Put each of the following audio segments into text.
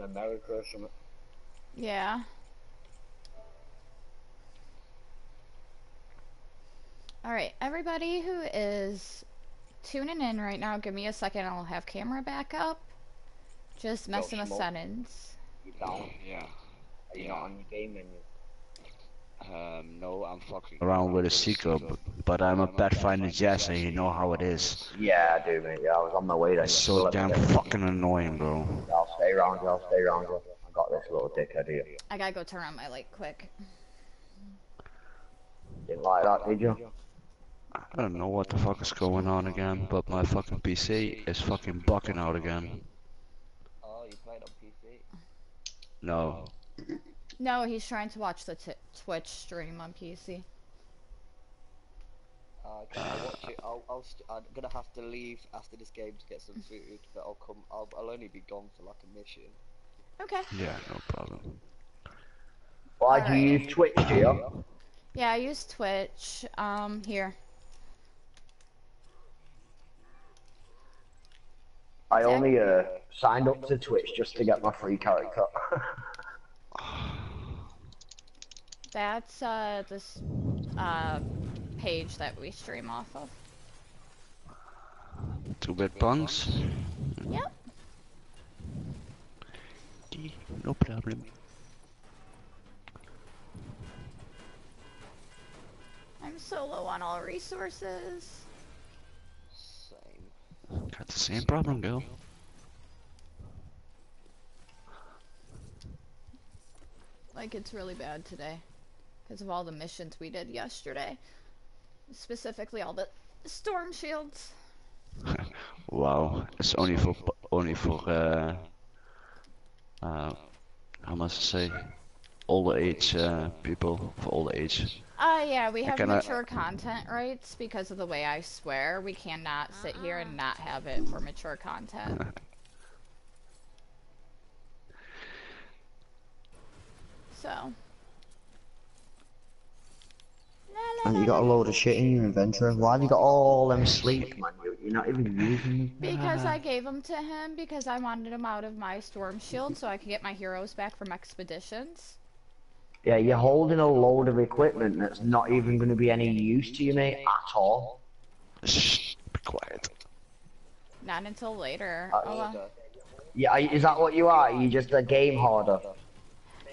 in America or something. Yeah. Alright, everybody who is tuning in right now, give me a second, I'll have camera back up. Just messing with smoke. settings. You down? Yeah. Are you Yeah. not on your game menu? Um, no, I'm fucking around with a Seeker, b- but I'm a Pathfinder Jess and you know how it is. Yeah, I do, mate. Yeah, I was on my way there. It's so damn fucking annoying, bro. I'll stay around you. I'll stay around you. I got this little dickhead here. I gotta go turn on my light quick. Didn't like that, did you? I don't know what the fuck is going on again, but my fucking PC is fucking bucking out again. Oh, you played on PC? No. No, he's trying to watch the t Twitch stream on PC. Uh, can I watch it? I'll, I'll st- I'm gonna have to leave after this game to get some food, but I'll come. I'll, I'll only be gone for like a mission. Okay. Yeah, no problem. Why do you use Twitch, do you? Yeah, I use Twitch. Um, here. I only uh, signed up to Twitch just to get my free character. That's uh this uh page that we stream off of. Two bit Punks? Yep. No problem. I'm so low on all resources. Same. Got the same problem, girl. Like it's really bad today because of all the missions we did yesterday. Specifically all the storm shields. Wow, it's only for only for uh, uh, how must I say, older age uh, people for older age. Uh yeah, we have mature content rights because of the way I swear. We cannot sit here and not have it for mature content. So. And you got a load of shit in your inventory. Why have you got all them sleep, man? You- You're not even using them. Because I gave them to him because I wanted them out of my storm shield so I could get my heroes back from expeditions. Yeah, you're holding a load of equipment that's not even going to be any use to you, mate, at all. Shh, be quiet. Not until later. Uh, Oh, well. Order. Yeah, is that what you are? Are you just a game hoarder?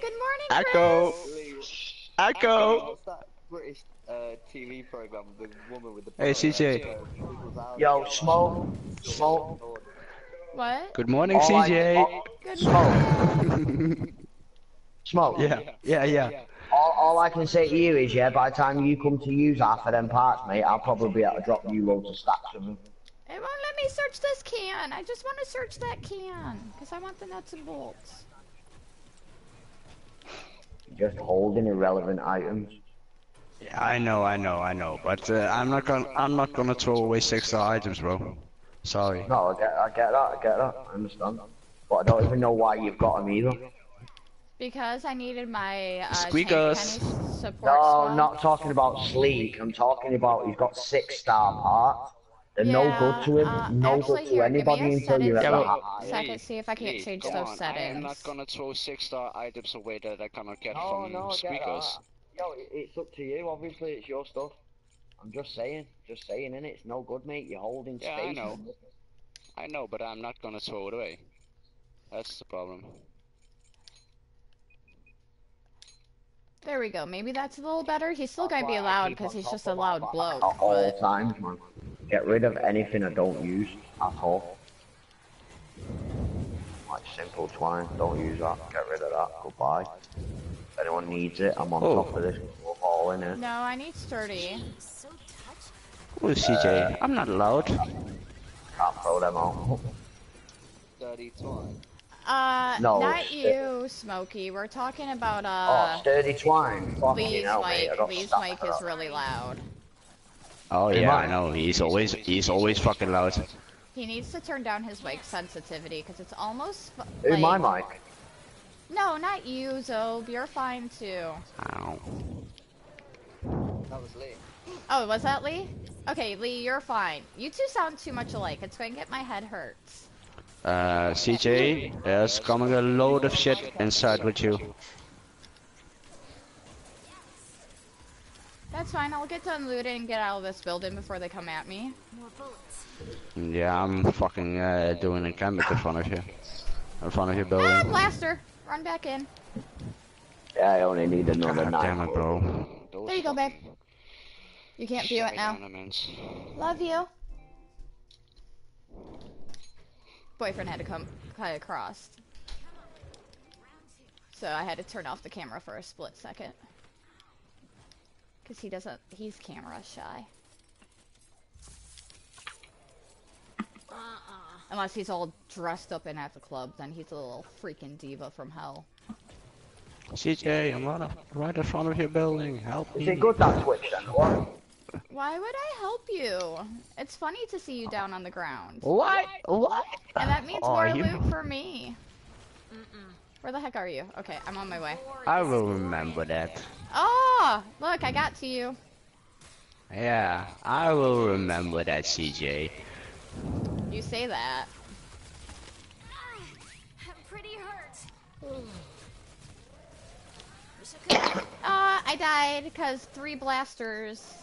Good morning, Echo. Chris. Echo. What's that British uh, TV program? The woman with the. Hey, CJ. Yo, smoke, smoke, What? Good morning, All I- CJ. all- Good smoke, smoke. yeah, yeah, yeah. All, all I can say to you is, yeah, by the time you come to use half of them parts, mate, I'll probably be able to drop you loads of stacks of them. It won't let me search this can. I just want to search that can because I want the nuts and bolts. Just holding irrelevant items. Yeah, I know, I know, I know, but uh, I'm not gonna, I'm not gonna throw away six star items, bro. Sorry. No, I get, I get that, I get that, I understand. But I don't even know why you've got them either. Because I needed my uh, Squeakers. Support No, squad. I'm not talking about sleek. I'm talking about he's got six star parts. They're no good to him. uh, no actually, good to give me a anybody until you setting ever Yeah, have. but- Second, see if I can't Hey, change those on, settings. I am not gonna throw six star items away that I cannot get No, from no, I get speakers. that. Yo, it- it's up to you. Obviously, it's your stuff. I'm just saying, just saying, innit? It's no good, mate. You're holding Yeah, I space. know. I know, but I'm not gonna throw it away. That's the problem. There we go. Maybe that's a little better. He's still gonna be That's why I loud because he's just a of loud bloke. At all But times, man. Get rid of anything I don't use at all. Like simple twine, don't use that. Get rid of that. Goodbye. If anyone needs it, I'm on Oh. top of this. We're all in it. no, I need sturdy. So touching. Oh, CJ, I'm not loud. Can't throw them out. Dirty twine. Uh, No, not you, Smokey. We're talking about uh... oh, uh, sturdy twine. Fucking Lee's hell, mate. I mic. Lee's stuck mic is really loud. Oh yeah, I know. He's always, he's always fucking loud. He needs to turn down his mic sensitivity because it's almost f- Who, like... my mic? No, not you, Zob. You're fine too. Ow. That was Lee. Oh, was that Lee? Okay, Lee, you're fine. You two sound too much alike. It's going to get my head hurt. Uh, CJ, there's coming a load of shit inside with you. That's fine. I'll get done looting and get out of this building before they come at me. More bullets. Yeah, I'm fucking uh, doing a gambit in front of you. In front of your Ah, blaster! Run back in. Yeah, I only need another God nine. damn it, bro. There you go, babe. You can't view it now. Love you. Boyfriend had to come cut across. So I had to turn off the camera for a split second. Cause he doesn't, he's camera shy. Unless he's all dressed up and at the club, then he's a little freaking diva from hell. CJ, I'm right, up, right in front of your building. Help Is me. it good that Twitch then? What? Why would I help you? It's funny to see you down on the ground. What? What? And that means Oh, more you- loot for me. Mm-mm. Where the heck are you? Okay, I'm on my way. I will remember that. Oh, look, I got to you. Yeah, I will remember that, CJ. You say that. I'm pretty hurt. Wish I could. Uh, I died because three blasters.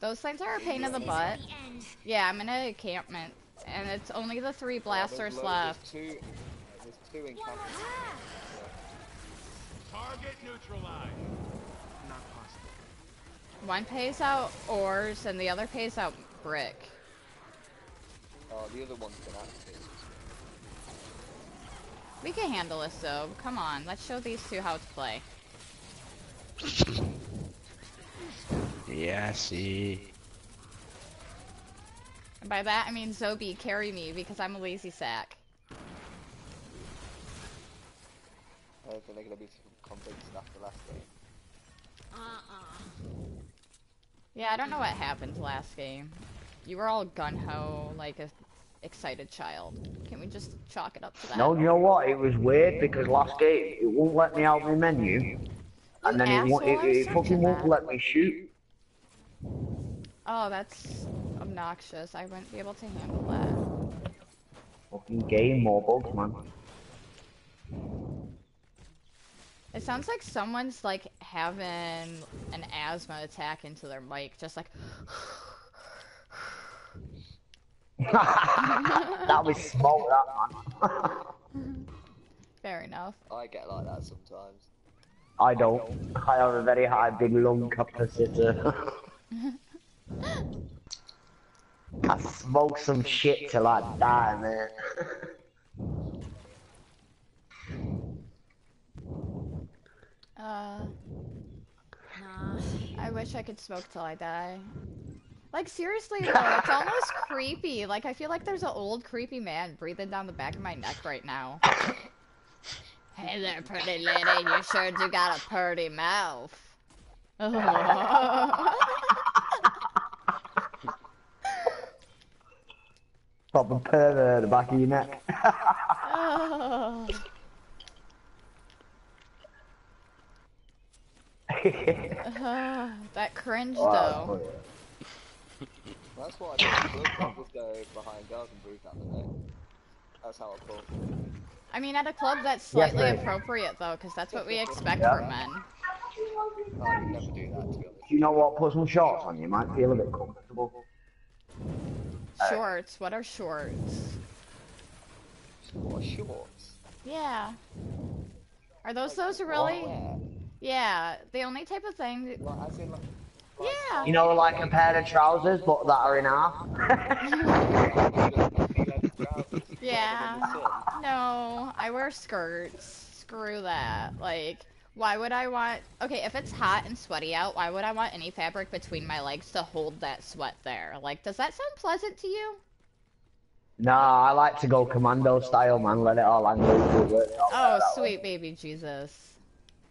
Those things are a pain in the butt. the. Yeah, I'm in an encampment, and it's only the three blasters There's lo- left. There's two, there's two encampments. Target neutralized. One pays out ores, and the other pays out brick. Oh, the other one's been active. We can handle this, though. Come on, let's show these two how to play. Yeah, see. And by that, I mean Zobi, carry me, because I'm a lazy sack. I don't think they're gonna be convinced after last game. Uh-uh. Yeah, I don't know what happened last game. You were all gun-ho, like a excited child. Can we just chalk it up to that? No, you know what? It was weird because last game it won't let me out of my menu, and then it, won't, it, asshole, I was it fucking won't that. let me shoot. Oh, that's obnoxious. I wouldn't be able to handle that. Fucking game, more bugs, man. It sounds like someone's like having an asthma attack into their mic, just like. that was small, that man. Fair enough. I get like that sometimes. I don't. I have a very high big lung capacity. I smoke some shit till I die, man. Uh, Nah. I wish I could smoke till I die. Like seriously though, it's almost creepy. Like I feel like there's an old creepy man breathing down the back of my neck right now. hey there, pretty lady. You sure do got a pretty mouth. Proper pervert at the back of your neck. Oh. Uh, that cringe Wow, though. That's what I did. Look, I just go behind garden booth that the day. That's how I thought. I mean, at a club that's slightly ma'am. appropriate though, because that's what we expect Yeah. from men. Oh, I would never do that to be honest. You know what? Put some shorts on. You might feel a bit comfortable. Uh, shorts. What are shorts? What shorts? Yeah. Are those those really? wear? Yeah, the only type of thing. that- Like, as in like. Yeah. You know, like a pair of trousers, but that are in half. Yeah. No, I wear skirts. Screw that. Like, why would I want? Okay, if it's hot and sweaty out, why would I want any fabric between my legs to hold that sweat there? Like, does that sound pleasant to you? nah, I like to go commando style, man. Let it all hang loose. Out Oh, better way. sweet baby Jesus.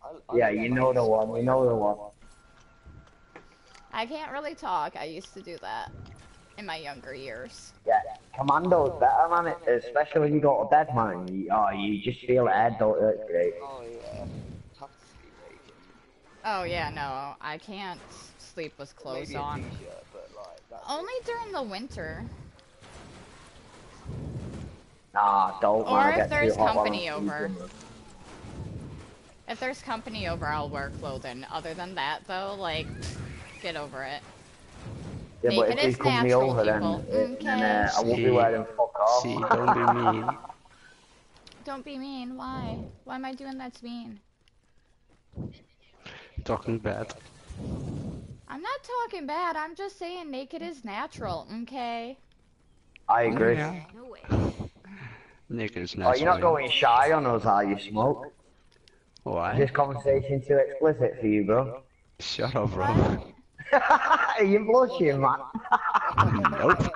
I, I Yeah, you know the one. sweat You know the one. I can't really talk. I used to do that in my younger years. Yeah, commando's better, man. Especially when you go to bed, man. You, oh, you just feel the head, don't you? Great. Oh yeah. Have to sleep naked. Oh yeah, no, I can't sleep with clothes on. like Only during the winter. Nah, don't. Or if there's too hot while company over. If there's company over, I'll wear clothing. Other than that, though, like, get over it. Yeah, but Naked if is there's company natural, over, then, people. then uh, I won't be See. wearing fuck off. See, don't be mean. Don't be mean. Why? Why am I doing that's mean? Talking bad. I'm not talking bad. I'm just saying naked is natural. Okay. I agree. Yeah. No way. Nick is Oh, not. you're not going shy on us, are you, Smoke? Why? Is this conversation too explicit for you, bro? Shut up, bro. Are you blushing, man? nope.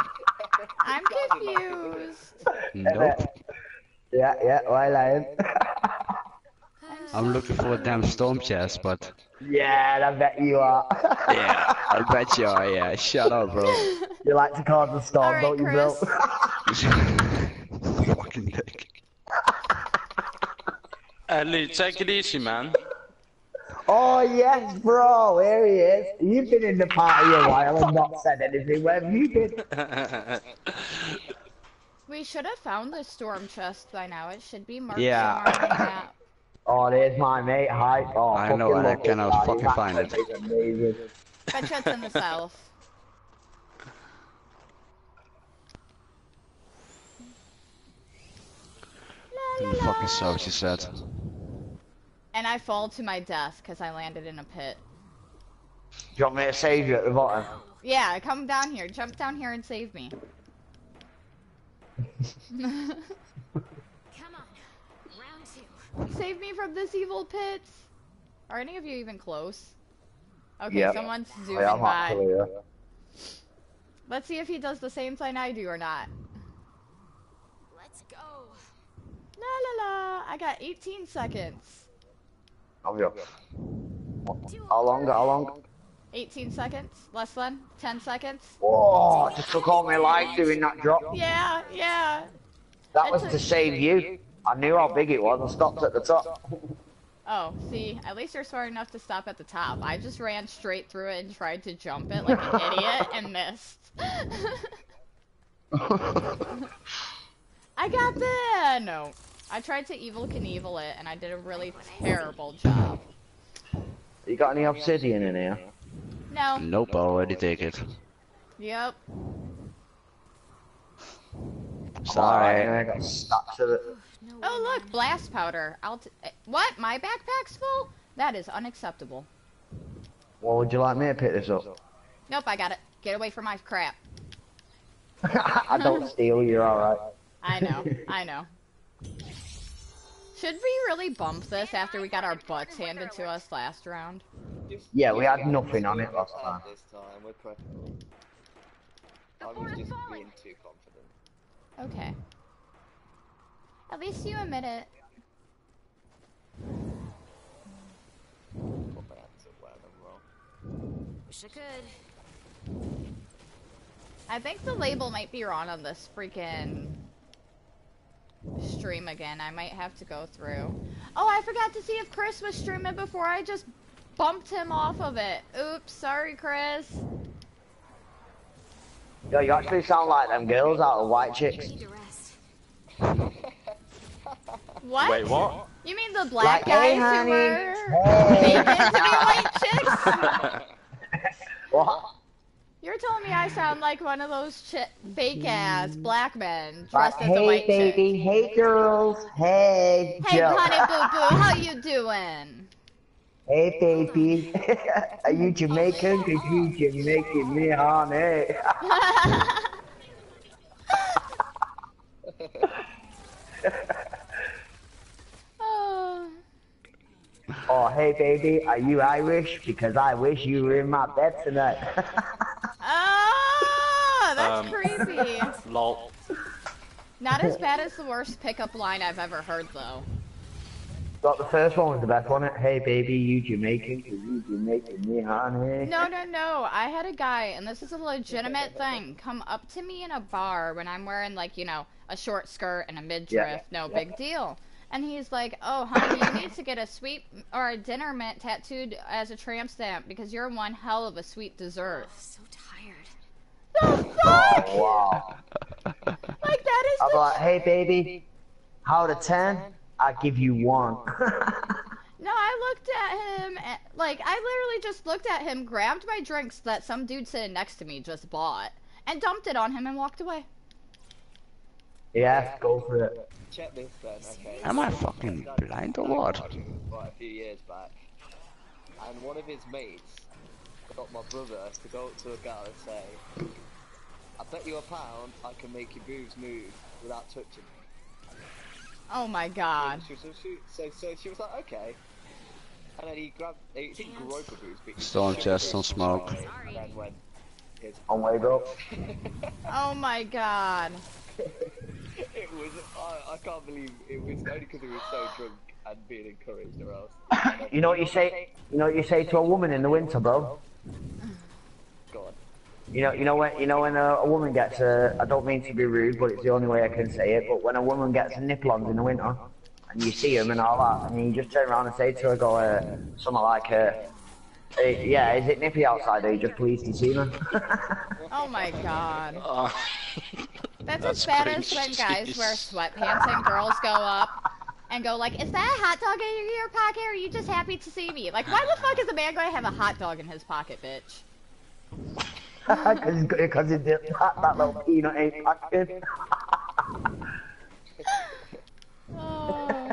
I'm confused. Nope. yeah, yeah, why lying? I'm looking for a damn storm chest, but yeah, I bet you are. yeah, I bet you are. Yeah, shut up, bro. you like to cause the storm, Alright, don't you, bro? Fucking dick. Ellie, take it easy, man. Oh, yes, bro, here he is. You've been in the party a while and not said anything. Where have you been? We should have found the storm chest by now. It should be marked Yeah. somewhere on the map. Oh, there's my mate, Hi. Oh, I know, fucking can. I love this cannot guy. fucking He's find it. absolutely Amazing. Bet you it's in the south. La, In the la, fucking la. south, she said. And I fall to my death because I landed in a pit. Do you want me to save you at the bottom? Yeah, come down here. Jump down here and save me. Come on. Round two. save me from this evil pit. Are any of you even close? Okay, Yep. someone's zooming am by. actually. Let's see if he does the same thing I do or not. Let's go. La la la. I got 18 seconds. I'm you. Do How long? How long? 18 seconds? Less than? 10 seconds? Whoa, just took all my life doing that drop. Yeah, yeah. That was to save you. I knew how big it was. I stopped at the top. Oh, see, at least you're smart enough to stop at the top. I just ran straight through it and tried to jump it like an idiot and missed. I got the no. I tried to Evel Knievel it and I did a really terrible job. you got any obsidian in here? No. Nope, I already take it. Yep. Sorry. I got stacks of it. Oh look, blast powder. I'll t- eh, what? My backpack's full? That is unacceptable. Well, would you like me to pick this up? Nope, I got it. Get away from my crap. I don't steal. You're all right. I know, I know. Should we really bump this after we got our butts handed to us last round? Yeah, we had nothing on it last time. This time we're prepping. I was just being too confident. Okay. At least you admit it. Put my hands up where I'm wrong. Wish I could. I think the label might be wrong on this freaking stream again. I might have to go through. Oh, I forgot to see if Chris was streaming before I just bumped him off of it. Oops, sorry, Chris. Yo, you actually sound like them girls out of White Chicks. Need to rest. What? Wait, what? You mean the black Like, hey, guys honey. who were Hey. making to be white chicks? What? You're telling me I sound like one of those fake ass mm. black men dressed as a hey, white baby. chick. Hey, girls. Hey, Hey, Joe. honey boo boo, how you doing? Hey, baby. Are you Jamaican? Cause you Jamaican me, honey. oh. oh, hey, baby. Are you Irish? Because I wish you were in my bed tonight. Oh, that's Um. creepy. Lol. Not as bad as the worst pickup line I've ever heard, though. But the first one was the best one. Hey, baby. You Jamaican? Cause you Jamaican me, honey. No, no, no. I had a guy, and this is a legitimate thing, come up to me in a bar when I'm wearing, like, you know, a short skirt and a midriff. Yeah. No Yeah. big deal. And he's like, oh, honey, you need to get a sweet or a dinner mint tattooed as a tramp stamp because you're one hell of a sweet dessert. Oh, so tired. The fuck? Oh, wow. Like that is I'll be the like, hey baby, out of ten, I give you one. No, I looked at him, and, like, I literally just looked at him, grabbed my drinks that some dude sitting next to me just bought, and dumped it on him and walked away. Yeah, go for it. Check this then, okay. Am I fucking blind or what? Right, a few years back. And one of his mates got my brother to go up to a girl and say, I bet you a pound I can make your boobs move without touching me. Oh my god. So, so, she, so, so she was like, okay. And then he grabbed, he didn't grope her boobs, but he Storm shoved chest, her don't smoke. inside And then went, here's On way up. Oh my god. It was, I, I can't believe it was only because he was so drunk and being encouraged or else. You know what you say? You know what you say to a woman in the winter, bro? God. You know, you know when you know when a, a woman gets a. I don't mean to be rude, but it's the only way I can say it. But when a woman gets a nipple-ons in the winter, and you see them and all that, and you just turn around and say to her, "Go, uh, something like, uh, hey, yeah, is it nippy outside? Are you just pleased to see me?" Oh my god. That's, That's as bad as cringe, when guys jeez. wear sweatpants and girls go up and go like, "Is that a hot dog in your pocket? Or are you just happy to see me?" Like, why the fuck is a man going to have a hot dog in his pocket, bitch? Because it did that, that little peanut ain't packing. Oh.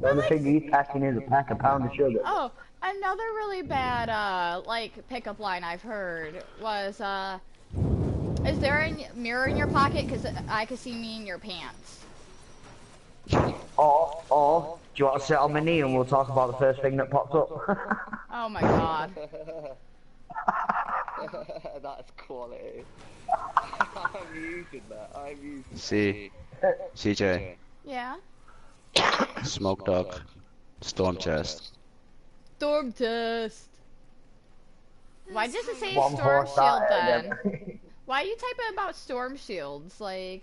The only thing he's packing is a pack of pound of sugar. Oh, another really bad uh like pickup line I've heard was uh is there a mirror in your pocket cuz I could see me in your pants. Or, or, do you want to sit on my knee and we'll talk about the first thing that pops up? Oh my god. That's quality. I'm using that. I'm using See, CJ, Yeah. smoke dog, storm chest. Storm test. Why does it say One storm shield then? And Why are you typing about storm shields? Like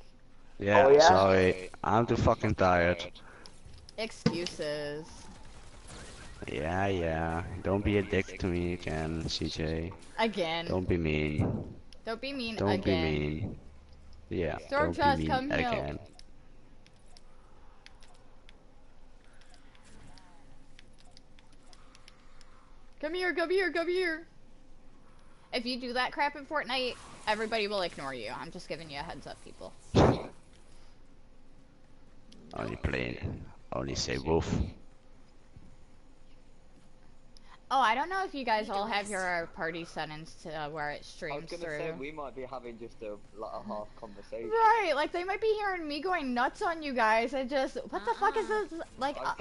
Yeah, Oh, yeah? sorry, I'm too fucking tired. excuses. Yeah, yeah. Don't be a dick to me again, CJ. Again. Don't be mean. Don't be mean Don't be mean. Yeah, Storm don't chest, be mean come help. again. Come here, come here, come here. If you do that crap in Fortnite, everybody will ignore you. I'm just giving you a heads up, people. Only plain. Only say wolf. Oh, I don't know if you guys all have your party settings to uh, where it streams through. I was streams gonna through. say we might be having just a like a half conversation. Right, like they might be hearing me going nuts on you guys and just, what the fuck is this? Like, uh,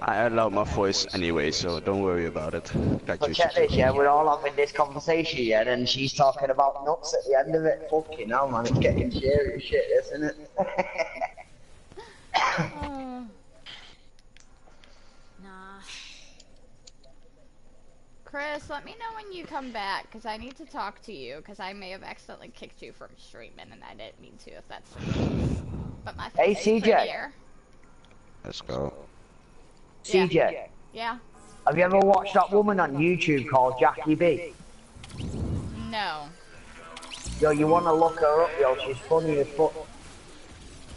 I allowed my voice anyway, so don't worry about it. Got But check this, yeah, we're all having this conversation, yeah, and she's talking about nuts at the end of it. Fucking hell, man, it's getting serious shit, isn't it? uh, Nah. Chris, let me know when you come back, because I need to talk to you, because I may have accidentally kicked you from streaming, and I didn't mean to, if that's the case. But my Hey, face CJ. Let's go. CJ, Yeah? have you ever watched that woman on YouTube called Jackie B? No. Yo, you wanna look her up, yo, she's funny as fuck.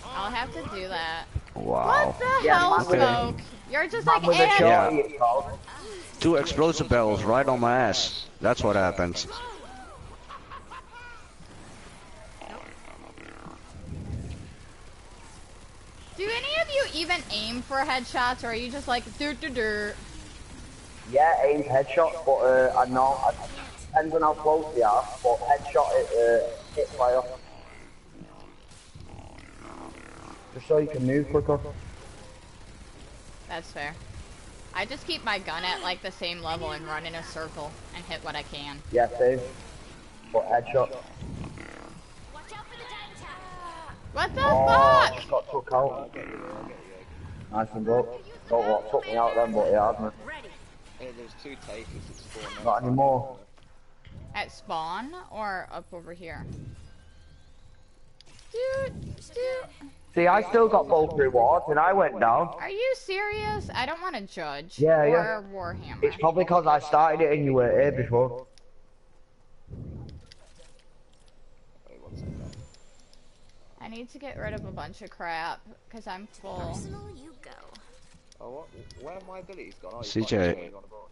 I'll have to do that. Wow. What the Yeah, hell, man Smoke? You're just Man like, with a shorty, Yeah. It's called. Two explosive barrels right on my ass. That's what happens. Do any of you even aim for headshots, or are you just like, dur dur dur? Yeah, aim headshot, but uh, I know, I, depends on how close they are, but headshot it, uh, hit fire. Just so you can move quicker. That's fair. I just keep my gun at like the same level and run in a circle and hit what I can. Yeah, save. But headshot. Watch out for the dime tap. What the Oh, fuck? just got took out. Nice one, bro. Don't what took me out then, but it had me. Ready. Yeah, there's two takers at spawn. Not anymore. At spawn or up over here? Dude, dude. See, I still got both rewards, and I went down. Are you serious? I don't want to judge. Yeah, or yeah. Warhammer. It's probably because I started it and you were here before. Wait, one second. I need to get rid of a bunch of crap because I'm full. Arsenal, you go. Oh, what? Where have my abilities gone? Oh, you've CJ. got everything on the board.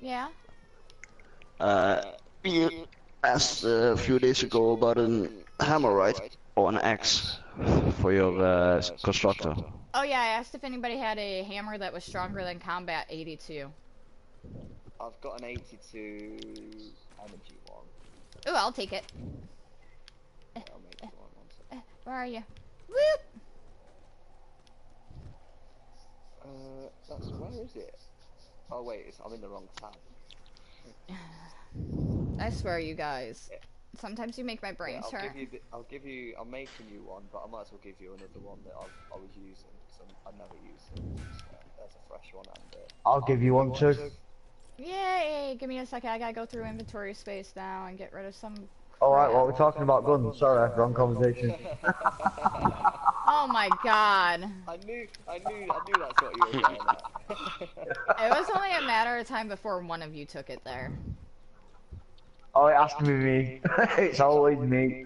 Yeah. Uh, you asked uh, a few days ago about an hammer, right? Or an axe for your uh, constructor. Oh yeah, I asked if anybody had a hammer that was stronger than combat 82. I've got an 82 energy one. Ooh, I'll take it. I'll one. one sec. Uh, Where are you? Whoop! Uh, that's where is it? Oh wait, it's, I'm in the wrong tab. I swear, you guys. Sometimes you make my Yeah, brain I'll hurt. give you. The, I'll give you. I'm making you one, but I might as well give you another one that I, I was using because I never used it. So there's a fresh one and. Uh, I'll give you one too. Yay! Give me a second. I gotta go through inventory space now and get rid of some. Alright, well, we're talking about guns. Sorry, wrong conversation. Oh my god! I knew. I knew. I knew that's what you were getting at. It was only a matter of time before one of you took it there. Oh, it has to be me. it's always me.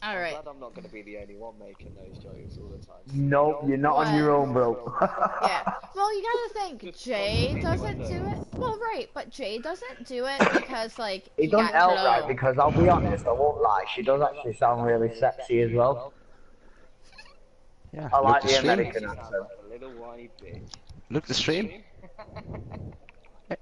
I'm Alright. glad I'm not going to be the only one making those jokes all the time. nope, you're not on your own, bro. Yeah. Well, you gotta think Just Jay doesn't do it. it. Well, right, but Jay doesn't do it because like It he doesn't got help, right? Because I'll be honest, I won't lie. She does actually sound really sexy as well. Yeah, I like the the stream. American accent. like a little whiny bitch. Look the stream.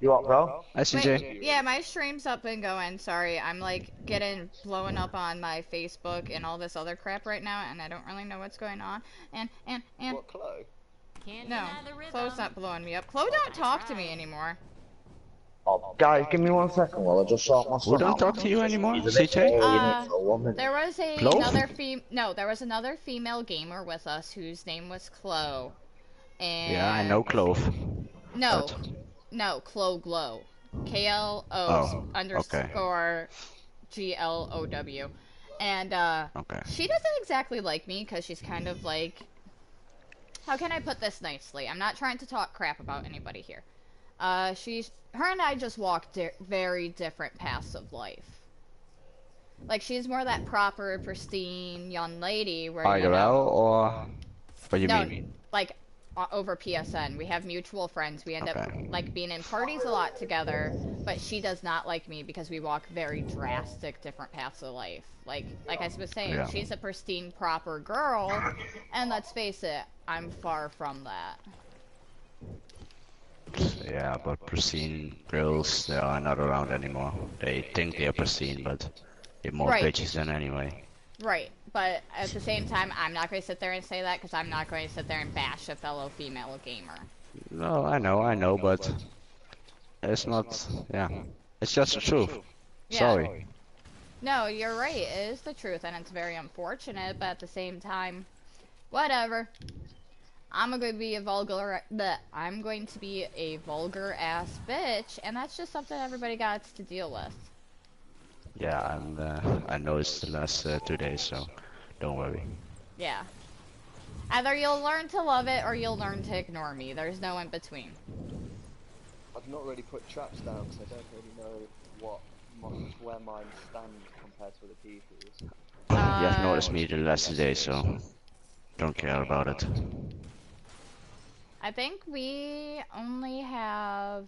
You what, bro? SCJ. Yeah, my stream's up and going. Sorry, I'm like getting blown up on my Facebook and all this other crap right now, and I don't really know what's going on. And and and What, Chloe? Can't no, deny the. Chloe's not blowing me up. Chloe don't talk to me anymore. Oh, guys, give me one second while I just sort my Who son don't talk to you anymore, He's CJ? Uh, for a woman. There was a, Chloe? another fem no, there was another female gamer with us whose name was Chloe. And Yeah, I know Clove. No, But- no, Chloe Glow. K L O Oh, underscore G L O W. And uh Okay. she doesn't exactly like me because she's kind of like how can I put this nicely? I'm not trying to talk crap about anybody here. Uh she's her and I just walk di- very different paths of life. Like she's more that proper, pristine young lady where you know, or what do you no, mean? like over PSN. We have mutual friends. We end up like being in parties a lot together, but she does not like me because we walk very drastic different paths of life. Like like I was saying, Yeah. she's a pristine proper girl, and let's face it, I'm far from that. Yeah, but pristine girls, they are not around anymore. They think they are pristine, but they're more Right. bitches than anyway. Right, but at the same time, I'm not going to sit there and say that because I'm not going to sit there and bash a fellow female gamer. No, I know, I know, but it's not. Yeah, it's just the truth. Yeah. Sorry. No, you're right. It is the truth, and it's very unfortunate. But at the same time, whatever. I'm going to be a vulgar. I'm going to be a vulgar ass bitch, and that's just something everybody got to deal with. Yeah, and uh, I know it's the last uh, two days, so don't worry. Yeah. Either you'll learn to love it, or you'll learn to ignore me. There's no in between. I've not really put traps down because I don't really know what my, where mine stand compared to other people's. you have Uh, noticed me the last two days, so don't care about it. I think we only have.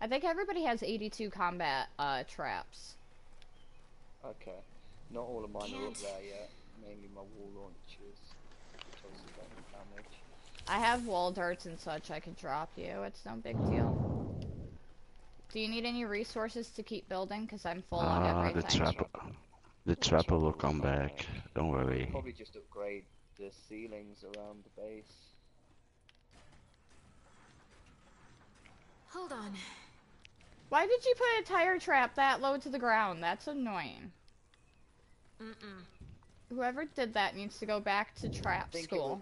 I think everybody has 82 combat uh, traps. Okay. Not all of mine are up there yet. Mainly my wall launchers, which obviously don't damage. I have wall darts and such I can drop you. It's no big deal. Do you need any resources to keep building? Because I'm full on Ah, the everything. trapper, the trapper will come back. Don't worry. Probably just upgrade the ceilings around the base. Hold on. Why did you put a tire trap that low to the ground? That's annoying. Mm-mm. Whoever did that needs to go back to trap school.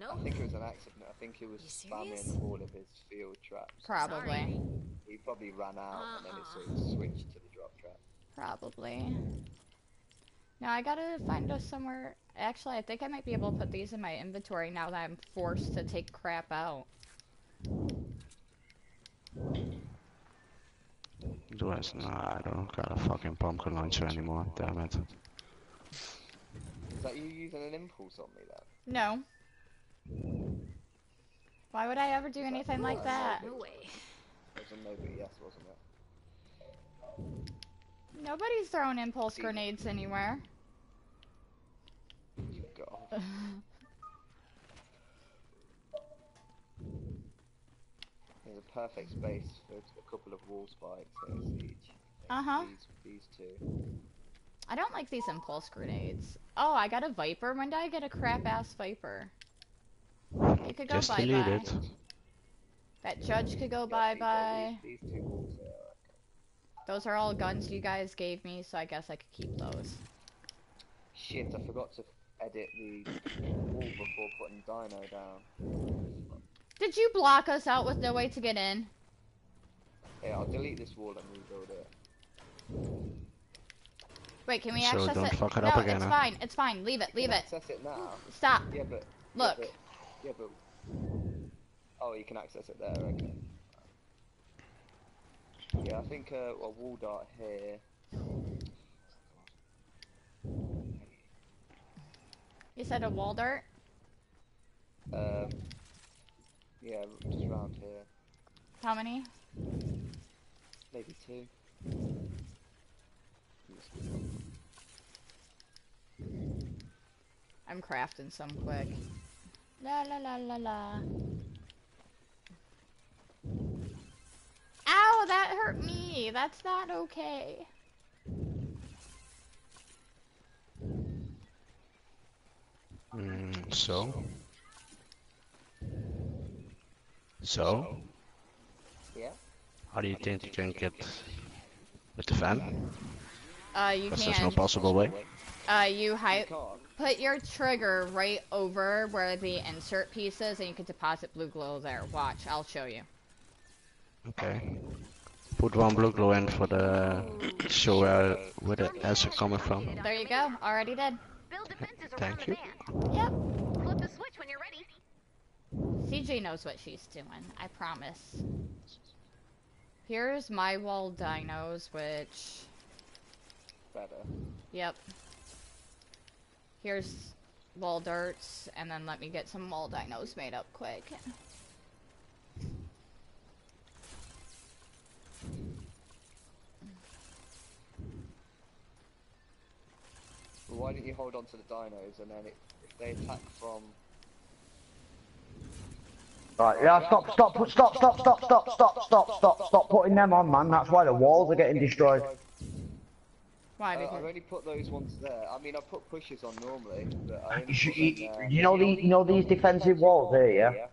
No. school. I think it was an accident. I think it was spamming all of his field traps. Probably. Sorry. He probably ran out and then it sort Uh-uh. of switched to the drop trap. Probably. Now I gotta find us somewhere. Actually, I think I might be able to put these in my inventory now that I'm forced to take crap out. Do I? Nah, I don't got a fucking pumpkin launcher anymore. Damn it. Is that you using an impulse on me then? No. Why would I ever do anything like that? No way. It was a no yes, wasn't it? Nobody's throwing impulse grenades anywhere. You God. a perfect space for a couple of wall spikes in a siege. Uh huh. These, these two. I don't like these impulse grenades. Oh, I got a viper. When did I get a crap ass viper? You could go Just bye delete bye. it. That judge could go bye bye. These, these two walls there. Those are all guns you guys gave me, so I guess I could keep those. Shit, I forgot to edit the wall before putting Dino down. Did you block us out with no way to get in? Yeah, I'll delete this wall and rebuild it. Wait, can we So access don't it? fuck it no, up again, it's huh? fine. It's fine. Leave it. Leave You it. Access it now. Stop. Yeah, but Look. Yeah, but, yeah, but oh, you can access it there. Okay. Yeah, I think uh, a wall dart here. You said a wall dart? Um, yeah, just around here, How many? maybe two. I'm crafting some quick. La la la la la. Ow, that hurt me. That's not okay. Mm, so? So? Yeah. How do you think you can get with the fan? Uh, you Because there's no possible way. Uh, you You hi- put your trigger right over where the insert piece is, and you can deposit BluGlo there. Watch, I'll show you. Okay. Put one BluGlo in for the show where where the ads are coming from. There you go. Already did. Build defenses Thank around you. the van. Yep. Flip the switch when you're ready. CJ knows what she's doing. I promise. Here's my wall dinos, which, Better. yep. Here's wall darts, and then let me get some wall dinos made up quick. Why don't you hold on to the dinos and then it, if they attack from Right, yeah, stop, stop, put, stop, stop, stop, stop, stop, stop, stop, stop putting them on, man. That's why the walls are getting destroyed. Why? Uh, I've Because only put those ones there. I mean, I put pushes on normally, but I You, should, you, there. you know these, you know these defensive walls here, yeah? Yeah.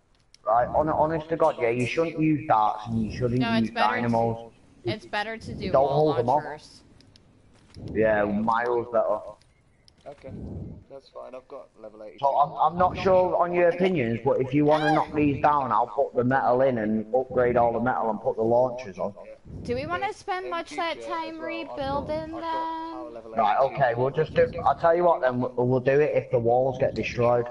Right, on, honest to God, yeah, you shouldn't use darts and you shouldn't No, it's use better to- it's better to do Don't wall hold them up. launchers. Yeah, miles better. Okay, that's fine. I've got level 80. So I'm, I'm not sure on your opinions, but if you want to knock these down, I'll put the metal in and upgrade all the metal and put the launchers on. Do we want to spend In much that time as well, I've got- rebuilding I've got power them? Right, okay, we'll just do. I'll tell you what then, we'll, we'll do it if the walls get destroyed.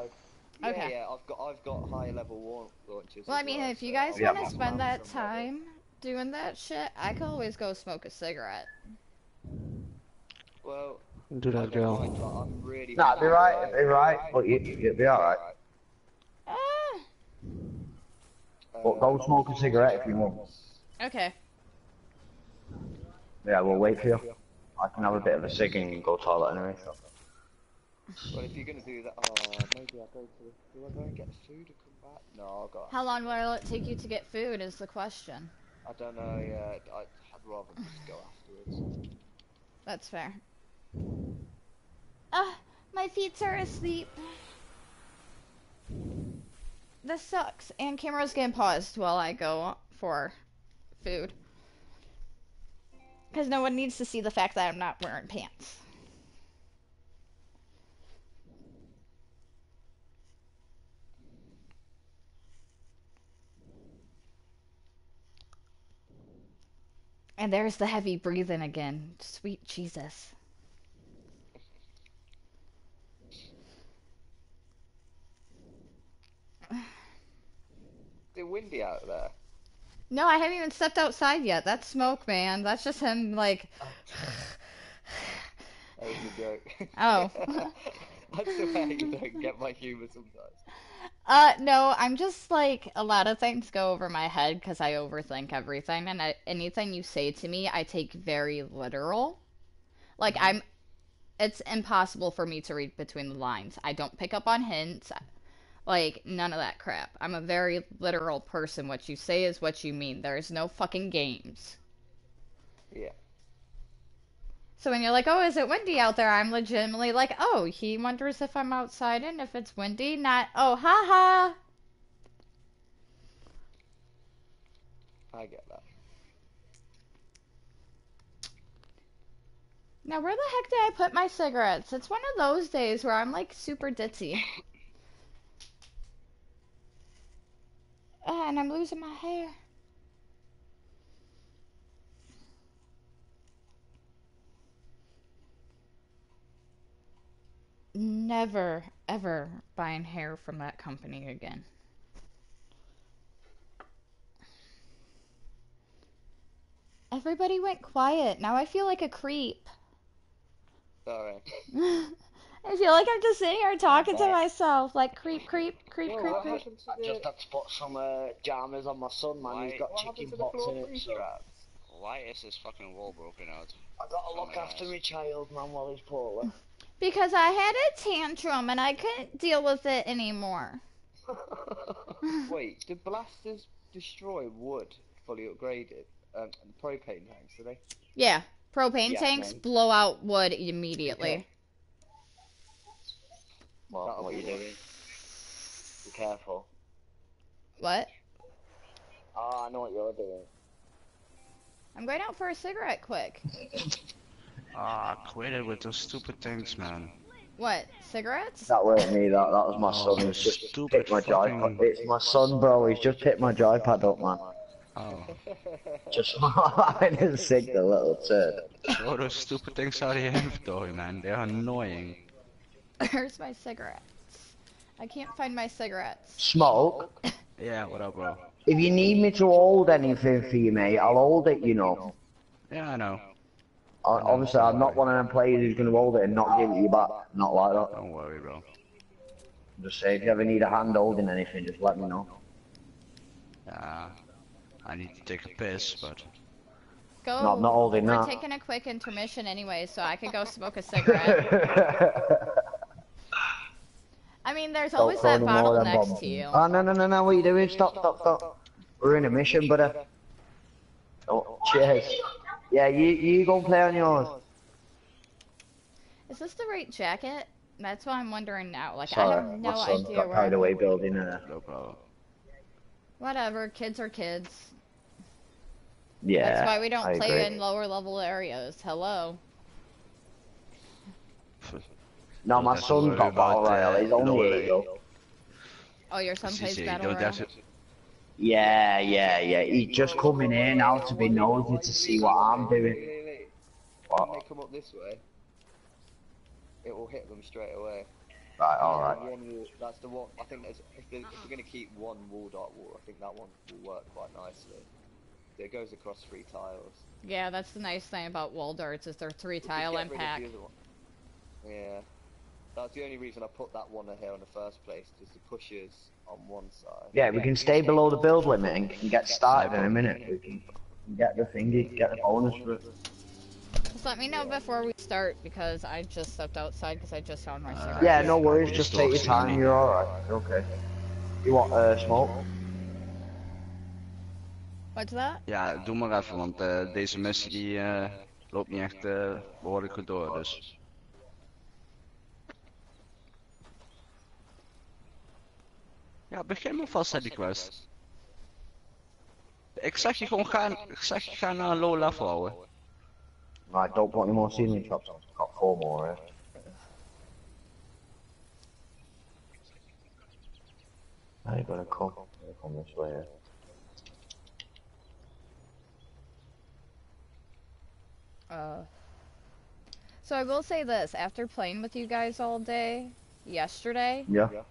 Okay. yeah, I've got I've got high level wall launchers. Well, I mean, well, if you guys I'll want get to spend that time doing that shit, I could always go smoke a cigarette. Well, Do that, don't girl. mind, but I'm really. Nah, be right, be right, but you, you'll be alright. Ah, But go smoke a cigarette if you want. okay. Yeah, we'll wait for you. I can have a bit of a cig and go toilet anyway. So. Well, if you're gonna do that, oh, maybe I'll go to. Do I go and get food and come back? No, I'll go. How long will it take you to get food is the question. I don't know. Yeah, I, I'd rather just go afterwards. That's fair. Ah, my feet are asleep. This sucks. And camera's getting paused while I go for food. Because no one needs to see the fact that I'm not wearing pants. And there's the heavy breathing again. Sweet Jesus. It windy out there? No, I haven't even stepped outside yet. That's smoke, man. That's just him, like. That was a joke. Oh. That's the way you don't get my humour sometimes. Uh, no, I'm just like a lot of things go over my head because I overthink everything, and I, anything you say to me, I take very literal. Like I'm, it's impossible for me to read between the lines. I don't pick up on hints, like none of that crap. I'm a very literal person. What you say is what you mean. There is no fucking games. Yeah. So when you're like, "Oh, is it windy out there?" I'm legitimately like, "Oh, he wonders if I'm outside and if it's windy." Not, "Oh, haha." I get that. Now, where the heck did I put my cigarettes? It's one of those days where I'm like super ditzy. And I'm losing my hair. Never, ever buying hair from that company again. Everybody went quiet. Now I feel like a creep. Alright. I feel like I'm just sitting here talking to myself, like creep, creep, creep, Yo, creep, creep. I the, just had to put some uh, jammers on my son, man. Why- He's got what chicken pox floor in it. So? Why is this fucking wall broken out? I gotta Oh look after gosh. my child, man, while he's poorly. Because I had a tantrum and I couldn't deal with it anymore. Wait, did blasters destroy wood fully upgraded? Um, propane tanks, do they? Yeah, propane Yeah, tanks man. blow out wood immediately. Well, what be you doing? Be careful. What? Oh, I know what you're doing. I'm going out for a cigarette quick. Ah, quit it with those stupid things, man. What? Cigarettes? That weren't me. That that was my Oh, son. He's just stupid picked my fucking- joypad. It's my son, bro. He's just picked my joypad up, man. Oh, Just I didn't sick the little turd. throw those stupid things out of your inventory, man. They're annoying. Where's my cigarettes? I can't find my cigarettes. Smoke. Yeah, what up, bro? If you need me to hold anything for you, mate, I'll hold it. You know. Yeah, I know. I- Obviously, I'm not one of them players who's gonna hold it and not give it you back. Not like that. Don't worry, bro. Just say if you ever need a hand holding anything, just let me know. Yeah, I need to take a piss, but Go. No, I'm not holding We're that. taking a quick intermission anyway, so I could go smoke a cigarette. I mean, there's Don't always that any bottle next bombs. to you. Oh no no no no! What are you doing? Stop stop stop! We're in a mission, brother. Oh, cheers. Yeah, you you go and play on yours. Is this the right jacket? That's what I'm wondering now. Like, I have no my son idea got where. carried I'm- away building a. no problem. Whatever, kids are kids. Yeah. That's why we don't I play agree. in lower level areas. Hello. No, my Don't have to son's worry got battle royale. He's only lower eight though. Oh, your son plays CC, battle royale. Yeah, yeah, yeah. He's just coming here now to be nosy to see what I'm doing. Wait, wait, wait. When they come up this way, it will hit them straight away. Right, all And right. One wall, that's the one. I think there's, if, they, if we're going to keep one wall dot wall, I think that one will work quite nicely. It goes across three tiles. Yeah, that's the nice thing about wall darts is they're three tile get rid the impact. Yeah. That's the only reason I put that one here in the first place, just the pushes on one side. Yeah, we can stay below the build limit and can get started in a minute. We can get the thingy, get the bonus for it. Just let me know before we start because I just stepped outside because I just found my Uh, cigarette. Yeah, no worries. Just Just take your time. You're all right. Okay. You want uh, smoke? What's that? Ja, doe maar even, want eh, deze missie die eh, loopt niet echt eh, behoorlijk goed door, dus. Ja, begin maar vast aan die quest. Ik zeg je gewoon gaan, ik zeg je ga naar een low level houden. Right, don't want any more ceiling traps on. Got four more. Eh? Now you gotta come. Gotta come this way. Eh? Uh, so I will say this: after playing with you guys all day yesterday, Yeah.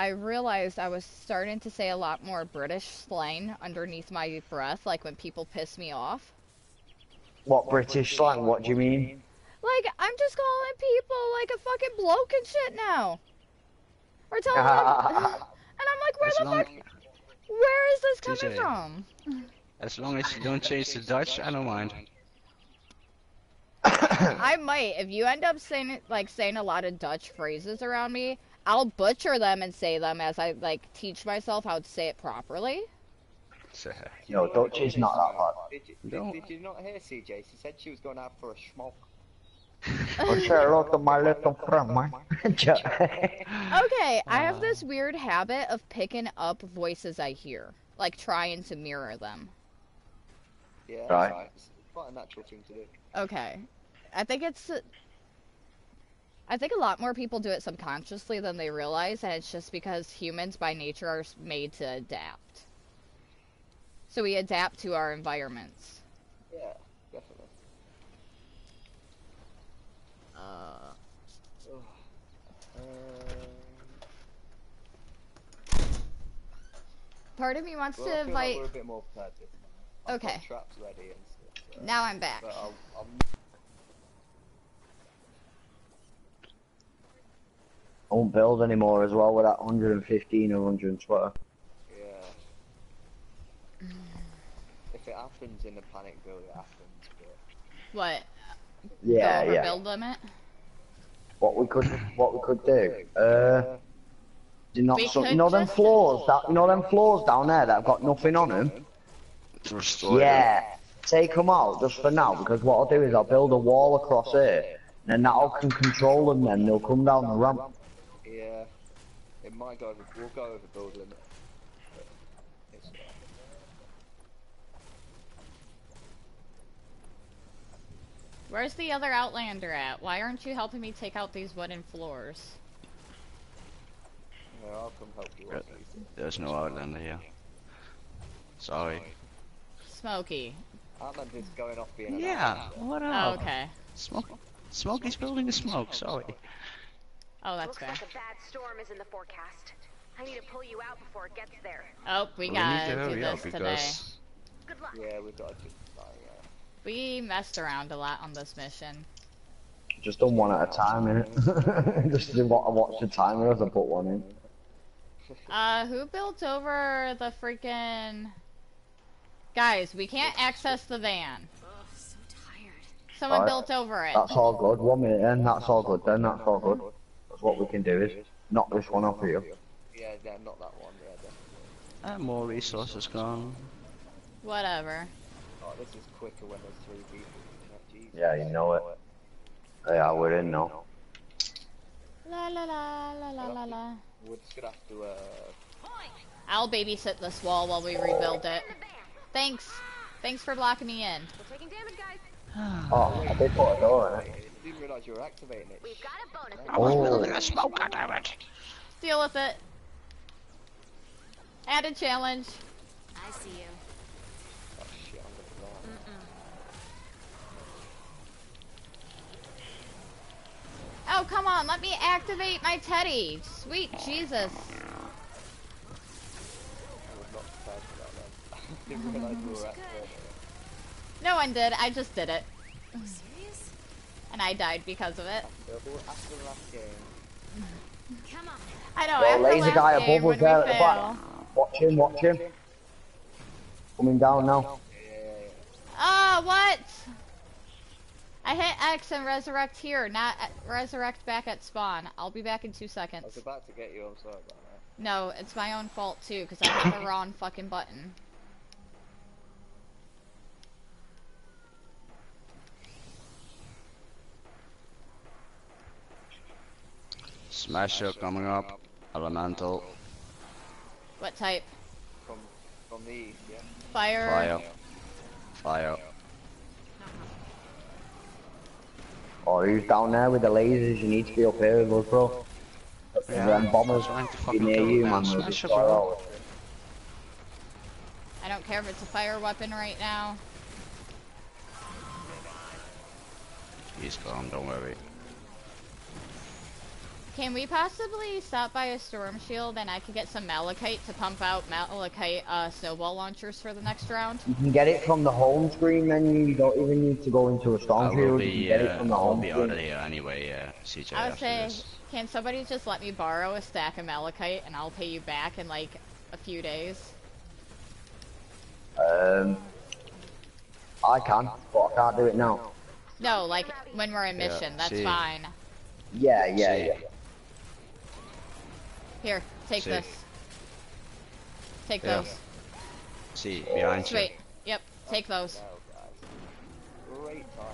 I realized I was starting to say a lot more British slang underneath my breath, like when people piss me off. What British slang? What do you mean? Like, I'm just calling people like a fucking bloke and shit now. Or telling them, and I'm like, where As the long, fuck, where is this coming DJ. from? as long as you don't change to Dutch, I don't mind. I might. If you end up saying like saying a lot of Dutch phrases around me, I'll butcher them and say them as I like teach myself how to say it properly. So, No, Dutch is not that bad. Did you, did, did you not hear CJ? She said she was going out for a smoke. Oh, say hello to my little friend, man. Okay, I have uh. this weird habit of picking up voices I hear, like trying to mirror them. Yeah, Right. right. It's quite a natural thing to do. Okay, I think it's. I think a lot more people do it subconsciously than they realize, and it's just because humans by nature are made to adapt. So we adapt to our environments. Yeah, definitely. Uh, Um, part of me wants well, to invite. like we're a bit more prepared this time. I've got Okay. ready. So. Now I'm back. But I'll, I'll, I won't build anymore as well with that 115 or 112. yeah. if it happens in the panic build, it happens. But What? Yeah, Go yeah. build limit? What we could, what we could do, uh, do not, so, you know them floors, that, you know them floors down there that have got nothing on them? destroy them. Yeah, take them out just for now because what I'll do is I'll build a wall across here, and then that'll can control them. Then they'll come down the ramp. Yeah, it might go over. We'll go over build limit. It's. Where's the other Outlander at? Why aren't you helping me take out these wooden floors? Yeah, I'll come help you. Yeah. once you- There's no Outlander here. Sorry. Smokey. Outlander's going off being an Yeah, Outlander. what Oh, okay. Smoke, Smokey's building a smoke, sorry. Oh, that's Looks fair. like a bad storm is in the forecast. I need to pull you out before it gets there. Oh, we We gotta do hurry up this today. Good luck. Yeah, we've got to just like, yeah. We messed around a lot on this mission. Just done one at a time, innit? just do what I watch the timer as I put one in. Uh, who built over the freaking... Guys, we can't access the van. So tired. Someone Alright. built over it. That's all good. One minute, then that's all good. Then that's all good. That's what we can do is knock this one off here. Yeah, yeah, not that one. Yeah, definitely. uh, more resources gone. Whatever. Oh, this is quicker when there's three people. Yeah, Jesus. Yeah, you know it. Yeah, we're in now. La la la la la la la. We're just gonna have to. Uh, I'll babysit this wall while we rebuild it. Thanks. Thanks for blocking me in. We're taking damage, guys. Oh, I did put a door in it. I didn't realise you were activating it. We've got a bonus. I was Oh. building a smoke, goddammit! Deal with it. Add a challenge. I see you. Oh shit, I'm gonna die. Oh, come on. Let me activate my teddy. Sweet Jesus. I was not prepared for that then. I didn't realise you were activating it. No one did. I just did it. Oh, Serious? And I died because of it. Double after the last game. Come on. I know. Well, after laser last guy game, above us when there we at the fail. back. Watch him, watch him. Coming down now. Yeah, Ah, what? I hit X and resurrect here, not at- resurrect back at spawn. I'll be back in two seconds. I was about to get you. I'm sorry about that. No, it's my own fault too, because I hit the wrong fucking button. Smasher coming up. Elemental. What type? From from the east, yeah. Fire. Fire. Fire. Oh, he's down there with the lasers? You need to be up here with us, bro. Yeah, them bombers trying to be fucking near kill you, man. They'll Smash just it, fire bro. I don't care if it's a fire weapon right now. He's gone, don't worry. Can we possibly stop by a storm shield and I could get some malachite to pump out malachite uh, snowball launchers for the next round? You can get it from the home screen menu. You don't even need to go into a storm shield field. You can be, get it uh, from the I'll home be out of screen. here anyway, uh, CJ. I would after say, this. can somebody just let me borrow a stack of malachite and I'll pay you back in like a few days? Um, I can, but I can't do it now. No, like when we're in Yeah, mission, that's see. fine. Yeah, yeah, See. yeah. Here, take See. this. Take Yeah. those. See, behind you. Sweet. Yep, take those. Now, guys. Great time.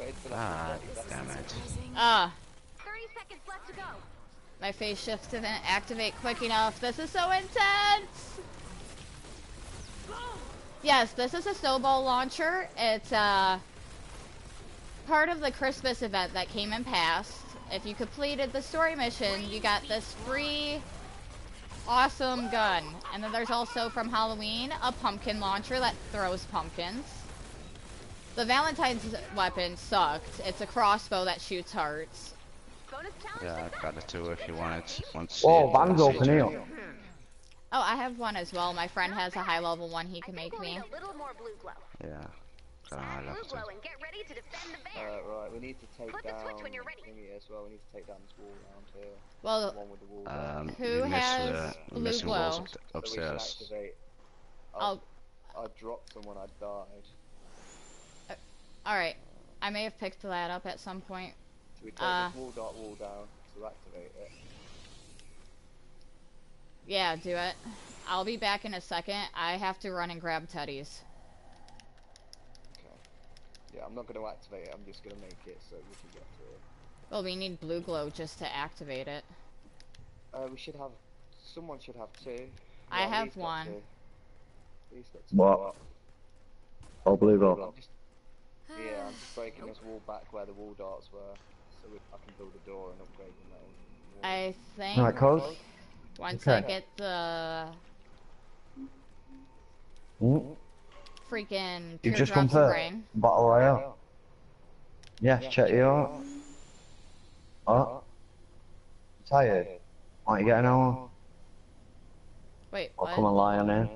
Wait till I Ah, can get damn it. Ah, 30 seconds left to go. my phase shift didn't activate quick enough. This is so intense! Yes, this is a snowball launcher. It's uh, part of the Christmas event that came and passed. If you completed the story mission, you got this free awesome gun. And then there's also from Halloween a pumpkin launcher that throws pumpkins. The Valentine's weapon sucked. It's a crossbow that shoots hearts. Yeah, I've got it too if you want it. Want to see Oh, it, van's uh, open here. Oh, I have one as well. My friend has a high level one he can make me. a little more blue glow. Yeah. Uh, Add I blue left and get ready to defend the bear. Uh, right, we need to take Flip the down switch when you're ready. thingy as well. We need to take down this wall around here. The Well, one with the wall. Um, Who we miss, has uh, blue missing walls glow? up- So we should I'll. I dropped them when I died. Alright. I may have picked that up at some point. So we take Uh. this wall dart wall down to activate it. Yeah, do it. I'll be back in a second. I have to run and grab Teddy's. Okay. Yeah, I'm not going to activate it. I'm just going to make it so we can get through it. Well, we need BluGlo just to activate it. Uh, we should have. Someone should have two. I Yeah, have one. two. Lee's got two. What? Oh, blue Well, go. I'm just, yeah, I'm just breaking this wall back where the wall darts were, so we, I can build a door and upgrade the main wall. I think Right, close. once I get the Mm. Freaking You just come teardrops of first. rain. Battle Royale. Yeah, check you out. Oh, tired. Why you getting on? Wait, I'll what? come and lie on here.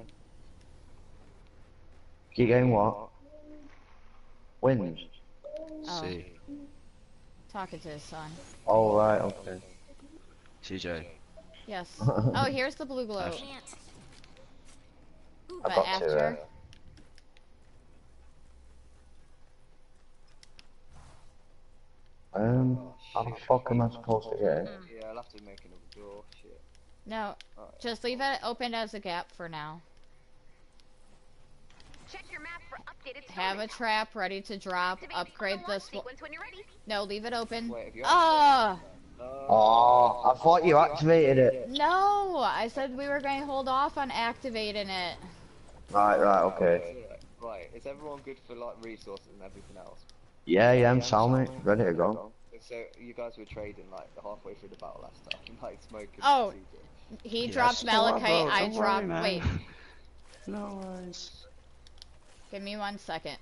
Keep getting what? Wins. Oh. See, Talking to his son. Oh, right, okay. CJ. Yes. Oh, here's the BluGlo. Can't. I But got after, uh, to, uh, Um, how the fuck am I supposed to get it? Yeah, I'll have to make another door. Shit. no, Alright. just leave it open as a gap for now. Check your map for updated Have a trap ready to drop. Activate Upgrade this. wa- sequence when you're ready. No, leave it open. Wait, have you Ah, Oh, I thought you activated it. no! I said we were going to hold off on activating it. Right, right, okay. Right, is everyone good for like resources and everything else? Yeah, yeah, I'm sound, mate. Ready to go. So you guys were trading like halfway through the battle last time, like smoking. Oh. He Yes. dropped malachite. bro. I Don't worry, dropped. man. Wait, No worries. give me one second.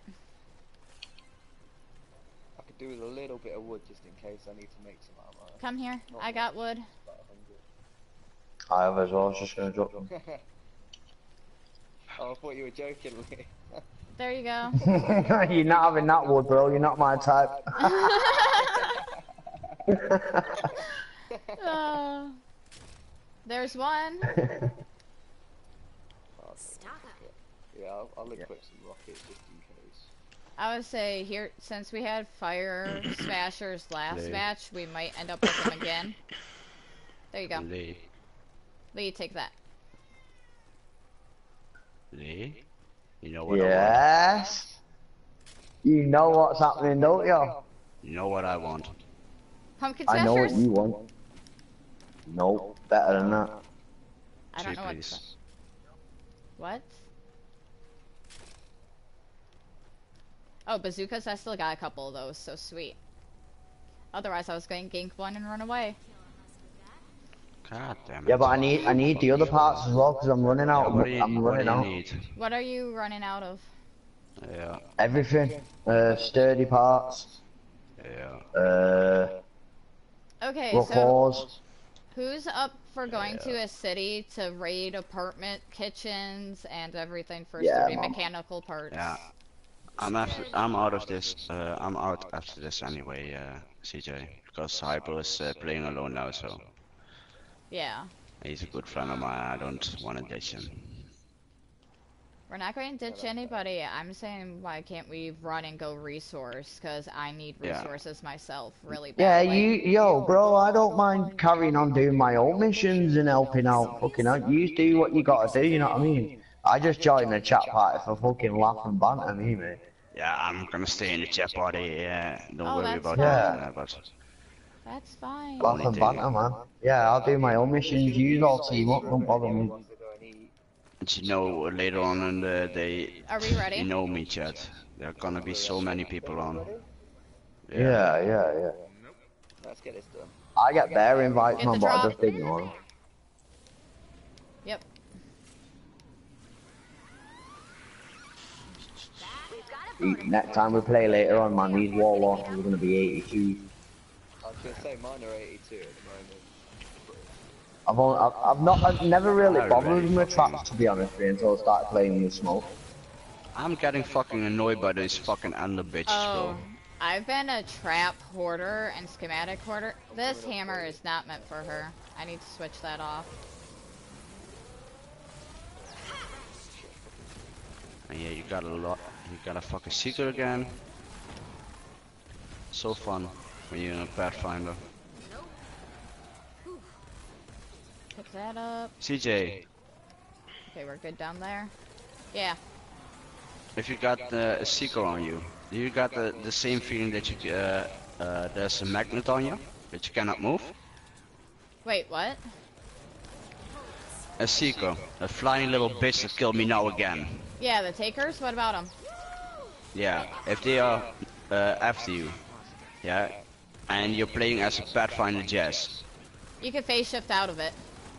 I could do with a little bit of wood just in case I need to make some armor. Come here. I got wood. I have as well, I was just gonna drop them. oh, I thought you were joking. Lee. There you go. You're not having that wood, bro. You're not my type. Uh, there's one. Stock up. yeah, I'll, I'll equip some rockets just in case. I would say here, since we had fire smashers last Lee. match, we might end up with them again. There you go. Lee. Lee, take that. Lee. You know what I yes. You know what's happening, don't you? You know what I want? Pumpkin I know what you want. Nope, better than that. I don't Two, know what. What? Oh, bazookas. I still got a couple of those. So sweet. Otherwise, I was going to gank one and run away. God damn it. Yeah, but I need I need the other parts as well because I'm running Yeah, out. what do you, I'm what do running you out. need? What are you running out of? Yeah, Everything. Uh, sturdy parts. yeah. Uh, Okay, rock so halls. who's up for going to a city to raid apartment kitchens and everything for Yeah, sturdy Mom. mechanical parts? Yeah. I'm after, I'm out of this. Uh, I'm out after this anyway, uh, CJ, because Hyper is uh, playing alone now, so Yeah. he's a good friend of mine. I don't want to ditch him. We're not going to ditch anybody. I'm saying why can't we run and go resource? Because I need Yeah. resources myself really bad. Yeah, badly. you, yo, bro, I don't mind carrying on doing my own missions and helping out. Fucking out. You do what you gotta do, you know what I mean? I just joined the chat party for fucking laugh and banter, me, mate. Yeah, I'm gonna stay in the chat party. Yeah, don't Oh, worry about fine. that. Yeah. But That's fine. Laugh Only and do. banter, man. Yeah, I'll do my own missions. You all team up, don't bother me. Once and but you know, later on in the day, Are we ready? you know me, chat. There are gonna be so many people on. Yeah, yeah, yeah. Let's get this done. I get their invites, Get man, the but I drop. just ignore them. Yep. Next time we play later on, man, these warlocks are gonna be 82. I was gonna say mine are 82 at the moment. I've, only, I've, I've not, I've never really I bothered really with my fucking- traps, to be honest with you, until I started playing with smoke. I'm getting fucking annoyed by these fucking under bitches, Oh, bro. I've been a trap hoarder and schematic hoarder. This hammer is not meant for her. I need to switch that off. And yeah, you got a lot. You got a fucking seeker again. So fun when you're in a Pathfinder. Pick that up. CJ, Okay, we're good down there. Yeah. if you got uh, a seeker on you, do you got the, the same feeling that you uh, uh, there's a magnet on you that you cannot move? Wait, what? A seeker, a flying little bitch that killed me now again. Yeah, the takers? What about them? Yeah, if they are uh, after you, yeah, and you're playing as a Pathfinder Jess. You can phase shift out of it.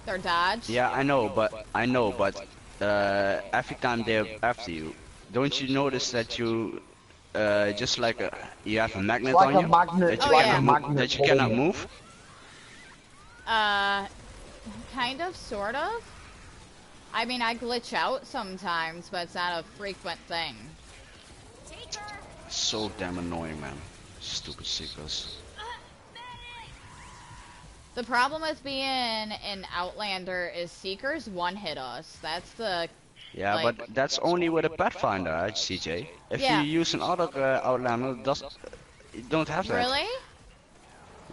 Or dodge. Yeah, I know, but I know, but uh, every time they're after you, don't you notice that you uh, just like a, you have a magnet like on a you magnet- that you Oh, cannot yeah. move, magnet that you cannot move? Uh, kind of, sort of. I mean, I glitch out sometimes, but it's not a frequent thing. So damn annoying, man. Stupid seekers. The problem with being an Outlander is Seekers one-hit us. That's the... Yeah, Like- but that's only with a Pathfinder, right, CJ? If Yeah. you use another uh, Outlander, does you don't have that. Really?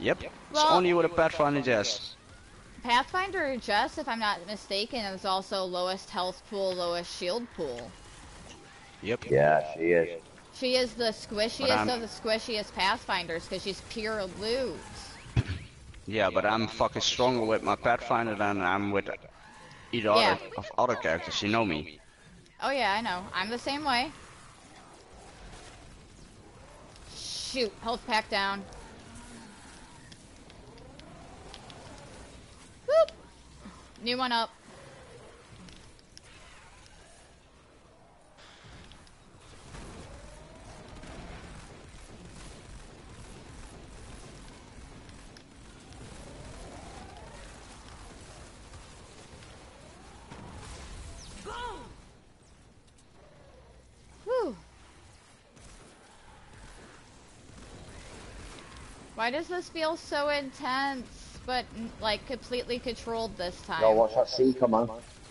Yep. it's only with a Pathfinder Jess. Pathfinder Jess, if I'm not mistaken, is also lowest health pool, lowest shield pool. Yep. Yeah, she is. She is the squishiest of the squishiest Pathfinders because she's pure loot. Yeah, but I'm fucking stronger with my Pathfinder than I'm with either Yeah. other of other characters. You know me. Oh yeah, I know. I'm the same way. Shoot, health pack down. Whoop! New one up. Why does this feel so intense, but like completely controlled this time? Yo, watch that scene, come on.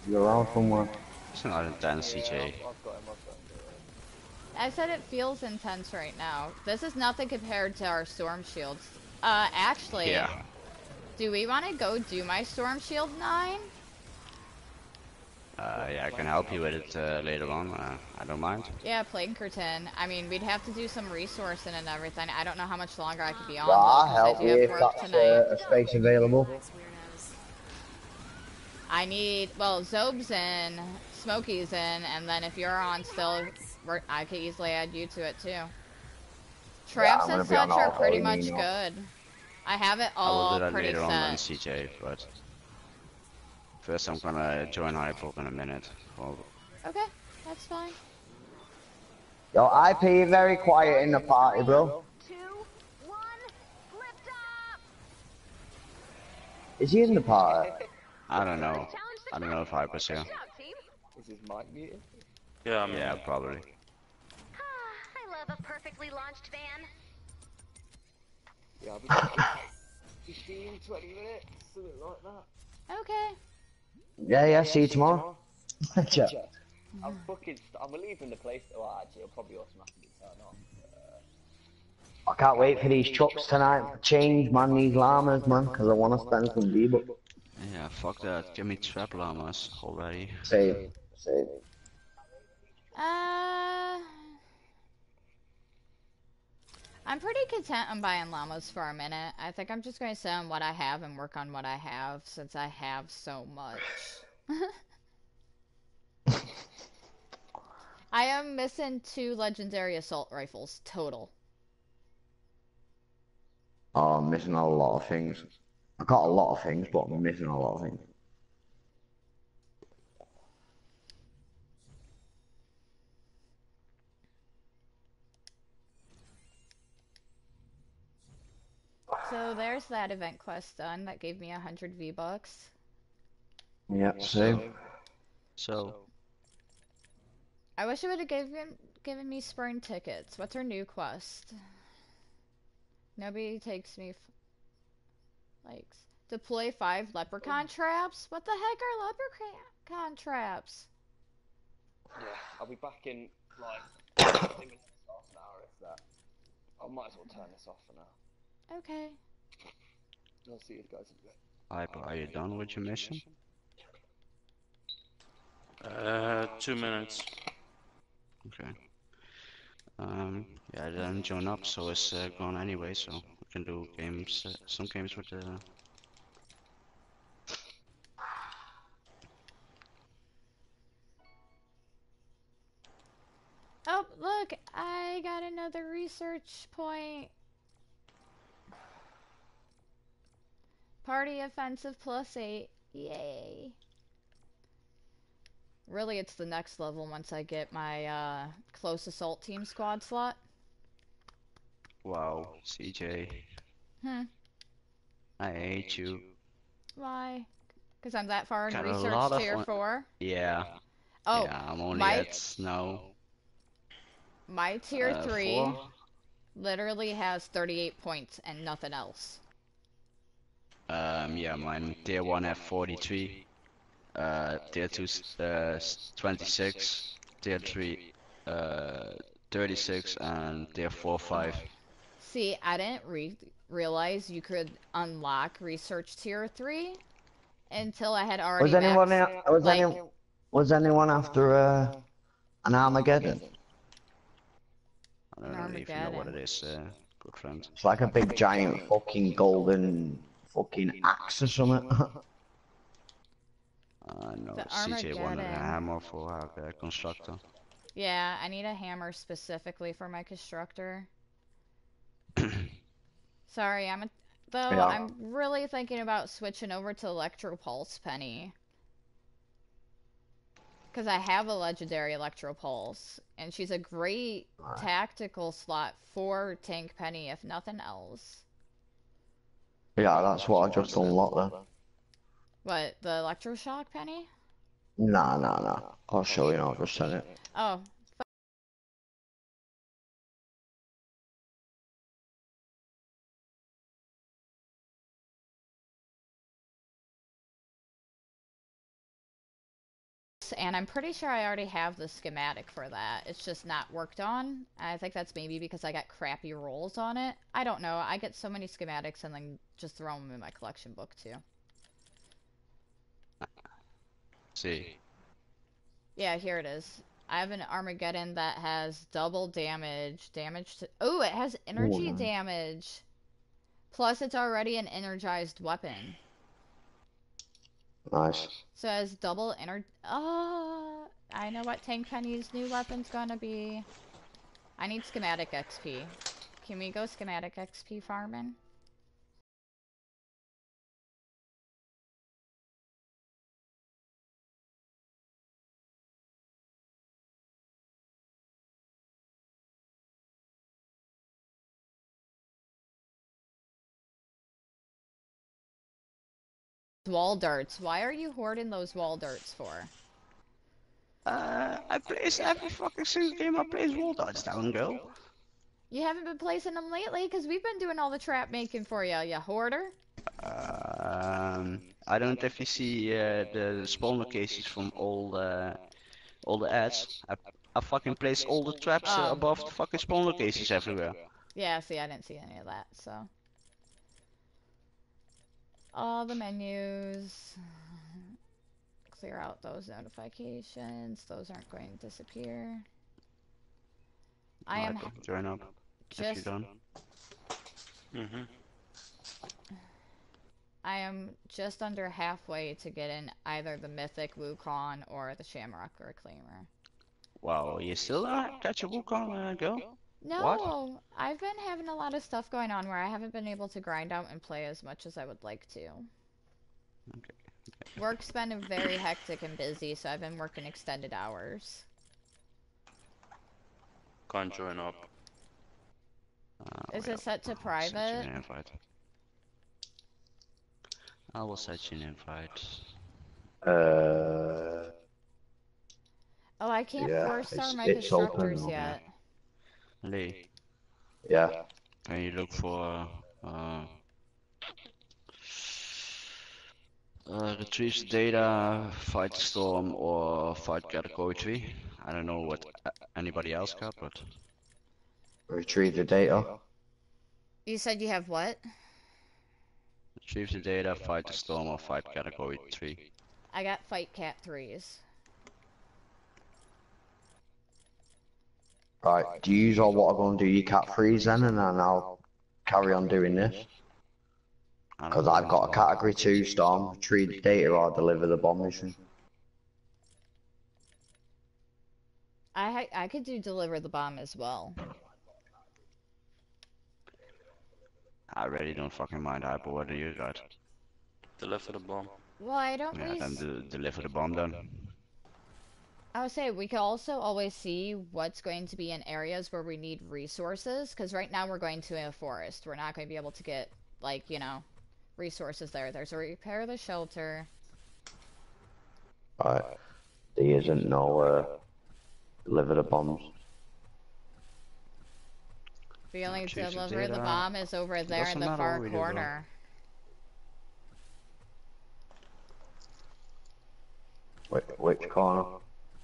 You're around somewhere. It's not intense, Yeah, CJ. I've, I've got him, I've got him. I said it feels intense right now. This is nothing compared to our storm shields. Uh, actually, Yeah. do we want to go do my storm shield nine? Uh, yeah, I can help you with it uh, later on. Uh, I don't mind. Yeah, Plague-Curtain. I mean, we'd have to do some resourcing and everything. I don't know how much longer I could be on. Well, I'll though, 'cause help you do if have work that's tonight. a space available. I need, well, Zob's in, Smokey's in, and then if you're on still, I could easily add you to it too. Traps I'm and such are pretty much good. I have it I will all do that pretty later on then. CJ. But first, I'm gonna join Hyper in a minute. Well, Okay, that's fine. Yo, IP is very quiet in the party, bro. Two, one, lift up! Is he in the party? I don't know. I don't know if I was here. Good job. Is his mic muted? Yeah, I'm Yeah, probably. Ah, I love a perfectly launched van. Yeah, I'll be back in 15, 20 minutes, something like that. Okay. Yeah, yeah, see you tomorrow. Yeah. I'm fucking. St- I'm leaving the place. Well, actually, it'll probably automatically turn off. I can't wait for these trucks tonight. Change, man, these llamas, man, because I want to spend some V-Bucks. Yeah, fuck that. Give me trap llamas already. Save. Save. Uh, I'm pretty content on buying llamas for a minute. I think I'm just going to sit on what I have and work on what I have since I have so much. I am missing two legendary assault rifles total. Oh, I'm missing a lot of things. I got a lot of things, but I'm missing a lot of things. So there's that event quest done. That gave me a hundred V bucks. Yep, save. So, I wish it would have given given me spring tickets. What's our new quest? Nobody takes me. F- likes deploy five leprechaun oh. traps. What the heck are leprechaun traps? Yeah, I'll be back in like half an hour if that. I might as well turn this off for now. Okay. I'll see you guys in a bit. Hyper, are you done with your mission? Uh, two minutes. Okay. Um, yeah, I didn't join up, so it's uh, gone anyway, so we can do games, uh, some games with the... Oh, look, I got another research point. Party offensive plus eight. Yay. Really, it's the next level once I get my uh, close assault team squad slot. Wow, CJ, Hmm. I hate you. Why? Because I'm that far in Got research tier one- four. Yeah, Oh, yeah, I'm only my- at snow. my tier uh, three four. literally has 38 points and nothing else. Um, yeah, mine tier 1 at 43, uh, tier 2 uh, 26, tier 3 uh, 36, and tier 4 5. See, I didn't re- realize you could unlock research tier three until I had already. Was anyone maxed- was like, any was anyone after uh, an Armageddon? I don't really even know what it is, uh, good friend. It's like a big giant fucking golden fucking axe or something. I know The CJ wanted a hammer for our uh, constructor. Yeah, I need a hammer specifically for my constructor. Sorry, I'm a, though Yeah. I'm really thinking about switching over to Electro Pulse Penny. Because I have a legendary Electro Pulse, and she's a great Alright. tactical slot for Tank Penny, if nothing else. Yeah, that's what I just unlocked then. What, the Electroshock Penny? Nah, nah, nah. I'll show you. I'll just send it. Oh, and I'm pretty sure I already have the schematic for that. It's just not worked on. I think that's maybe because I got crappy rolls on it. I don't know. I get so many schematics and then just throw them in my collection book too. See, Yeah, here it is. I have an Armageddon that has double damage. Damage to. Oh, it has energy nice. damage. Plus, it's already an energized weapon. Nice. So has double inner. Oh, uh, I know what Tank Penny's new weapon's gonna be. I need schematic XP. Can we go schematic XP farming? Wall darts. Why are you hoarding those wall darts for? Uh, I place every fucking single game I play wall darts down, girl. You haven't been placing them lately because we've been doing all the trap making for you, you hoarder. Um, I don't know if you see uh, the spawn locations from all the all the ads. I, I fucking place all the traps uh, above the fucking spawn locations everywhere. Yeah, see, I didn't see any of that, so. All the menus. Clear out those notifications. Those aren't going to disappear. I am join up if just done. Mm-hmm. I am just under halfway to get in either the Mythic Wukong or the Shamrock Reclaimer. Wow, you still uh, catch a Wukong, uh, girl? No, I've been having a lot of stuff going on where I haven't been able to grind out and play as much as I would like to. Work's been very hectic and busy, so I've been working extended hours. Can't join up. Uh, Is it set to I'll send you private? an invite. I will set you an invite. Uh, Oh, I can't Yeah, four star it's- my it's open constructors yet. Lee, yeah. can you look for uh, uh, retrieves data, fight the storm, or fight category 3? I don't know what uh, anybody else got, but Retrieve the data. You said you have what? retrieve the data, fight the storm, or fight category 3. I got Fight Cat 3s. Right. Oh, do you use all what I'm going to do your Cat 3s then, and then I'll carry on doing this? Because I've got a category two storm, retrieve the data or deliver the bomb mission. I I could do deliver the bomb as well. I really don't fucking mind Hyper, what do you got? Deliver the bomb. Well, I don't Yeah, really. then s- de deliver the bomb then. I would say we could also always see what's going to be in areas where we need resources, because right now we're going to a forest. We're not going to be able to get, like, you know, resources there. There's a repair the shelter. Right. There isn't no uh, deliver the bombs. The only Choose deliver the bomb is over there Doesn't in the far what we do, corner. Which, which corner?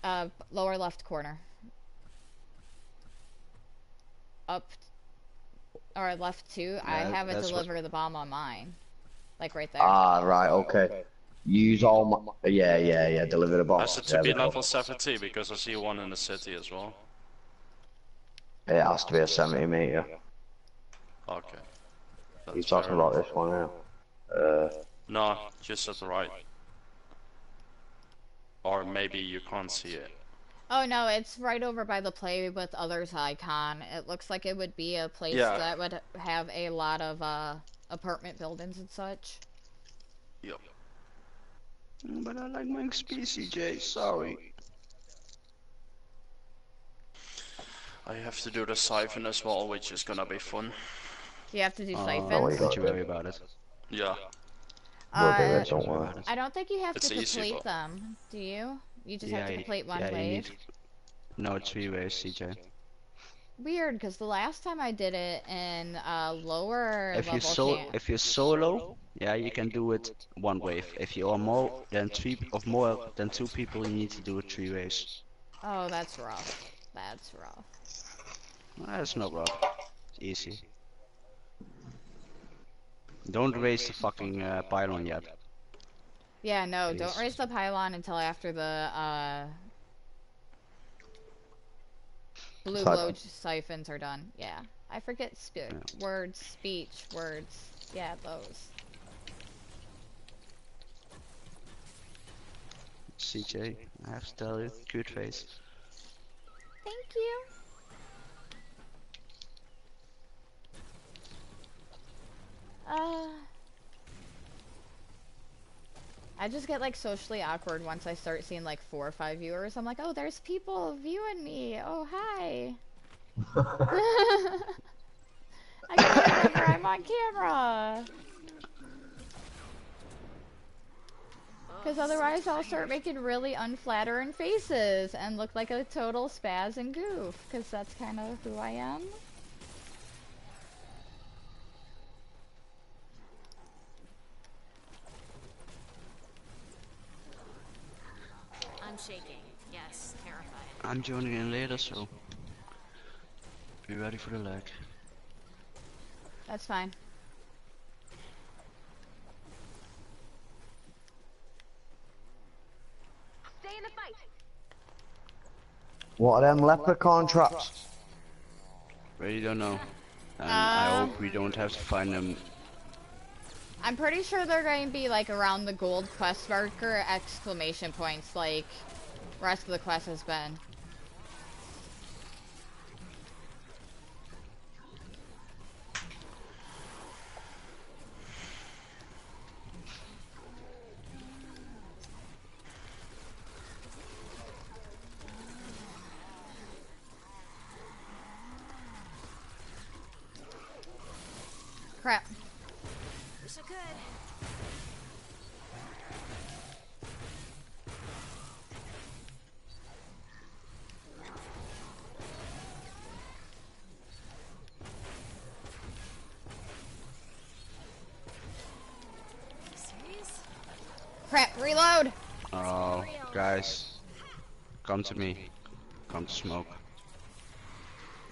Uh, lower left corner. Up, or left two. I have a that's what- deliver the bomb on mine, like right there. Ah, right, okay. Use all my... Yeah, yeah, yeah, deliver the bomb. Has it There to be level 70 because I see one in the city as well. It has to be a 70 meter. Okay. You're talking about this one now. Uh, No, just at the right. Or maybe you can't see it. Oh no, it's right over by the play with others icon. It looks like it would be a place Yeah. that would have a lot of uh apartment buildings and such. Yep. Mm, But I like my XP, CJ, sorry. I have to do the siphon as well, which is gonna be fun. You have to do Uh, siphons. don't you worry about it. Yeah. We'll do Uh, it, don't worry. I don't think you have It's to easy, complete but- them. Do you? You just yeah, have to complete one yeah, wave. need- No, it's three ways, CJ. Weird, because the last time I did it in uh, lower If level you so camp. if you're solo, yeah, you can do it one wave. If you are more than three of more than two people, you need to do it three ways. Oh, that's rough. That's rough. That's not rough. It's easy. Don't raise the fucking uh, pylon yet. Yeah, no, don't raise the pylon until after the uh blue Siphon. glow siphons are done. Yeah. I forget sp- words, speech, words. Yeah, those. CJ, I have to tell you, good face. Thank you. Uh I just get like socially awkward once I start seeing like four or five viewers. I'm like, oh, there's people viewing me. Oh, hi. I gotta remember I'm on camera. Because otherwise I'll start making really unflattering faces and look like a total spaz and goof. Because that's kind of who I am. I'm shaking. Yes, terrified. I'm joining in later, so be ready for the lag. That's fine. Stay in the fight. What are them leprechaun traps? Really don't know. And I Um, hope we don't have to find them. I'm pretty sure they're going to be like around the gold quest marker exclamation points like rest of the quest has been. Crap. Crap, reload! Oh, guys, come to me. Come to smoke.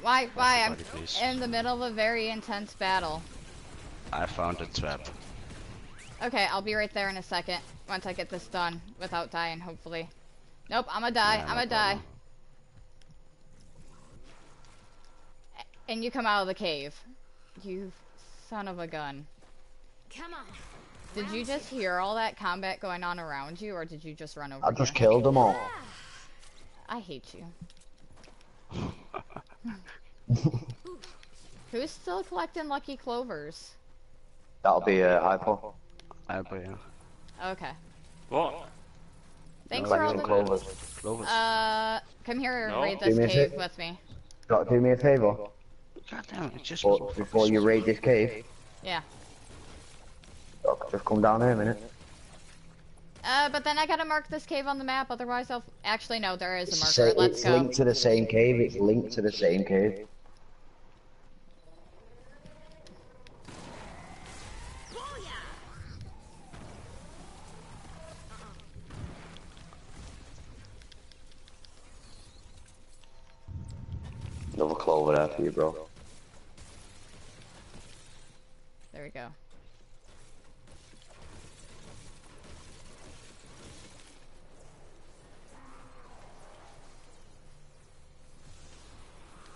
Why, why? I'm Everybody, please. in the middle of a very intense battle. I found a trap. Okay, I'll be right there in a second. Once I get this done without dying, hopefully. Nope, I'ma die. Yeah, I'ma die. And you come out of the cave. You son of a gun. Come on. Did you just hear all that combat going on around you, or did you just run over I just here? killed them all. I hate you. Who's still collecting lucky clovers? That'll be a hypo. I but yeah. Okay. What? Thanks for all the. clovers. Clovers. Uh, come here and No. raid this cave with me. Got to do me a favor God damn it! Just before, before you raid this cave. Yeah. Look, just come down here a minute. Uh, but then I gotta mark this cave on the map, otherwise I'll. Actually, no, there is a It's, marker. sa- Let's it's go. linked to the same cave. It's linked to the same cave. Another clover there for you, bro. There we go.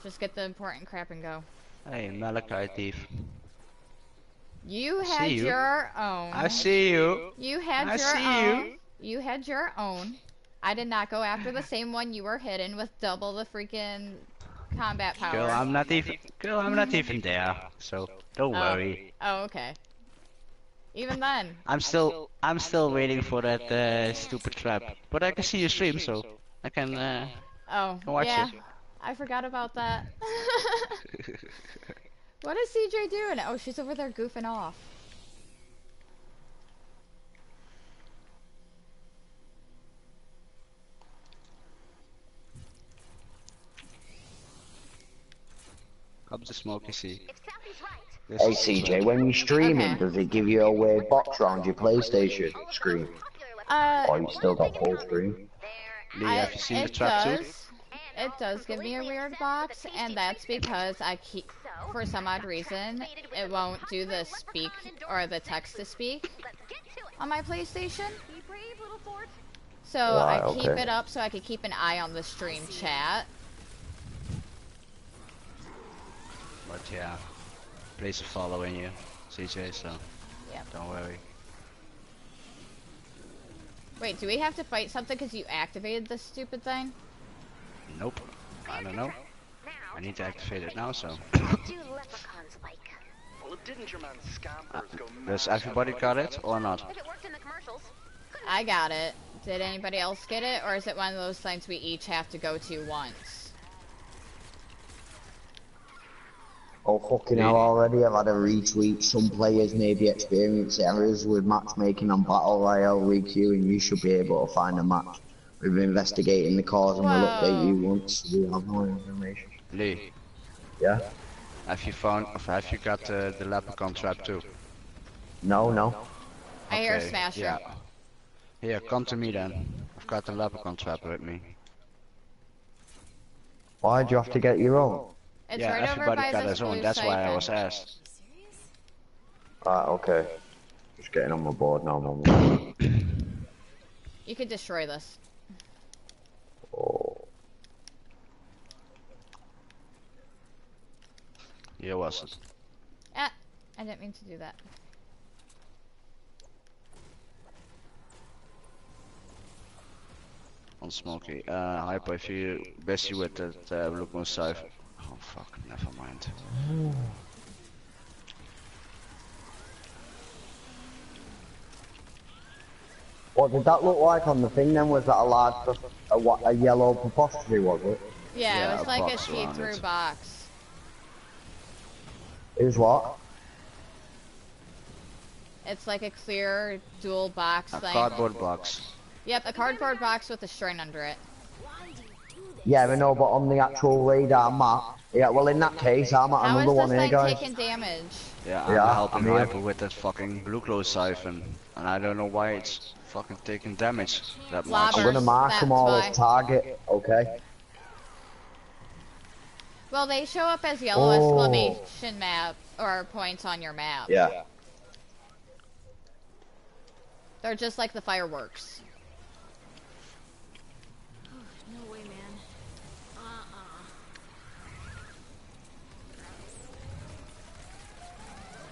Just get the important crap and go. Hey, Malachi thief. You had you. your own. I see you. You had I your see own. you. You had your own. I did not go after the same one you were hidden with double the freaking combat power. Girl, I'm not even. Girl, I'm not even there. So don't Oh. worry. Oh, okay. Even then. I'm still. I'm still waiting for that uh, stupid trap. But I can see your stream, so I can. Uh, Oh, Go watch yeah. it. I forgot about that. what is CJ doing? Oh, she's over there goofing off. come to smoke, you see. If Sally's right, This Hey CJ, when you're streaming, Okay. does it give you a weird box around your PlayStation screen? popular Uh, Or you still got full screen? there. Lee, have you seen the it trap too? does. It does give me a weird box, and that's because I keep, for some odd reason, it won't do the speak or the text to speak Let's get to it. on my PlayStation. Be brave. So I keep okay. it up so I can keep an eye on the stream chat. But yeah, please a following you, CJ. So Yep. don't worry. Wait, do we have to fight something because you activated this stupid thing? Nope. I don't know. I need to activate it now. So what do leprechauns like? Well, didn't your man Scampers go uh, does mad everybody got it or not? If it worked in the commercials. I got it. Did anybody else get it, or is it one of those things we each have to go to once? Oh fucking hell already, I've had a retweet. Some players may be experiencing errors with matchmaking on Battle Royale requeue and you should be able to find a match. We're investigating the cause and we'll update you once we have more information. Lee, Yeah? have you found, have you got uh, the leprechaun trap too? No, no. I hear Okay, Smasher. Yeah. Here, come to me then. I've got the leprechaun trap with me. Why'd you have to get your own? It's yeah, right everybody by got this his own. That's why I was asked. Ah, okay. Just getting on my board now, man. You could destroy this. Yeah, was it? Ah, I didn't mean to do that. On Smoky. Uh, Hyper, if you busy with that uh, look on Cypher. Oh fuck, never mind. What did that look like on the thing then? Was that a large, a, what, a yellow apostrophe, was it? Yeah, Yeah, it was a like a box see-through box. It was what? It's like a clear dual box A thing. cardboard box. Yep, a cardboard box with a string under it. Yeah, I know, but on the actual radar map. Yeah, well, in that case, I'm at How is another one here, thing guys. taking damage? Yeah, I'm Yeah, helping I'm here. Hyper with that fucking BluGlo siphon. And I don't know why it's fucking taking damage that much. Lobber. I'm gonna mark them all why. as target, okay? Well, they show up as yellow Oh. exclamation map or points on your map. Yeah. They're just like the fireworks. No way, man.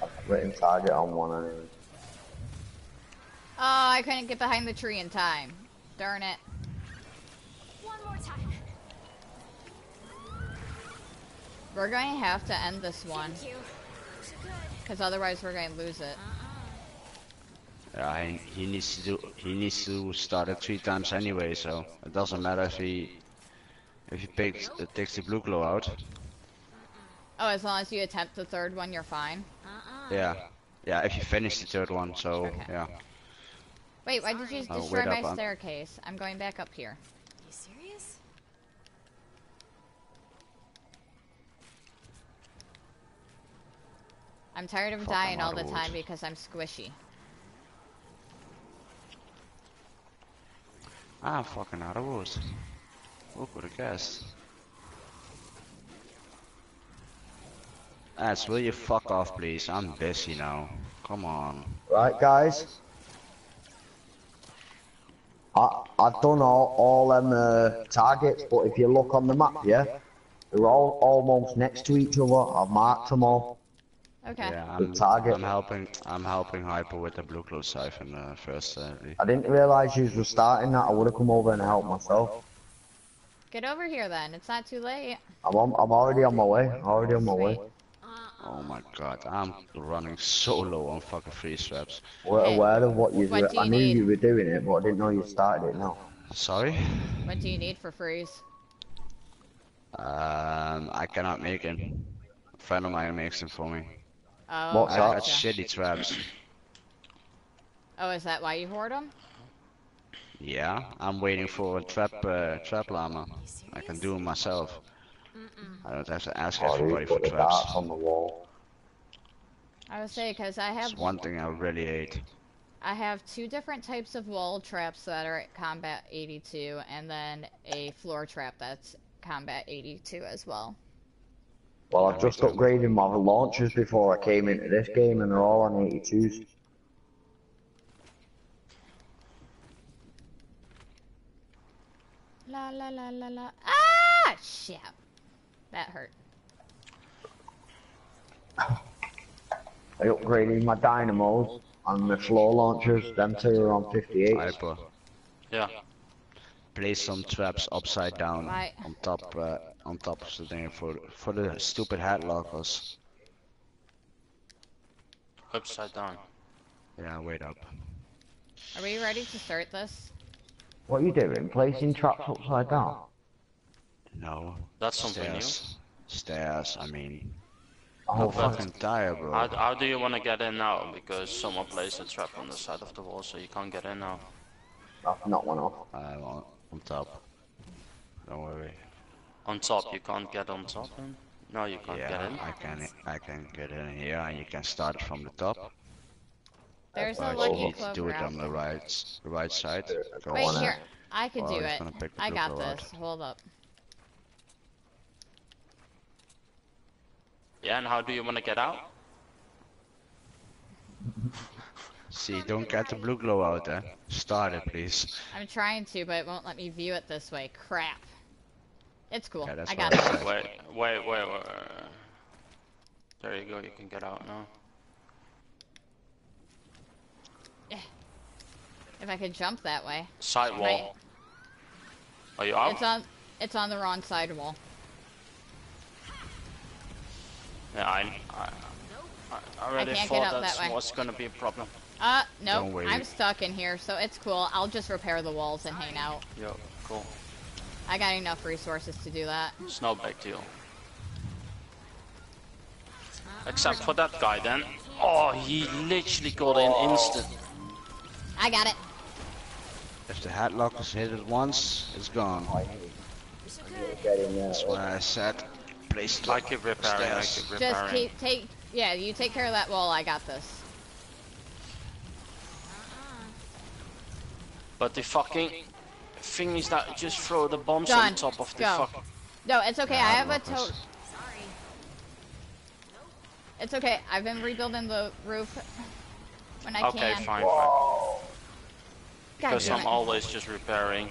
Uh-uh. Written target on one anyway. Oh, I couldn't get behind the tree in time. Darn it. One more time. We're going to have to end this one, Thank you. So good. because otherwise we're going to lose it. Yeah, he, he needs to do. He needs to start it three times anyway, so it doesn't matter if he if he picks uh, takes the BluGlo out. Oh, as long as you attempt the third one, you're fine. Uh-uh. Yeah, yeah. If you finish the third one, so Okay. yeah. Wait, why did you Oh, destroy wait my up, staircase? I'm going back up here. You serious? I'm tired of Fuck, dying all out the of time because I'm squishy. Ah, fucking out of wood. Who could have guessed? Ads, will you fuck off, please? I'm busy now. Come on. Right, guys? I, I've done all, all them uh, targets, but if you look on the map, yeah? They're all almost next to each other. I've marked them all. Okay. Yeah, I'm, target. I'm helping. I'm helping Hyper with the BluGlo siphon uh, first. Uh, I didn't realise you were starting that. I would have come over and helped myself. Get over here then. It's not too late. I'm on, I'm already on my way. I already on my way. Oh my god, I'm running so low on fucking freeze traps. We're Hey, aware of what you what were. do you I knew need? you were doing it, but I didn't know you started it now. Sorry? What do you need for freeze? Um, I cannot make it. A friend of mine makes them for me. Oh, What's I that? got gotcha. shitty traps. Oh, is that why you hoard them? Yeah, I'm waiting for a trap uh, trap llama. I can do it myself. I don't have to ask Oh, everybody for put the darts traps. on the wall. I would say because I have It's one thing I really hate. I have two different types of wall traps that are at combat 82, and then a floor trap that's combat 82 as well. Well, I've just upgraded my launchers before I came into this game, and they're all on 82s. La la la la la. Ah! Shit. That hurt. I upgraded my dynamos and the floor launchers. Them two are on 58. Hyper. Yeah. Place some traps upside down Right. on top uh, on top of the thing for for the stupid headlockers. Upside down. Yeah, wait up. Are we ready to start this? What are you doing? Placing traps upside down? No. That's something new. Stairs. Stairs, I mean. Oh, I'm fucking tired, bro. How, how do you want to get in now? Because someone placed a trap on the side of the wall, so you can't get in now. I've not one off. I'm on, on top. Don't worry. On top, you can't get on top. Then? No, you can't get Yeah, in. I can I can get in here and you can start from the top. There's a But you lucky need to do it on the right the right side. Go Wait on here. it. I can Oh, do it. gonna pick the I got glow out. this. Hold up. Yeah, and how do you want to get out? See, don't get the BluGlo out there. Start it, please. I'm trying to, but it won't let me view it this way. Crap. It's cool. Okay, that's I got I this. Wait, wait, wait, wait. There you go, you can get out now. If I could jump that way. Side wall. Are you out? It's on. It's on the wrong side wall. Yeah, I, I, I already can't get thought up that that way. was gonna be a problem. Uh, Don't nope. I'm stuck in here, so it's cool. I'll just repair the walls and hang out. Yo, cool. I got enough resources to do that. It's no big deal. Except for that guy then. Oh, he literally got in instant. I got it. If the headlock is hit it once, it's gone. Get in there. That's why I said place it I keep repairing, I Stairs. keep Just keep take. Yeah, you take care of that wall. I got this. But the fucking thing is that just throw the bombs Done. on top of the Go. fuck. No, it's okay. I have a headlock is- total. It's okay. I've been rebuilding the roof when I Okay, can. fine, fine. Because I'm it. always just repairing.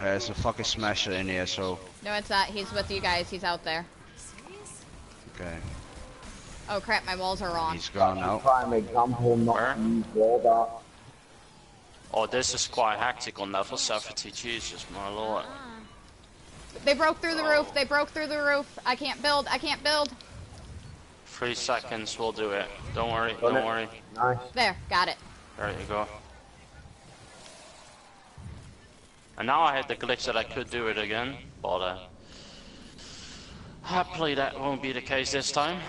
There's a fucking smasher in here, so No, it's not. He's with you guys. He's out there. okay. Oh crap! My walls are wrong. He's gone now. Prime example, not Where? use wall dart. Oh, this is quite hectic on level 70. Jesus, my lord. They broke through the roof. They broke through the roof. I can't build. I can't build. Three seconds, we'll do it. Don't worry, Done don't it. worry. Nice. There, got it. There you go. And now I had the glitch that I could do it again, but uh, happily that won't be the case this time.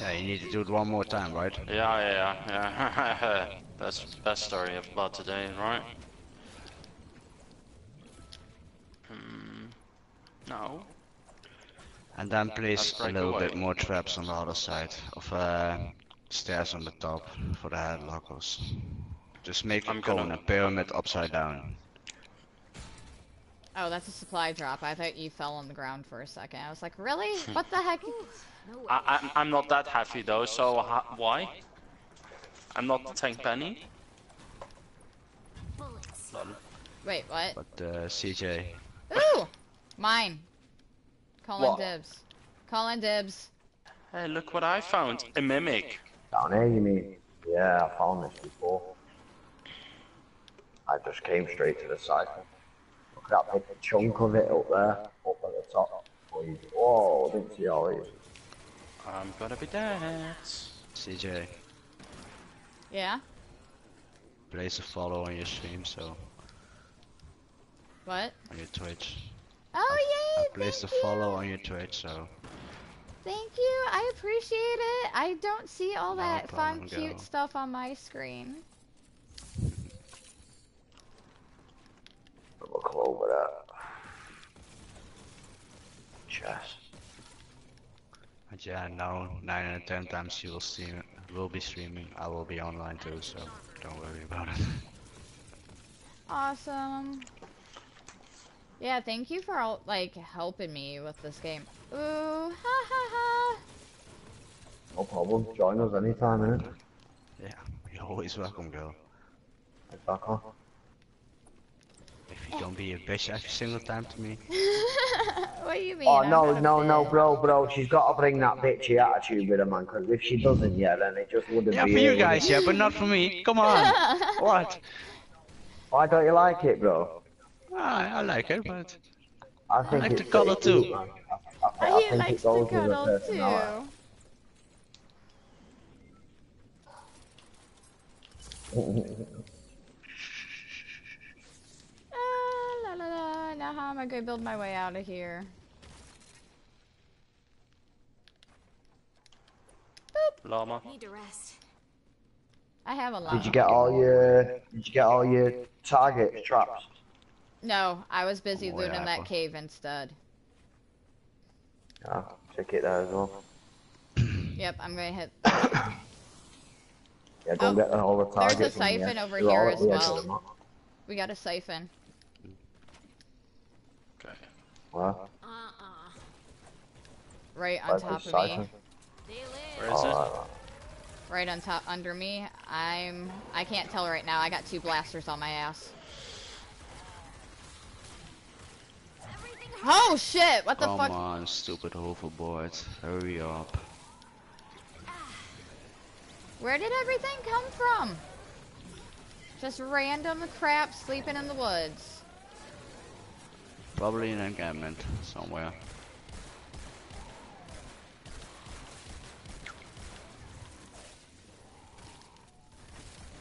Yeah, you need to do it one more time, right? Yeah, yeah, yeah. That's best story about today, right? Hmm. No. And then place a little away. bit more traps on the other side of uh, stairs on the top for the headlockers. Just make a I'm cone, gonna- a pyramid upside down. Oh, that's a supply drop. I thought you fell on the ground for a second. I was like, really? What the heck? I, I'm, I'm not that heavy though, so ha- why? I'm not the tank penny. Wait, what? But uh, CJ, Ooh! Mine. Calling What? dibs. Calling dibs. Hey, look what I found. A mimic. Down here, you mean? Yeah, I found this before. I just came straight to the side. Look at that big chunk of it up there, up at the top. Oh, you- Whoa, I didn't see all these. I'm gonna be dead. CJ, Yeah? place a follow on your stream, so What? on your Twitch. Oh, I yay! placed a follow on your Twitch, so Thank you. I appreciate it. I don't see all No that fun, problem, cute girl. stuff on my screen. Look over there. Chest. and yeah, now nine out of ten times you will stream, will be streaming. I will be online too, so don't worry about it. Awesome. Yeah, thank you for all, like helping me with this game. Ooh, ha ha ha. No problem. Join us anytime, innit? yeah, you're always welcome, girl. Exactly. If you don't be a bitch every single time to me, what do you mean? Oh I'm no, no, no, bro, bro. She's got to bring that bitchy attitude with her, man. Because if she doesn't, yeah, then it just wouldn't yeah, be. for you guys, yeah, but not for me. Come on, what? Why don't you like it, bro? Ah, I like it, but I think like the colour too. man. I, I, I He think likes it to goes with her cuddle too. personality. Ah, la la la. Now how am I gonna build my way out of here? Boop. llama. Need to rest. I have a lot. Did you get all your Did you get all your target traps? No, I was busy Oh, looting yeah, that but- cave instead. Yeah, check it there as well. Yep, I'm gonna hit. Yeah, go and Oh, get all the there's a targets. from siphon here. over They're all here as well. of the map. We got a siphon. Okay. Uh-uh. Right on top of me. siphon? They live. Where is it? Right on top under me. I'm I can't tell right now. I got two blasters on my ass. Oh shit! What the fuck? Come on, stupid hoverboard. Hurry up. Where did everything come from? Just random crap sleeping in the woods. Probably an encampment somewhere.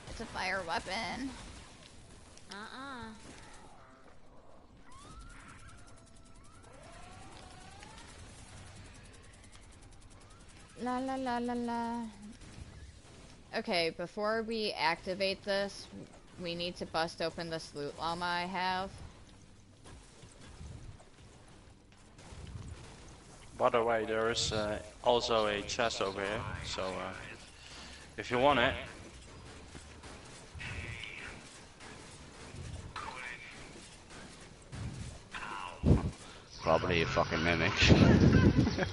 It's a fire weapon. Uh-uh. La la la la la. Okay, before we activate this, we need to bust open this loot llama I have. By the way, there is uh, also a chest over here, so uh, if you want it, Probably a fucking mimic.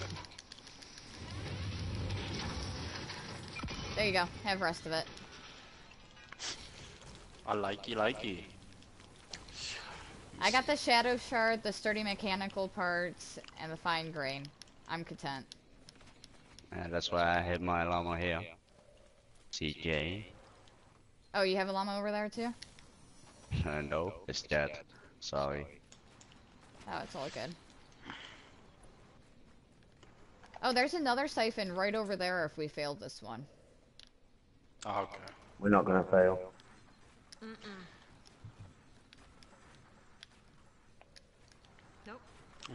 There you go. Have the rest of it. I likey likey. I got the shadow shard, the sturdy mechanical parts, and the fine grain. I'm content. and that's why I hit my llama here. CJ. Oh, you have a llama over there too? Uh, no, it's dead. Sorry. Oh, it's all good. Oh, there's another siphon right over there if we failed this one. Oh, okay. We're not gonna fail. Mm-mm. Nope.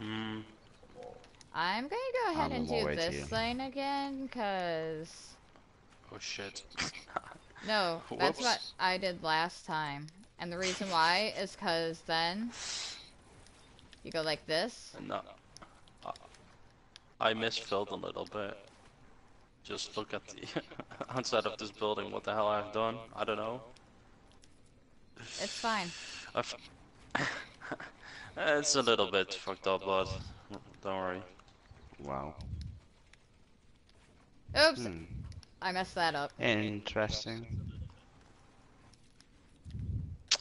Mm, I'm gonna go ahead I'm and do this you. thing again, cause... oh shit. No, that's what I did last time. And the reason why is cause then... You go like this. no. I- I misfilled a little bit. Just look at the outside of this building, what the hell I've done. I don't know. It's fine. I've... it's a little bit fucked up, but don't worry. Wow. Oops! Hmm. I messed that up. Interesting.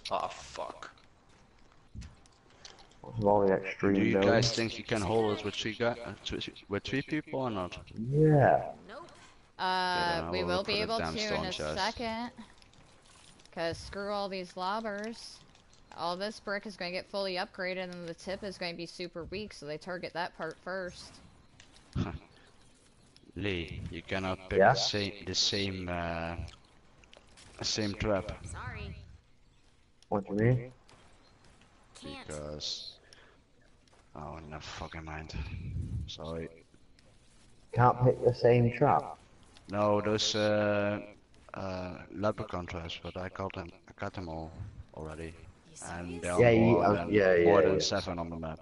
Oh fuck. What's all the extreme Do you building? guys think you can hold us with three guys, uh, with three people or not? Yeah. Nope. Uh, we I'll be able to in a chest. second. Cause screw all these lobbers. All this brick is going to get fully upgraded and the tip is going to be super weak, so they target that part first. Lee, you cannot pick Yeah? the same the same uh, same trap Sorry. What do you mean? Can't. because oh never fucking mind. Sorry. Can't pick the same trap. No, those uh, uh, leprechaun traps, but I got them. I got them all already, and there are Yeah, you- more, uh, than, yeah, more yeah, than yeah. seven on the map.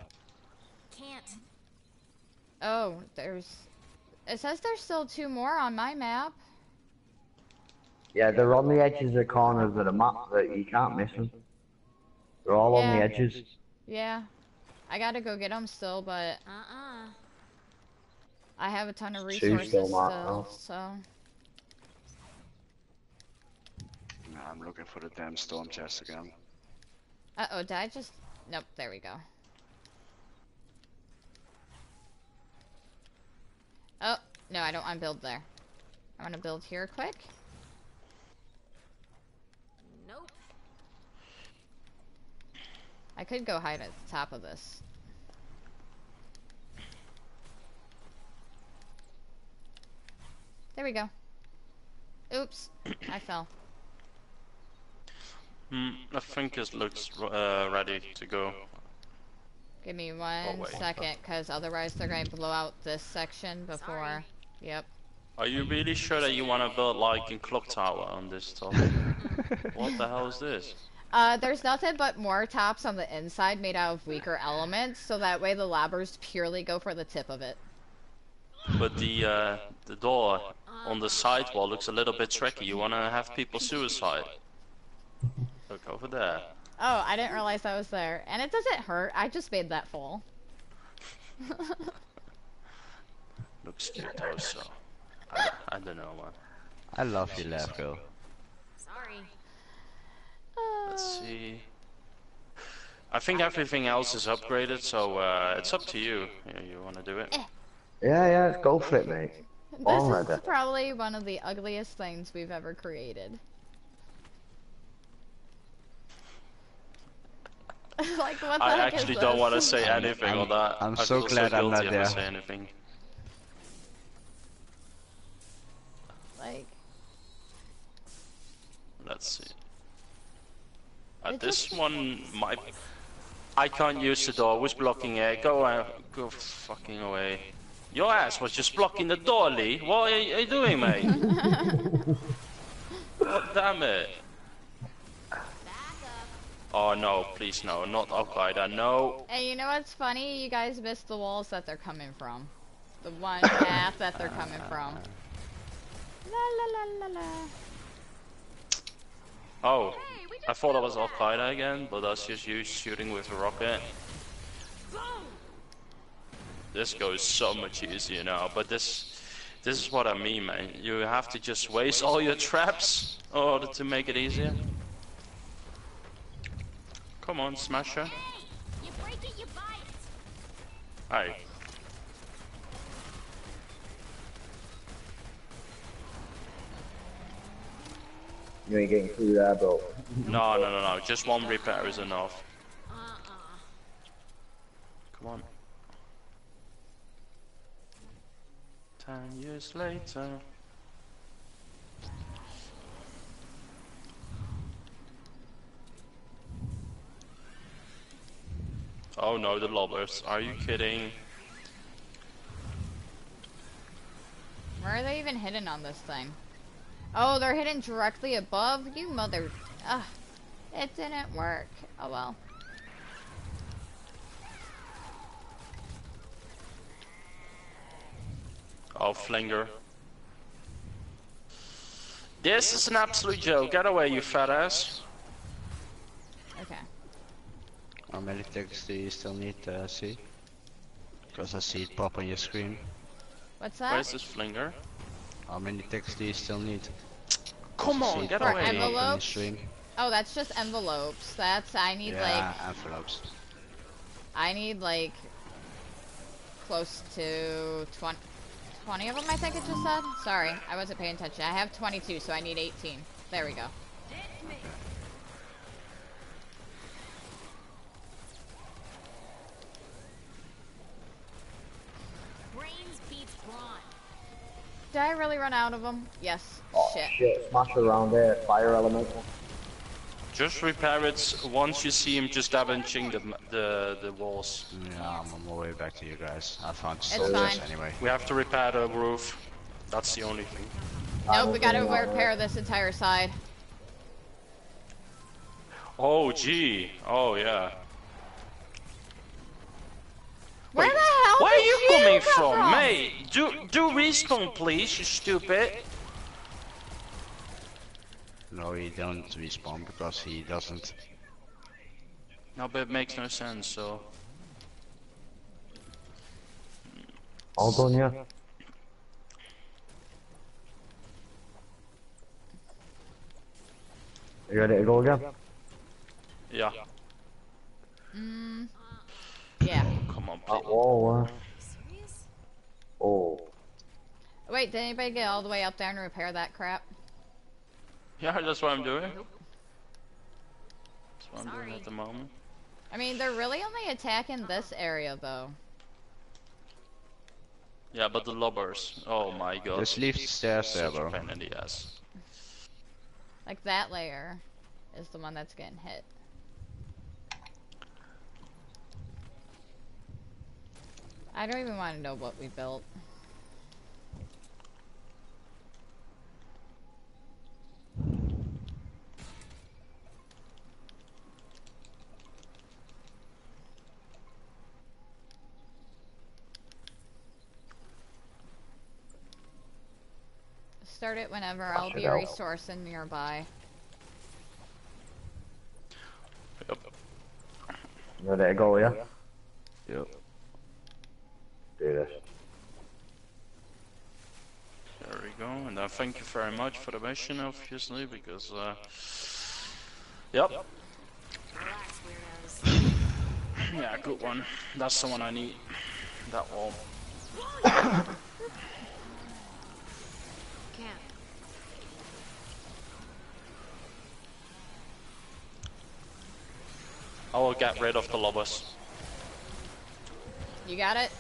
Can't. Oh, there's... It says there's still two more on my map. Yeah, they're on the edges of corners of the map that you can't miss them. They're all on the edges. Yeah. I gotta go get them still, but Uh-uh. I have a ton of resources still still, so... Nah, I'm looking for the damn storm chest again. Uh-oh, did I just... Nope, there we go. Oh, no, I don't want to build there. I want to build here quick. Nope. I could go hide at the top of this. There we go. Oops, I fell. Hmm, I think it looks uh, ready to go. Give me one wait. second, because otherwise they're going to blow out this section before... Sorry. Yep. Are you really sure that you want to build like a clock tower on this top? what the hell is this? Uh, there's nothing but more tops on the inside made out of weaker elements, so that way the lobbers purely go for the tip of it. But the uh, the door on the side wall looks a little bit tricky. You want to have people suicide. Look over there. Oh, I didn't realize I was there. And it doesn't hurt, I just made that fall. Looks cute though, so. I, I don't know, man. I love you, laugh girl. Sorry. Let's uh, see. I think everything else is upgraded, so uh, uh it's up to you. You, you want to do it? Eh. Yeah, yeah, go for it, mate. This All is probably one of the ugliest things we've ever created. like, what the I heck actually is don't want to say anything I'm- on that. I'm I so feel glad I'm not if I there. say anything. Like, Let's see. Uh, this just- one might. I can't use the door. Who's blocking it? Go, uh, go fucking away. Your ass was just blocking the door, Lee. What are you, are you doing, mate? God damn it. Oh no, please no, not Al Qaeda, no. Hey, you know what's funny? You guys missed the walls that they're coming from. The one path that they're coming from. La la la la la. Oh, I thought it was Al Qaeda again, but that's just you shooting with a rocket. This goes so much easier now, but this, this is what I mean, man. You have to just waste all your traps in order to make it easier. Come on, Smasher. Hey, you break it, you buy it. You ain't getting through there, bro. No, no, no, no. Just one repair is enough. Come on. Ten years later. Oh no, the lobbers. Are you kidding? Where are they even hidden on this thing? Oh, they're hidden directly above? You mother... Ugh. It didn't work. Oh well. Oh, Flinger. This is an absolute joke. Get away, you fat ass. Okay. How many ticks do you still need to see? Because I see it pop on your screen. What's that? Where's this Flinger? How many ticks do you still need? Come on, get away. on your envelopes? stream. Oh, that's just envelopes. That's... I need, like... Yeah, envelopes. I need, like... Close to 20... 20 of them, I think it just said? Sorry, I wasn't paying attention. I have 22, so I need 18. There we go. Did I really run out of them? Yes. Oh, Shit. shit. Smash around there. Fire elemental. Just repair it once you see him just avenging the the the walls. Yeah, I'm on my way back to you guys. I found It's soldiers fine. anyway. We have to repair the roof. That's the only thing. Nope, we gotta repair this entire side. Oh gee. Oh yeah. Where Wait, the hell Where are you coming come from, mate? Do do respawn, please, you stupid. No, he don't respawn because he doesn't. No, but it makes no sense. So All done, yeah. You ready to go again? yeah. Mm. Yeah. Come on, Uh, please. oh, uh, oh. Wait, did anybody get all the way up there and repair that crap? Yeah, that's what I'm doing. That's what I'm doing at the moment. I mean, they're really only attacking this area, though. Yeah, but the lobbers. Oh my god. Just leave the stairs there, Such bro. pain in the ass. Like, that layer is the one that's getting hit. I don't even want to know what we built. Start it whenever, I'll, I'll be out. resourcing nearby. Yep. Let it go, yeah? Yep. Do this. There we go. And uh, thank you very much for the mission, obviously, because uh, yep, Relax, yeah, good one. That's the one I need. That wall. I will get rid of the lobbers. You got it?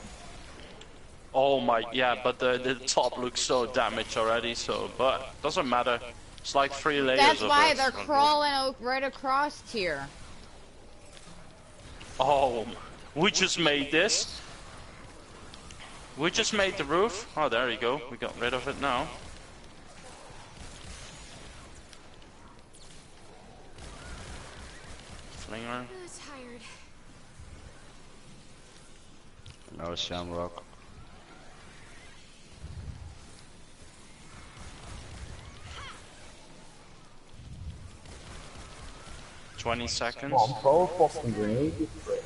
Oh my, yeah, but the the top looks so damaged already. So, but doesn't matter. It's like three layers That's of why they're crawling right across here. Oh, we just made this. We just made the roof. Oh, there you go. We got rid of it now. Flinger. Tired. No Shamrock. Twenty seconds. Come on, throw a fucking grenade. you prick.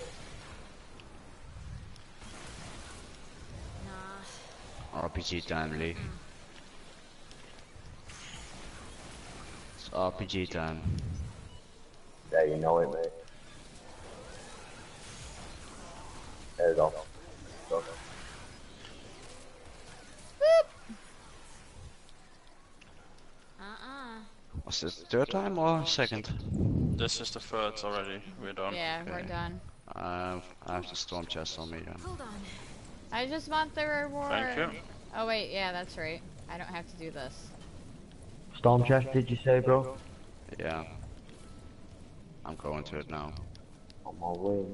Nah. RPG time, Lee. It's RPG time. Yeah, you know it, mate. There you go. Go. Uh-uh. Was this third time or second? This is the third already. We're done. Yeah, we're done. Uh, I have the storm chest on me. Yeah. Hold on. I just want the reward. Thank you. Oh wait, yeah, that's right. I don't have to do this. Storm chest, did you say, bro? Yeah. I'm going to it now. On my way.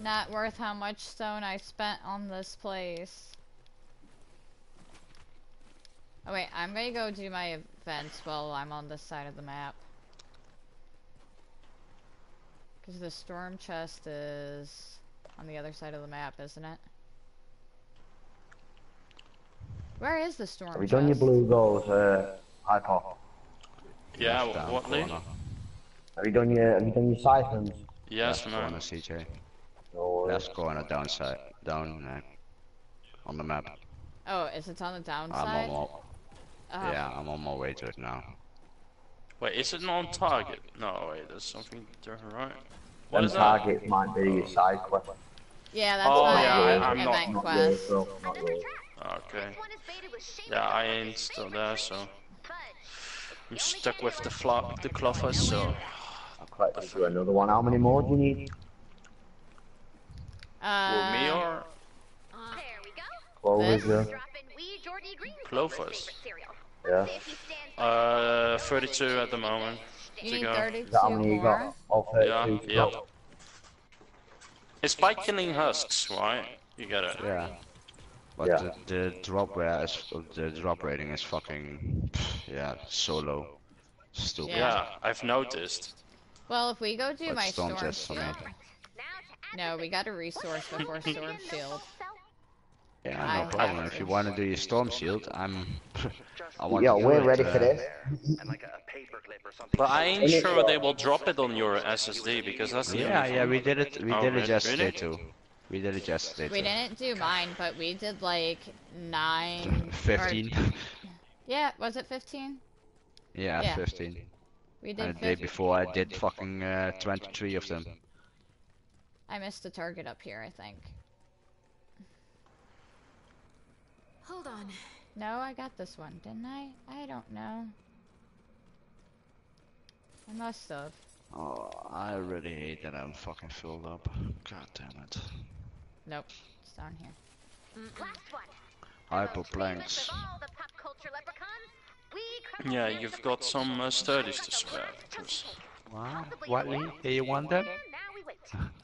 Not worth how much stone I spent on this place. Oh wait, I'm gonna go do my events while I'm on this side of the map. Because the storm chest is on the other side of the map, isn't it? Where is the storm Have you chest? done your blue goals, uh, hyper? Yeah, Left down what, Lee? Have you done your, have you done your siphons? Yes, Left man. corner, CJ. No worries. Left corner, downside, down uh, on the map. Oh, is it on the I'm downside? on Oh, yeah, I'm on my way to it now. Wait, is it on target? No, wait, there's something different, right? What Them is that? might be your side quest. Yeah, that's Oh, my yeah, I- I'm not- Not quest. yours, bro. Not yours. Okay. One is baited with shade Yeah, I ain't still there, so I'm stuck with the flo the cloffers, so I've collected you another one. How many more do you need? Uh, will me or there we go. Clovers, This? Yeah. Drop in wee Geordie Green Clovers. favorite cereal. Yeah. If you stand uh 32 at the moment you to need go. 32 how many you more. got? All 32 Yeah, yep. go. It's by killing husks, right? You get it. Yeah. But Yeah. the, the drop rate is the drop rating is fucking yeah so low. Stupid. Yeah. Yeah, I've noticed. Well, if we go do But my storm storm chest shield. now to No, we got a resource before storm shield. Yeah, no problem. If you want to do your storm shield, I'm. I want Yo, to we're ready uh, for this. and like a paper clip or something. But I ain't Ain't it- sure they will drop it on your SSD because that's the Yeah, only yeah, we did it. We Oh, did re- it yesterday really? too. We did it yesterday We too. didn't do mine, but we did like nine. or- Fifteen. yeah, was it 15? Yeah, Yeah. fifteen. We And did the day before, I did fucking uh, twenty-three of them. I missed the target up here, I think. Hold on. No, I got this one, didn't I? I don't know. I must have. Oh, I really hate that I'm fucking filled up. God damn it. Nope, it's down here. Last one. Hyper Most planks. of all the pop culture leprechauns, we crumble Yeah, you've got some uh, sturdies to spare. Just 'cause- Wow. What, one. Lee? Hey, you want them?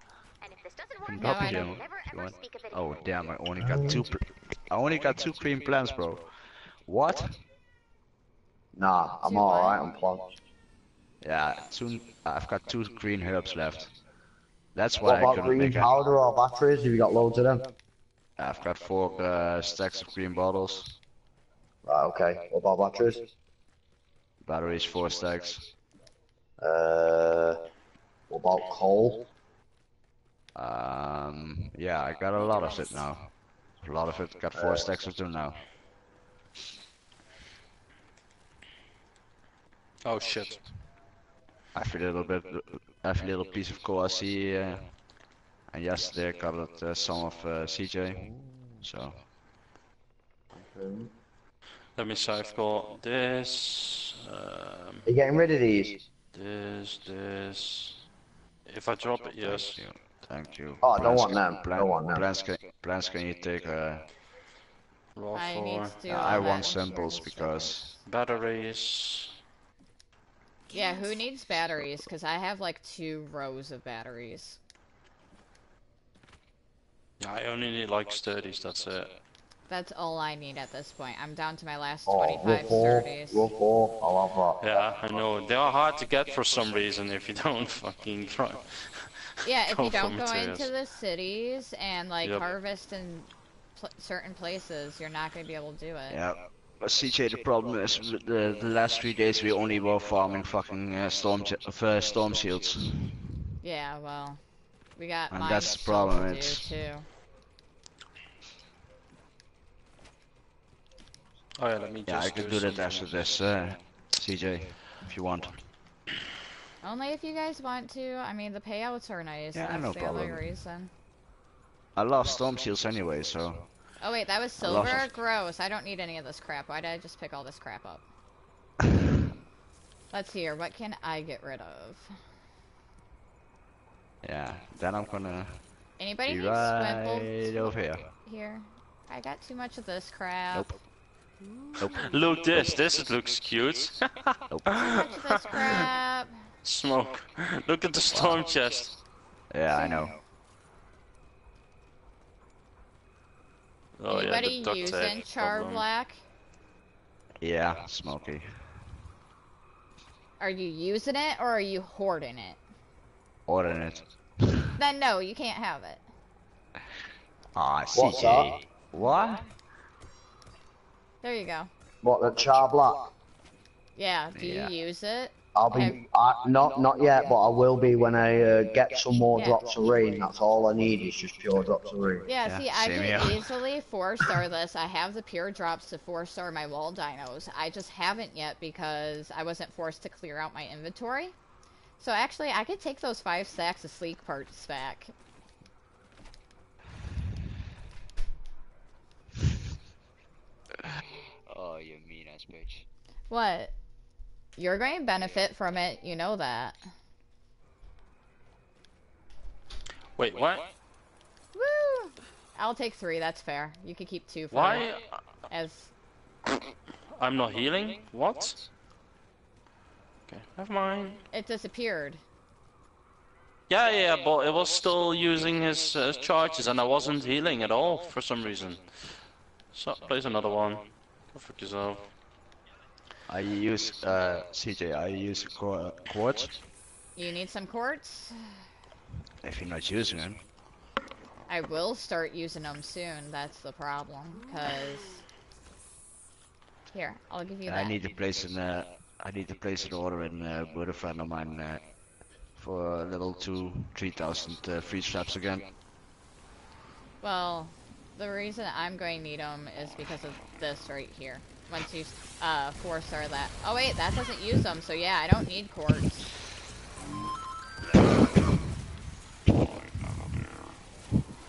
And now we wait. And if this doesn't work, Can No, drop I it don't. here never if you want. speak of it Oh damn! I only got two. Pr I only got two green plants, bro. What? Nah, I'm alright. I'm plants. Yeah, two. I've got two green herbs left. That's What why I about couldn't green make it. powder or batteries? Have you got loads of them? I've got four uh, stacks of green bottles. Right, okay. What about batteries? Batteries, four stacks. Uh, what about coal? Um, yeah, I got a lot of it now. A lot of it. Got four stacks of them now. Oh shit. I have a little bit. I have a little piece of coal I see. Uh, and yesterday I got it, uh, some of uh, CJ. So Let me see, I've got this, um, Are you getting rid of these? this, this. If I drop it, yes. Thank you. Oh, I don't Plans want can- them. Plan, Don't want them. Plans can, plans can you take? Uh, Raw I need four. to do I want samples because Batteries. Yeah, who needs batteries? Because I have like two rows of batteries. Yeah, I only need like sturdies, that's it. That's all I need at this point. I'm down to my last Oh, 25 four, sturdies. row four. I'll have that. Yeah, I know. They are hard to get for some reason if you don't fucking try. Yeah, if you don't go materials. into the cities and like Yep. harvest in pl certain places, you're not gonna be able to do it. yeah. But CJ, the problem is the the last three days we only were farming fucking uh, storm j- uh, storm shields. Yeah, well, we got And that's the problem, to do it's- too. Oh yeah, let me Yeah, I can could do that something after this, uh, CJ, if you want. Only if you guys want to. I mean, the payouts are nice. Yeah, that's no the problem. only reason. I lost storm shields anyway, so Oh wait, that was I silver. it. Gross. I don't need any of this crap. Why did I just pick all this crap up? Let's hear. What can I get rid of? yeah. Then I'm gonna Anybody be need right swimble over here. here? I got too much of this crap. Nope. Nope. Look this, this looks cute. nope. Too much of this crap. Smoke. Look at the storm chest. Yeah, I know. Oh yeah, Anybody the duct using char problem. black? Yeah, smoky. Are you using it or are you hoarding it? Ordering it. Then no, you can't have it. Ah, What's CJ. What? There you go. What, the char black? Yeah, do Yeah. you use it? I'll Have- be, I, not not yet, but I will be when I uh, get some more Yeah. drops of rain. That's all I need is just pure drops of rain. Yeah, Yeah, see, I same could here. easily four star this. I have the pure drops to four star my wall dinos. I just haven't yet because I wasn't forced to clear out my inventory. So actually, I could take those five stacks of sleek parts back. Oh, you mean ass bitch. What? You're going to benefit from it, you know that. Wait, what? Woo! I'll take three, that's fair. You can keep two for Why? it as I'm not healing? What? Okay, never mind. it disappeared. Yeah, yeah, but it was still using his, uh, charges and I wasn't healing at all for some reason. So, place another one. Go fuck yourself. I use, uh, CJ, I use qu- quartz. You need some quartz? If you're not using them. I will start using them soon. That's the problem. Cause here, I'll give you that. I need to place an, uh, I need to place an order in uh, with a friend of mine uh, for level two, three thousand uh, freeze traps again. Well, the reason I'm going to need them is because of this right here. Once you uh, four star that. Oh wait, that doesn't use them. So yeah, I don't need quartz.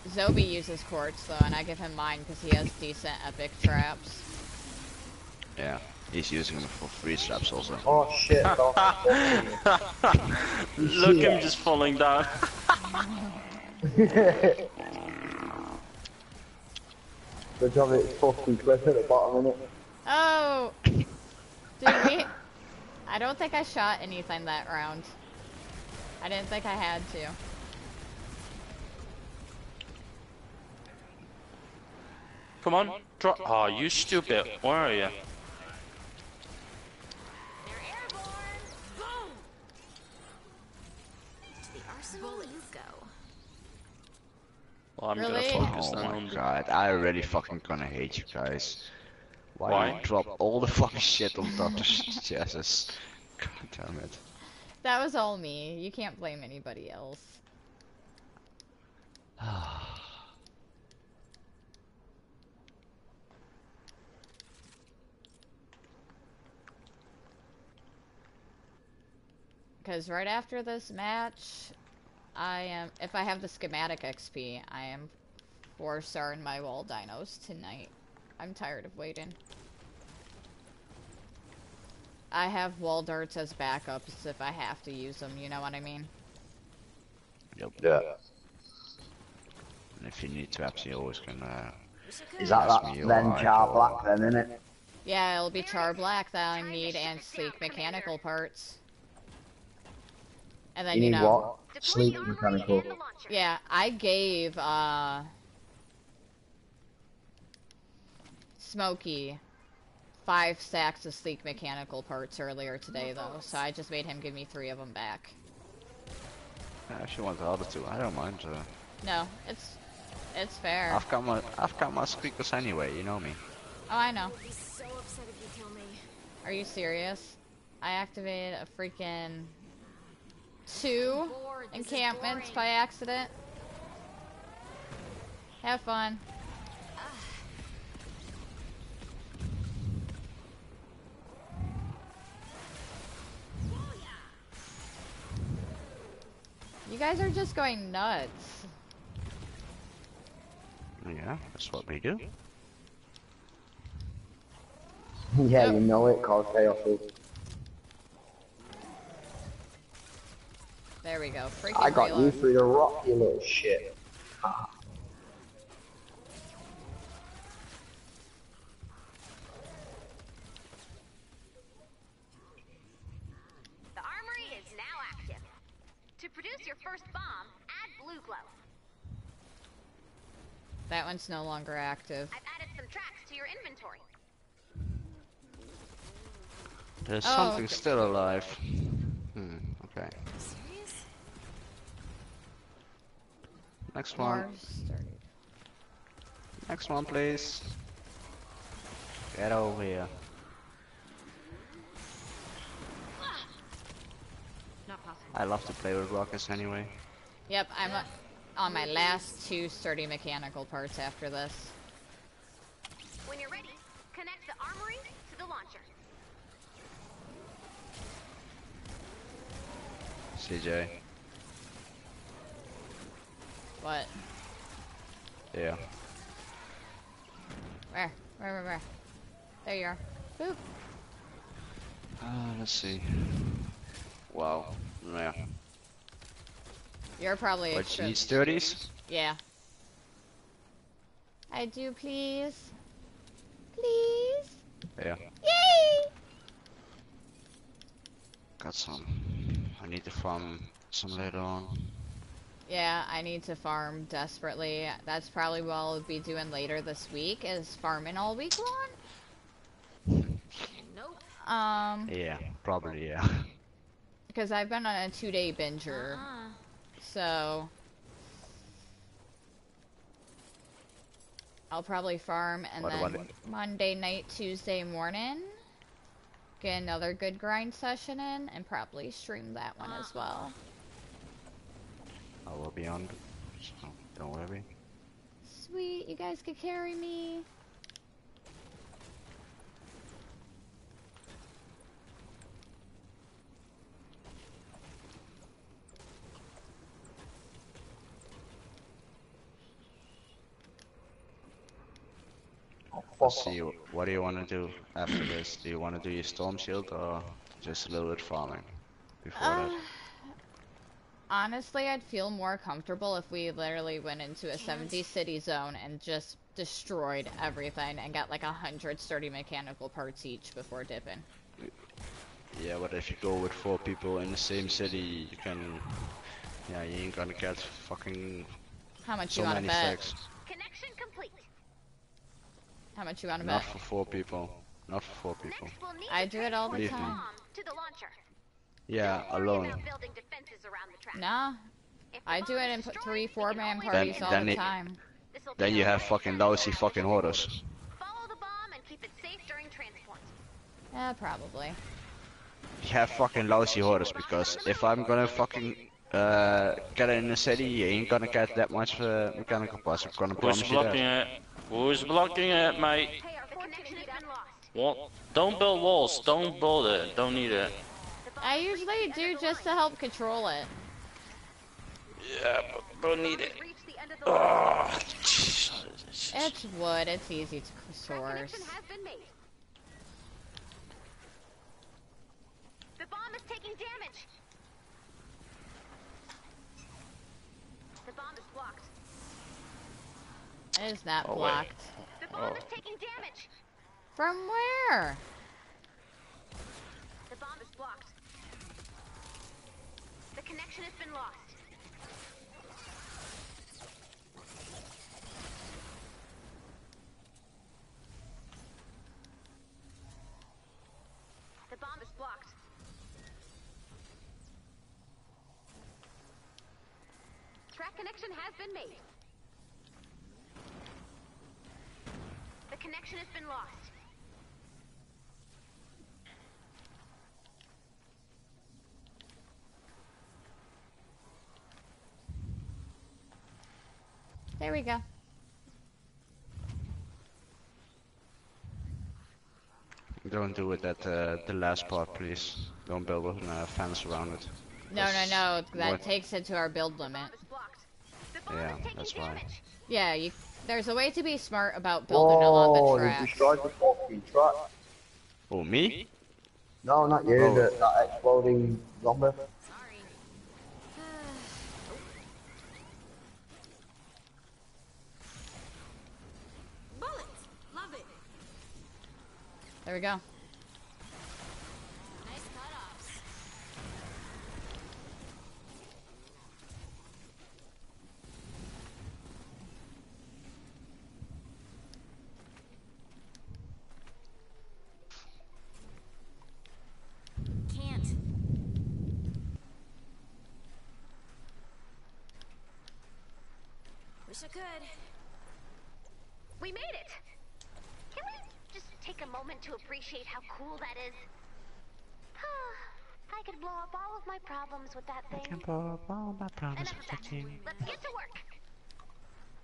Zobi uses quartz though, and I give him mine because he has decent epic traps. Yeah, he's using them for freeze traps also. Oh shit! I thought- Look him just falling down. the job it's fucking clip at the bottom, innit? Oh, did we? I don't think I shot anything that round. I didn't think I had to. Come on, drop. Oh, you stupid. Where are you? They're airborne! Boom! To the arsenal you go. Well, I'm Really? gonna focus Oh then my on god, I really fucking gonna hate you guys. Why, Why? you drop all the fucking shit on Dr. Jesus? God damn it. That was all me. You can't blame anybody else. Because right after this match, I am. If I have the schematic XP, I am four star in my wall dinos tonight. I'm tired of waiting. I have wall darts as backups if I have to use them. You know what I mean? Yep. Yeah. And if you need traps, you always can. Uh, Is that that then char or- black then, isn't it? Yeah, it'll be char black that I need and sleek mechanical parts. And then You you, need know, what? Sleep mechanical. yeah, I gave uh Smokey five stacks of sleek mechanical parts earlier today though, so I just made him give me three of them back. yeah, if you want the other two, I don't mind. Uh, No, it's it's fair. I've got my I've got my squeakers anyway. You know me. Oh, I know. So upset if you kill me. Are you serious? I activated a freaking two Bored, this is encampments by accident. Have fun. You guys are just going nuts. Yeah, that's what we do. yeah, you know it, cause chaos is. There we go. Freaking I got you for your the rock, you little shit. The armory is now active. To produce your first bomb, add BluGlo. That one's no longer active. I've added some tracks to your inventory. There's Oh, something okay. still alive. Hmm. Okay. Serious? Next one. Next one, please. Get over here. Not possible. I love to play with rockets anyway. Yep, I'm uh, on my last two sturdy mechanical parts after this. When you're ready, connect the armory to the launcher. CJ. What? Yeah. Where? Where, where, where? There you are. Boop. Uh, let's see. Wow. Yeah. You're probably What, extra- need sturdies? Yeah. I do, please. Please. Yeah. Yay! Got some. I need to farm some later on. Yeah, I need to farm desperately. That's probably what I'll be doing later this week is farming all week long. Nope. Um, Yeah, probably, yeah. Because I've been on a two-day binger, Uh-uh. so I'll probably farm and What- then what- Monday night, Tuesday morning, get another good grind session in, and probably stream that one as well. I will be on. So don't worry. Sweet, you guys could carry me. Let's see. What do you want to do after this? Do you want to do your storm shield or just a little bit farming before Uh, that? honestly, I'd feel more comfortable if we literally went into a 70 city zone and just destroyed everything and got like a hundred sturdy mechanical parts each before dipping. Yeah, but if you go with four people in the same city, you can. Yeah, you ain't gonna get fucking How much so you wanna many bet? stacks. Connection complete. How much you wanna Not for four people. Not for four people. We'll I do it all the time. to the launcher. Yeah, alone. about building defenses around the track. Nah, I do it in three, four man parties use all then the it- time. Then you have fucking lousy fucking orders. Follow the bomb and keep it safe during transport. Yeah, probably. You have fucking lousy orders because if I'm gonna fucking uh, get it in the city, you ain't gonna get that much uh, mechanical parts. I'm gonna Who's promise you blocking that. It? Who's blocking it, mate? Hey, our connection has been lost. What? Don't build walls. Don't build it. Don't need it. I usually reached the end do just to help control it. Yeah, but don't need it. has reached the end of the line. Jesus. It's wood, it's easy to Track source. connection has been made. The bomb is taking damage. The bomb is blocked. It is not Oh, wait. blocked. The bomb Oh. is taking damage. From where? The bomb is blocked. The connection has been lost. The bomb is blocked. Track connection has been made. Connection has been lost. There we go. Don't do it at uh, the last part, please. Don't build a uh, fence around it. No, no, no. That What? takes it to our build The limit. bomb is blocked. The bomb Yeah, that's why. Yeah, you. There's a way to be smart about building along Oh, the you track. destroyed the fucking truck. Oh, me? No, not you, Oh. the, that exploding zombie. Sorry. Bullets! Love it! There we go. Nice cut-offs. Can't. Wish I could. We made it! Can we just take a moment to appreciate how cool that is? I could blow up all of my problems with that thing. Enough of that. Let's get to work.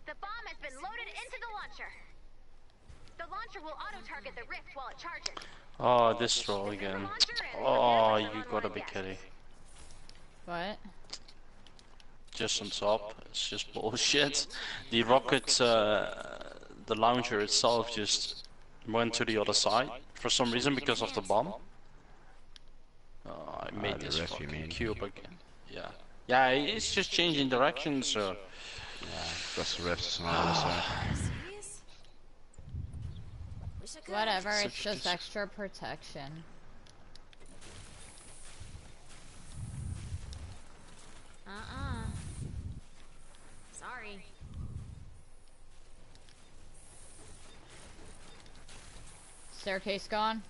The bomb has been loaded into the launcher. The launcher will auto-target the rift while it charges. Oh, this troll again. Oh, you gotta be kidding. What? Just on top. It's just bullshit. The rocket, uh, the launcher itself just went to the other side for some reason because of the bomb. Oh, I made Ah, this rift, fucking cube again. Yeah. Yeah, it's just changing direction, so. Because the rift is on the other side. Serious? Wish I could. Whatever. Such It's just extra protection. Uh-uh. Sorry. Staircase gone.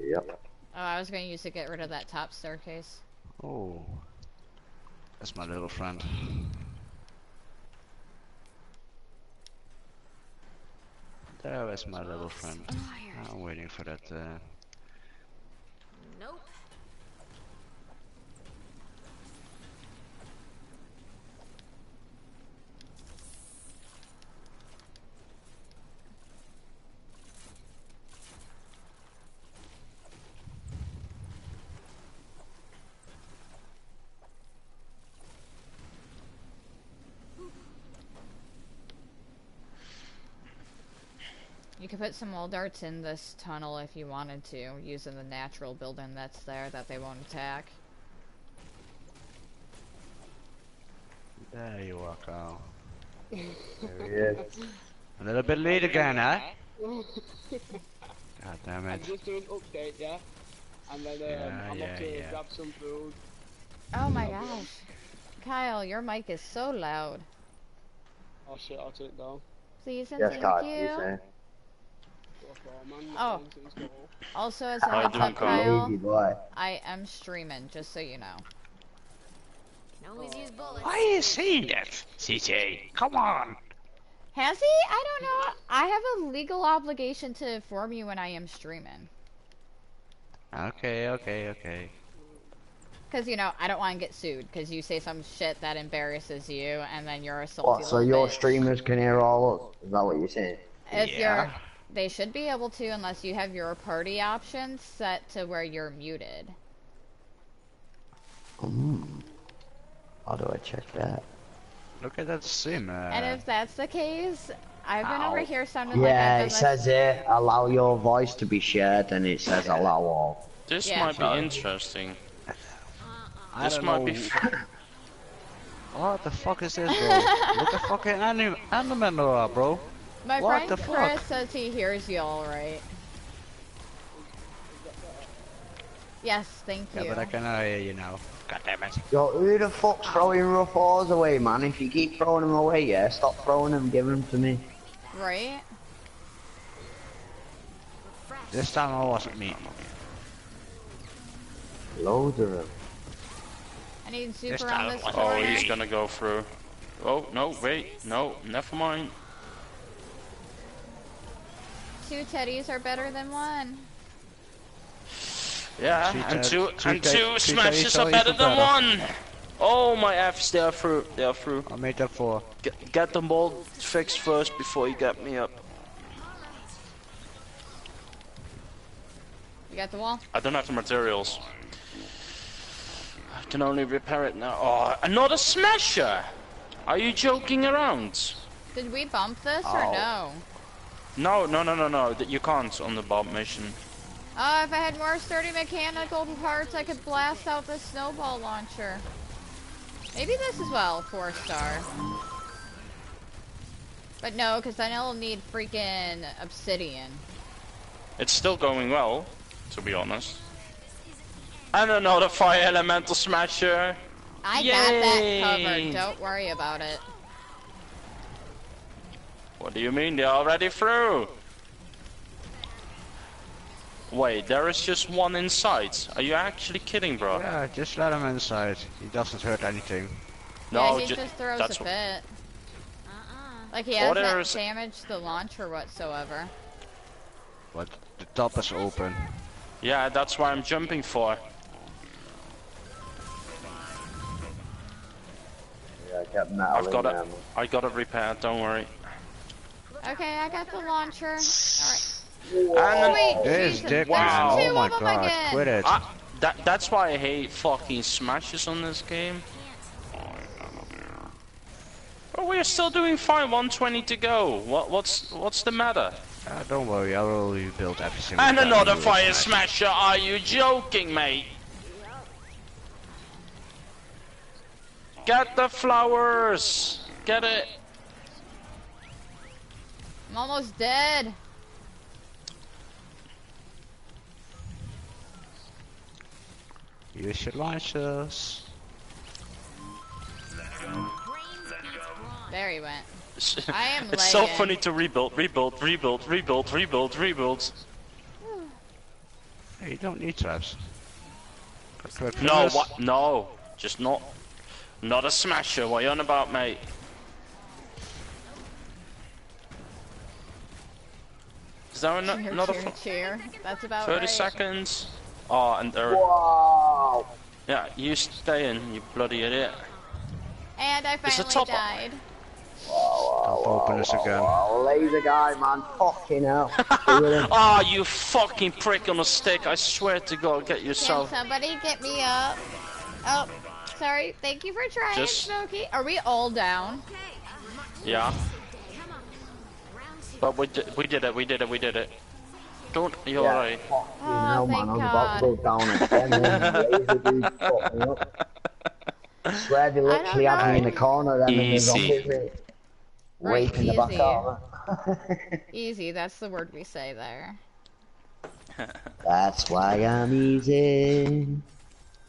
Yep. Oh, I was going to use it to get rid of that top staircase. Oh. That's my little friend. There is my little friend. I'm waiting for that. Uh, Nope. You could put some wall darts in this tunnel if you wanted to, using the natural building that's there that they won't attack. there you are, Carl. There he is. A little bit late again, huh? God damn it. I'm just doing an update, yeah? And then um, Yeah, I'm yeah, off to yeah. grab some food. Oh my gosh. Kyle, your mic is so loud. Oh shit, I'll turn it down. Please and Yes, thank God, you. You say. Oh. Also, as a How you heads up, Kyle, I am streaming, just so you know. Can always use bullets. Why are you saying that, CJ? Come on. Has he? I don't know. I have a legal obligation to inform you when I am streaming. Okay, okay, okay. Because, you know, I don't want to get sued because you say some shit that embarrasses you and then you're a salty What, so your bitch. streamers can hear all us? Is that what you're saying? If Yeah. You're, they should be able to unless you have your party options set to where you're muted. Mm. How do I check that? Look at that sim. Uh, and if that's the case, I've been over Ow. here sounding like Yeah, it says it, allow your voice to be shared, and it says allow all. This Yeah. might be interesting. I This might know. be. What the fuck is this, bro? Look at fucking anim Animal, bro. My What friend the Chris fuck? says he hears you all right. Yes, thank you. Yeah, you. but I cannot uh, hear you now. God damn it. Yo, who the fuck's throwing rough ores away, man? If you keep throwing them away, yeah, stop throwing them, give them to me. Right? This time it wasn't me. Loads of them. I need This super time on it this wasn't oh, he's gonna go through. Oh no! Wait, no, never mind. Two teddies are better than one. Yeah, Three and ted- two and ted- two smashes are are better than better. one. Oh my F's, they are through. They are through. I made that for. Get, get them all fixed first before you get me up. You got the wall? I don't have the materials. I can only repair it now. Oh, another smasher! Are you joking around? Did we bump this or oh. no? No, no, no, no, no. that You can't on the bomb mission. Oh, if I had more sturdy mechanical parts, I could blast out the snowball launcher. Maybe this as well, four star. But no, because then it'll need freaking obsidian. It's still going well, to be honest. And another fire elemental smasher. I got that covered. Don't worry about it. What do you mean they're already through? Wait, there is just one inside. Are you actually kidding, bro? Yeah, just let him inside. He doesn't hurt anything. No, yeah, he ju- just throws that's a wh- bit. Uh-uh. Like he Or hasn't there's- damaged the launcher whatsoever. But the top is open. Yeah, that's why I'm jumping for. Yeah, I kept I've got there, it. man. I got it repaired. Don't worry. Okay, I got the launcher. Alright. And Wait, This Jesus, dick Wow. two Oh my of them god, again. quit it. I, that that's why I hate fucking smashes on this game. But we're still doing fine. 120 to go. What what's what's the matter? Ah, don't worry, I will rebuild every single And another fire smash. smasher. Are you joking, mate? Get the flowers. Get it. I'm almost dead. Use your launchers. There he went. I am it's so lagging. funny to rebuild, rebuild, rebuild, rebuild, rebuild, rebuild. Hey, you don't need traps. No, what? No, just not, not a smasher. What you on about, mate? Is there an- Cheer, another cheer, cheer. That's about 30 right. seconds? Oh, and there. Wow! Yeah, you stay in, you bloody idiot. And I It's a finally top- died. Don't open this again. Oh, laser guy, man. Fucking hell. Look at him. Oh, you fucking prick on a stick! I swear to God, get Can yourself. somebody get me up? Oh, sorry. Thank you for trying, Just- Smokey. Are we all down? Yeah, but we did, we did it, we did it, we did it. Don't, you're Yeah, alright. fucking Oh, oh hell, thank man. I was about to go down again. man. Laser dude me up. I swear they literally don't had me in the corner then and they Easy. zombied me. Right, Raping the back easy. out. Easy, that's the word we say there. That's why I'm easy.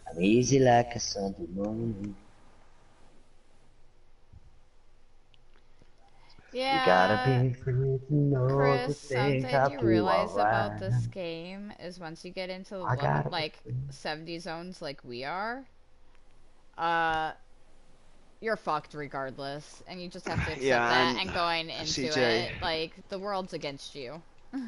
I'm easy like a Sunday morning. Yeah. You gotta be free to know Chris, the things something I you do realize about alright. this game is once you get into I le- like 70 zones like we are, uh, you're fucked regardless, and you just have to accept Yeah, that and- and going into CJ. it, like the world's against you.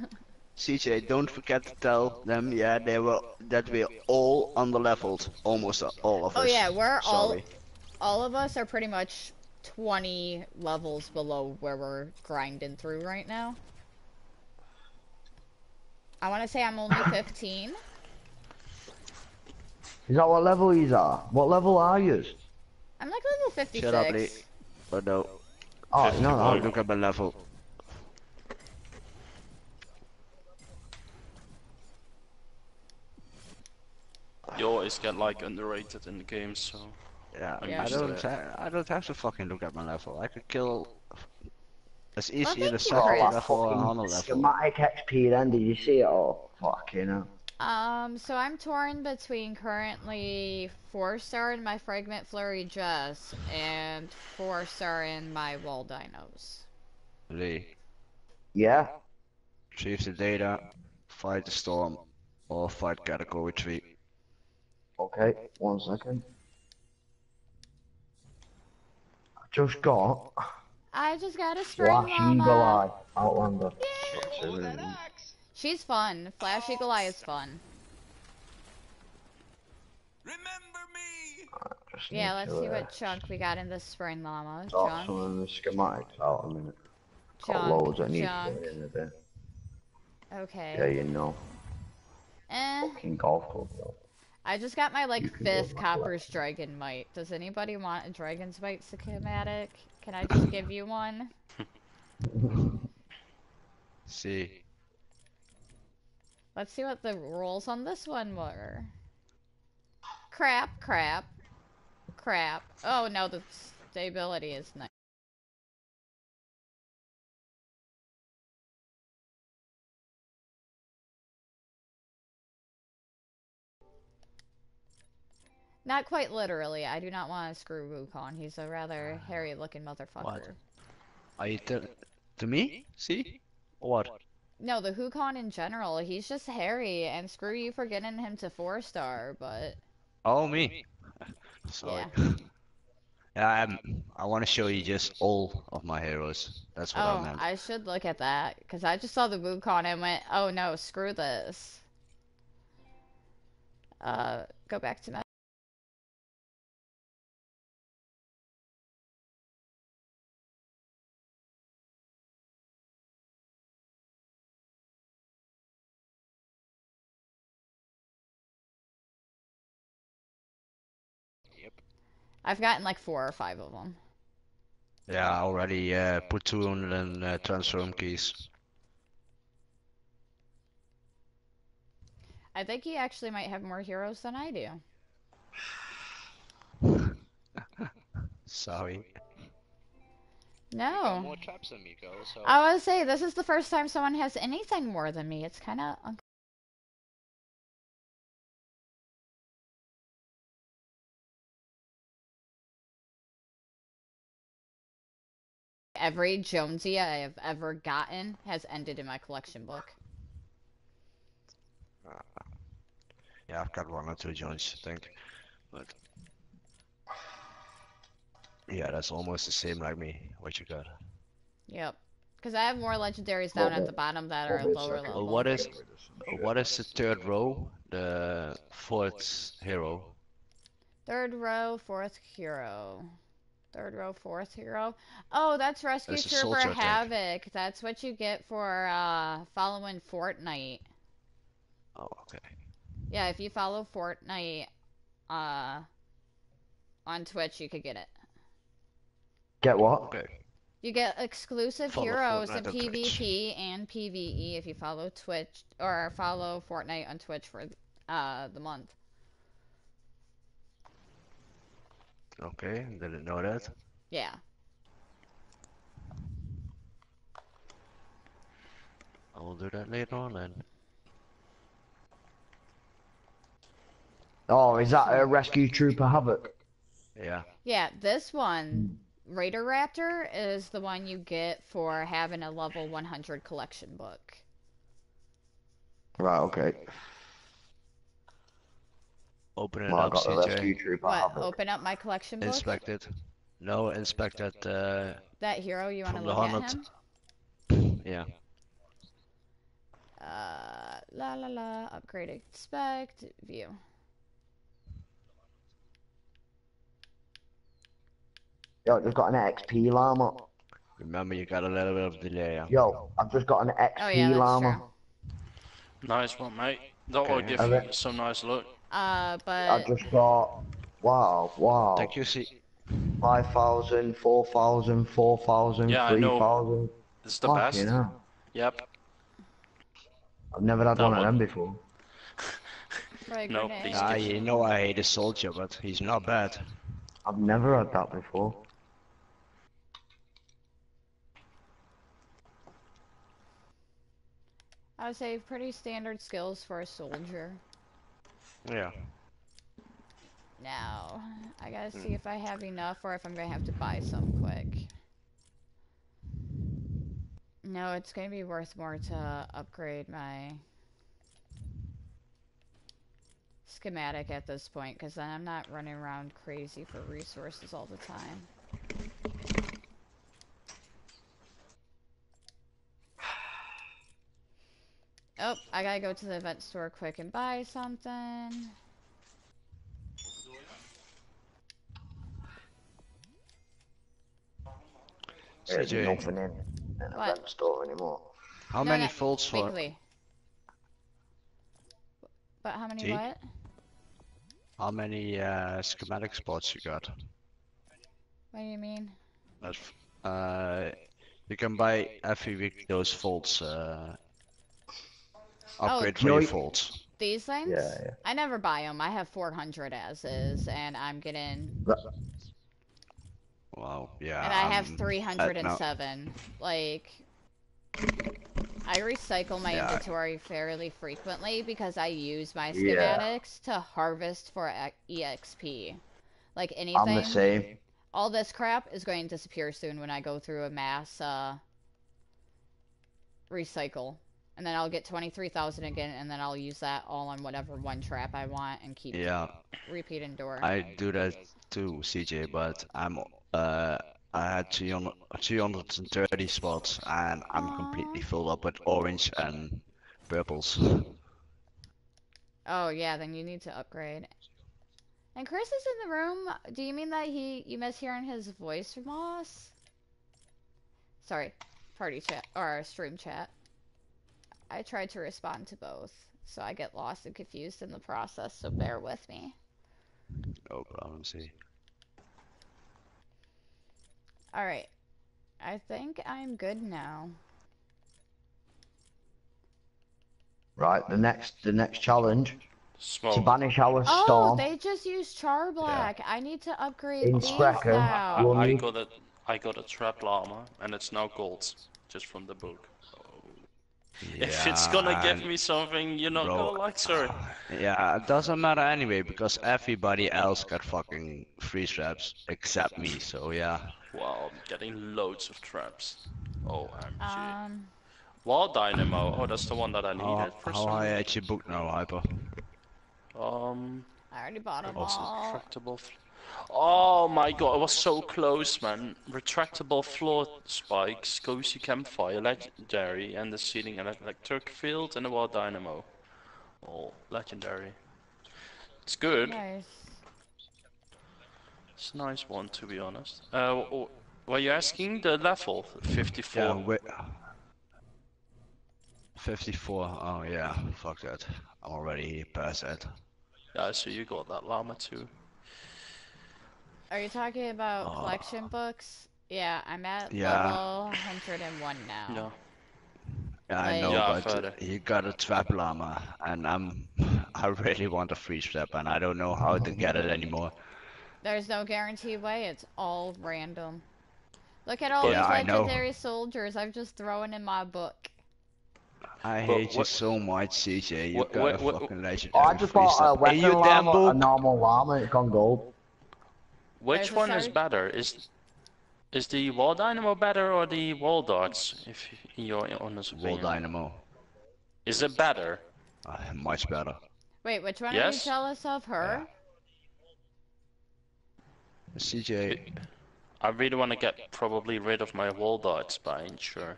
CJ, don't forget to tell them, yeah, they were that we're all under-leveled, almost all of us. Oh yeah, we're all all of us are pretty much 20 levels below where we're grinding through right now. I want to say I'm only 15. Is that what level you are? What level are you? I'm like level 56. Shut up, Lee. But no. Oh, no, Oh, no. look at my level. You always get like underrated in the game, so Yeah, I'm Yeah. I don't. Ha I don't have to fucking look at my level. I could kill. It's easier thank to you, set Chris. a level or a hundred level. Schematic XP then, did you see it all? Fucking hell. Um, so I'm torn between currently four star in my Fragment Flurry Jess and four star in my Wall Dinos. Lee, Yeah? retrieve the data, fight the storm, or fight Catacomb retreat. Okay, one second. I just got I just got a spring Flash Eagle llama. Eye Outlander. She's fun. Flash Eagle Eye is fun. Just Yeah, let's see uh, what chunk we got in this spring llama. Sort Chunk, some of the schematics out a minute. Got Junk, loads that need to putting in a bit. Yeah, you know. Eh, Fucking golf club though. I just got my like You can go fifth my Copper's Dragon Might. Does anybody want a Dragon's Might schematic? Can I just give you one? See, Let's see what the rules on this one were. Crap, crap, crap. Oh no, the stability is nice. Not quite literally. I do not want to screw Wukong. He's a rather hairy looking motherfucker. What? are you to, to me? See? What? No, the Wukong in general, he's just hairy, and screw you for getting him to four star, but Oh, me. Sorry. Yeah, um, I want to show you just all of my heroes. That's what I oh, meant. I should look at that because I just saw the Wukong and went, oh no, screw this. Uh, go back to I've gotten like four or five of them. Yeah, I already uh, put 200 in uh, transform keys. I think he actually might have more heroes than I do. Sorry. No. more traps than me, girl. So I would say this is the first time someone has anything more than me. It's kind of Every Jonesy I have ever gotten has ended in my collection book. Yeah, I've got one or two Jones, I think. But yeah, that's almost the same like me. What you got? Yep. Because I have more legendaries down at the bottom that are lower Uh, level. what is what is the third row? The fourth hero. Third row, fourth hero. Third row, fourth hero. Oh, that's Rescue That's Trooper soldier, I. Havoc. That's what you get for uh, following Fortnite. Oh, okay. Yeah, if you follow Fortnite uh, on Twitch, you could get it. Get what? Okay. You get exclusive Follow heroes in Fortnite on Twitch. PvP and PvE if you follow Twitch or follow Fortnite on Twitch for uh, the month. Okay, didn't know that. Yeah. I will do that later on then. Oh, is that a Rescue Trooper Havoc? Yeah. Yeah, this one Raider Raptor is the one you get for having a level 100 collection book. Right, okay. Open it Well, I up, got the rescue CJ. troop. What? Have it. Open up my collection book. Inspect it. No, inspect that. Uh, That hero, you want to From the look at hundred- him? yeah. Uh, la la la. Upgrade, expect, view. Yo, just got an XP llama. Remember, you got a little bit of delay. yeah. Yo, I've just got an XP Oh yeah, that's llama. true. Nice one, mate. That will Okay. give Okay. you some nice loot. Uh, I just got. Wow, wow. Thank you, C. 5,000, 4,000, 4,000, Yeah, I know. 3,000. It's the Fucking best. hell. Yep. I've never had That one of them before. frag No, grenade. please. Ah, you know I hate a soldier, but he's not bad. I've never had that before. I would say pretty standard skills for a soldier. Yeah. Now, I gotta see hmm. if I have enough or if I'm gonna have to buy some quick. No, it's gonna be worth more to upgrade my schematic at this point, because then I'm not running around crazy for resources all the time. Oh, I gotta go to the event store quick and buy something. There's CJ, nothing in an What? event store anymore. how No, many no, folds for? Weekly. But how many T? what? How many uh, schematic spots you got? What do you mean? Uh, you can buy every week those folds. Uh, upgrade for your Joy- folds. These things? Yeah, yeah. I never buy them. I have 400 as is, and I'm getting. Wow. Yeah. And I have um, uh, no. 307. Like. I recycle my Yeah. inventory fairly frequently because I use my Yeah. schematics to harvest for EXP. Like anything. I'm anything. the same. all this crap is going to disappear soon when I go through a mass uh, recycle. And then I'll get 23,000 again, and then I'll use that all on whatever one trap I want and keep Yeah, repeat door. I do that too, CJ. But I'm uh, I had 200, 230 spots, and I'm completely filled up with orange and purples. Oh, yeah, then you need to upgrade. And Chris is in the room. Do you mean that he you miss hearing his voice from us? Sorry, party chat or stream chat. I tried to respond to both, so I get lost and confused in the process, so bear with me. No problem, see. Alright. I think I'm good now. Right, the next the next challenge to banish our Oh, storm. they just used Char Black. I need to upgrade In these Scracker, now. I, You'll I got a I got a trap llama and it's now gold, just from the book. If it's gonna give me something, you're not Bro, gonna like, sir. Yeah, it doesn't matter anyway because everybody else got fucking freeze traps except me. So yeah. Wow, I'm getting loads of traps. OMG. Um, Wall Dynamo. Oh, that's the one that I How, needed for how some. high at your book now, Hyper? Um, I already bought them also all. retractable. Fl- oh my god, it was so close, man. Retractable floor spikes, cozy campfire, legendary, and the seating electric field and the wall dynamo. All legendary. It's good. Nice. It's a nice one, to be honest. Uh, w- w- were you asking the level? 54. Yeah, wait. 54. Oh yeah, fuck that. I'm already past that. Yeah, so you got that llama too. Are you talking about Uh, collection books? Yeah, I'm at Yeah. level 101 now. Yeah. Yeah, I Like- know, Yeah, but further. you got a trap llama, and I'm, I really want a freeze trap, and I don't know how to get it anymore. There's no guaranteed way, it's all random. Look at all Yeah, these legendary soldiers I've just thrown in my book. I But hate you so much, CJ. You what- got what- a what- fucking Oh, legendary I just free bought a weapon In your damn llama, a normal llama, it's gone gold. Which There's a one is better? Is Is the wall dynamo better or the wall darts? If in your honest Wall opinion. dynamo. Is it better? Uh, much better. Wait, which one are Yes? you jealous of? Her? CJ. I really want to get probably rid of my wall darts, but I ain't sure.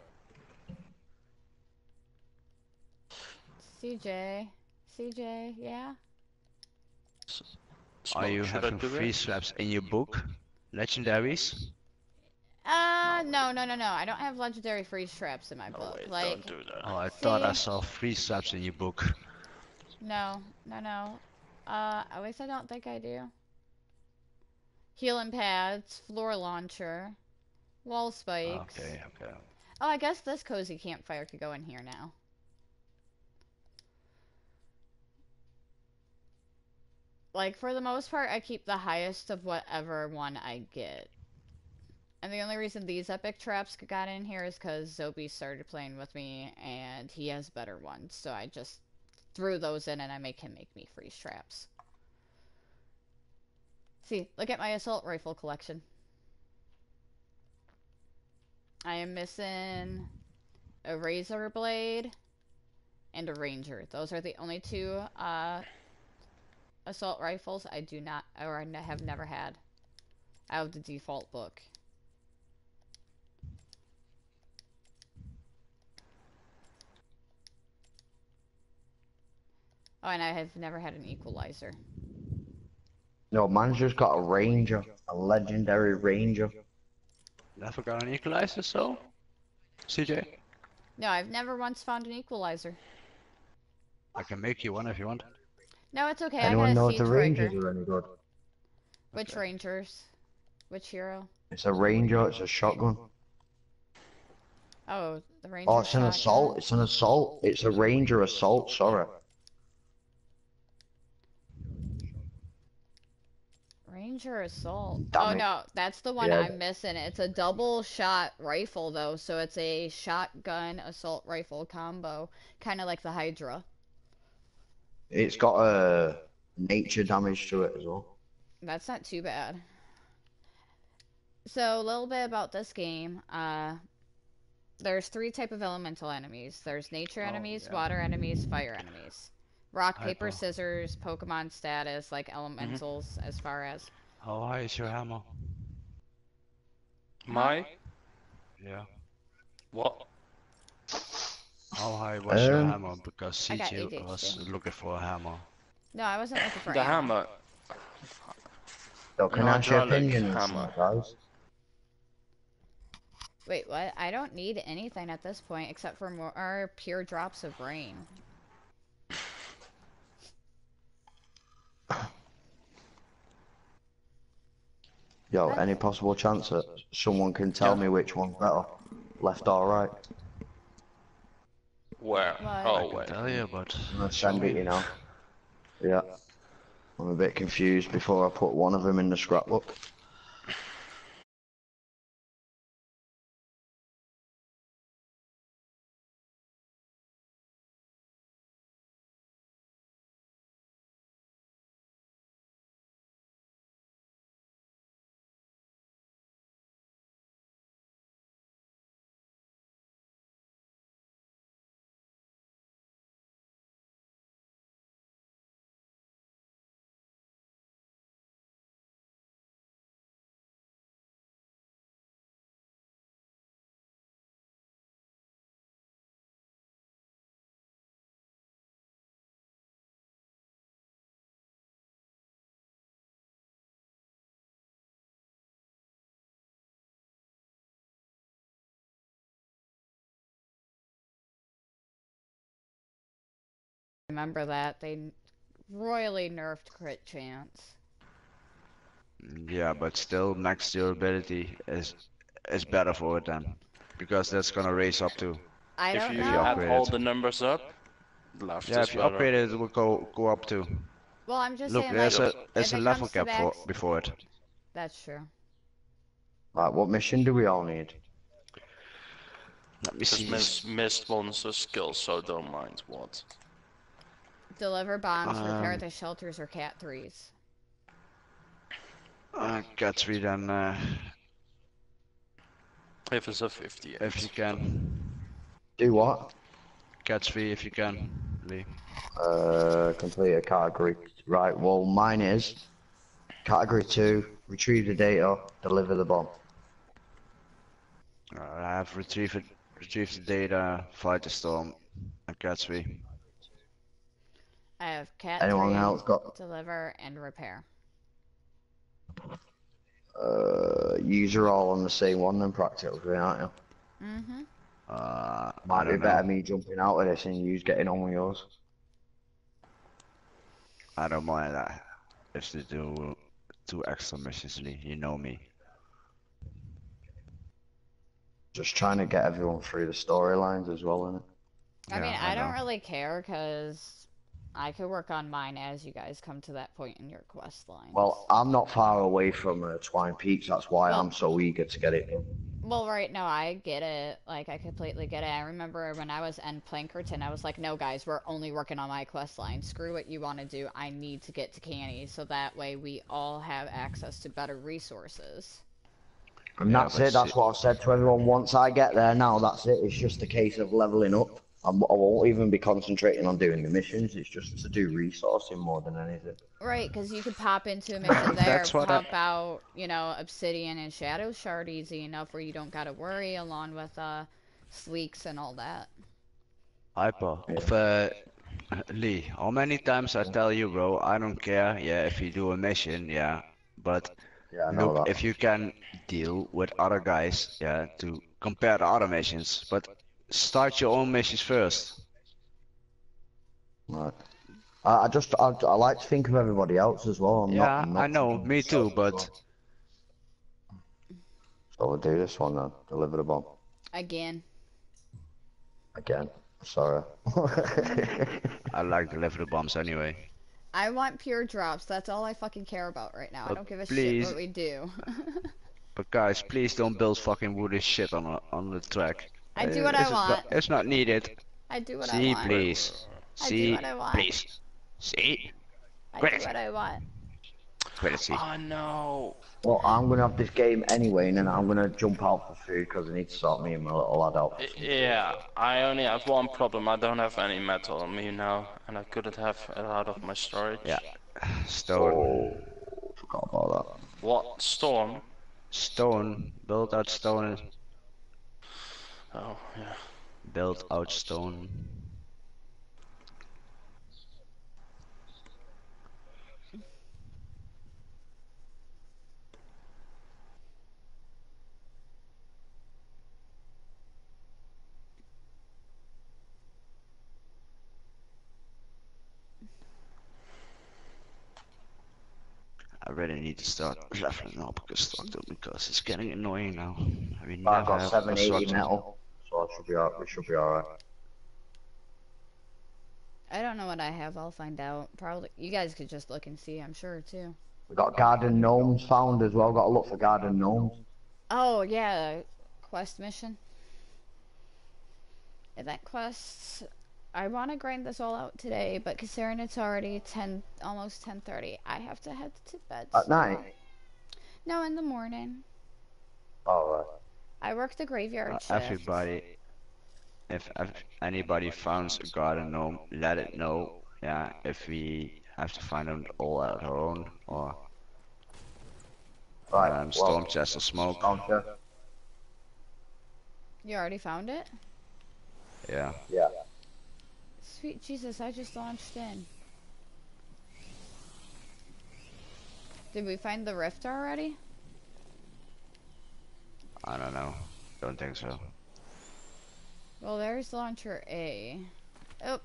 CJ. CJ, yeah? Are you Should having do free it? straps in your book? Legendaries? Uh, no, no, no, no. I don't have legendary freeze traps in my book. wait, like, don't do that. Oh, I thought I saw freeze traps in your book. no, no, no. Uh, at least I don't think I do. Healing pads, floor launcher, wall spikes. Okay, okay. Oh, I guess this cozy campfire could go in here now. Like, for the most part, I keep the highest of whatever one I get. And the only reason these epic traps got in here is because Zobi started playing with me, and he has better ones, so I just threw those in and I make him make me freeze traps. See, look at my assault rifle collection. I am missing a razor blade and a ranger. Those are the only two uh, assault rifles I do not or I have never had out of the default book. Oh, and I have never had an equalizer. No, man's just got a ranger, a legendary ranger. Never got an equalizer, so? CJ? No, I've never once found an equalizer. I can make you one if you want. No, it's okay. Anyone I got know siege the rangers are any good? Which rangers? Which hero? It's a ranger, it's a shotgun. Oh, the ranger. Oh, it's an shotgun. assault, it's an assault. It's a ranger assault, sorry. Ranger assault. Damn oh it. no, that's the one Yeah. I'm missing. It's a double shot rifle though, so it's a shotgun assault rifle combo, kind of like the Hydra. It's got a nature damage to it as well. That's not too bad. So a little bit about this game. Uh, there's three type of elemental enemies. There's nature Oh, enemies, yeah. water enemies, fire enemies. Rock, paper, Hyper. scissors, Pokemon status, like elementals as far as. How high is your hammer? My Yeah. what? How high was your Um, hammer? Because I got CJ ADHD. was looking for a hammer. No, I wasn't looking for The ammo. hammer. So can No, I ask your opinion hammer. guys? Wait, what? I don't need anything at this point except for more pure drops of rain. Yo, any possible chance that someone can tell me which one's better? Left or right? Where? What? Oh, I Oh can wait. tell you, but I'm gonna send you know. Yeah. I'm a bit confused before I put one of them in the scrapbook. Remember that they royally nerfed crit chance. yeah, but still max durability is is better for it then, because that's gonna raise up too. I If don't you know. Yeah. add upgrade all the numbers up, left Yeah, is if you better. upgrade it, it will go go up too. Well, I'm just Look, saying, there's like, a there's a level comes cap for before it. That's true. Right, what mission do we all need? Let me Just see. miss, missed monster skills, so don't mind what. Deliver bombs, repair Um, the shelters or cat threes. Uh, got three then. Uh, If it's a 50. If you can. Do what? Catch three if you can, Lee. Uh, complete a category. Right, well, mine is category two, retrieve the data, deliver the bomb. Uh, I have retrieved retrieved the data, fight the storm, and catch three. I have cat Anyone three, else got- deliver and repair. Uh, you're all on the same one then practically, aren't you? Mm-hmm. Uh, Might be don't better me jumping out of this and you getting on with yours. I don't mind that. If they do two extra missions, Lee, you know me. Just trying to get everyone through the storylines as well, innit? I mean, I, I don't know. really care because I could work on mine as you guys come to that point in your quest line. Well, I'm not far away from uh, Twine Peaks, that's why Well- I'm so eager to get it done. Well, right, no, I get it. Like, I completely get it. I remember when I was in Plankerton, I was like, no, guys, we're only working on my quest line. Screw what you want to do. I need to get to Canny, so that way we all have access to better resources. And Yeah, that's but it, that's what I've said to everyone. Once I get there now, that's it. It's just a case of leveling up. I'm, I won't even be concentrating on doing the missions, it's just to do resourcing more than anything. Right, because you could pop into a mission there, That's what I- pop out, you know, Obsidian and Shadow Shard easy enough where you don't gotta worry, along with, uh, Sleeks and all that. Hyper. Of, uh, Lee, how many times I tell you, bro, I don't care, yeah, if you do a mission, yeah, but Yeah, I know look, that. if you can deal with other guys, yeah, to compare the other missions, but start your own missions first. Right. I, I just, I, I like to think of everybody else as well. I'm Yeah, not, I'm not I know, me too, but well. So we'll do this one then. Deliver the bomb. Again. Again. Sorry. I like deliver the bombs anyway. I want pure drops. That's all I fucking care about right now. I don't give a please- shit what we do. But guys, please don't build fucking wooden shit on a, on the track. I do Uh, what I want. Not, it's not needed. I do what I want. See, please. I do See, what I want. please. See, I Great. do what I want. quality. Oh no. well, I'm gonna have this game anyway, and then I'm gonna jump out for food because I need to sort me and my little lad out. Yeah, I only have one problem. I don't have any metal on me now, and I couldn't have it out of my storage. Yeah. Stone. Oh, forgot about that. What? Storm? Stone. Build out stone. Oh, yeah. Build out stone. I really need to start leveling up constructor because it's getting annoying now. I mean, I've never got have 780 constructor. metal, so I should be alright. We should be alright. I don't know what I have. I'll find out. Probably. You guys could just look and see. I'm sure too. We got garden gnomes found as well. Got to look for garden gnomes. Oh yeah, quest mission. Event quests. I want to grind this all out today, but considering it's already 10, almost 10:30, I have to head to bed. At soon. night. No, in the morning. Alright. I work the graveyard Uh, shift. everybody, if, if anybody finds a garden gnome, let it know. Yeah, if we have to find them all at our own, or Right. um, well, storm chest or smoke. Storm chest. You already found it? Yeah. Yeah. Sweet Jesus, I just launched in. Did we find the rift already? I don't know. Don't think so. Well, there's launcher A. Oh.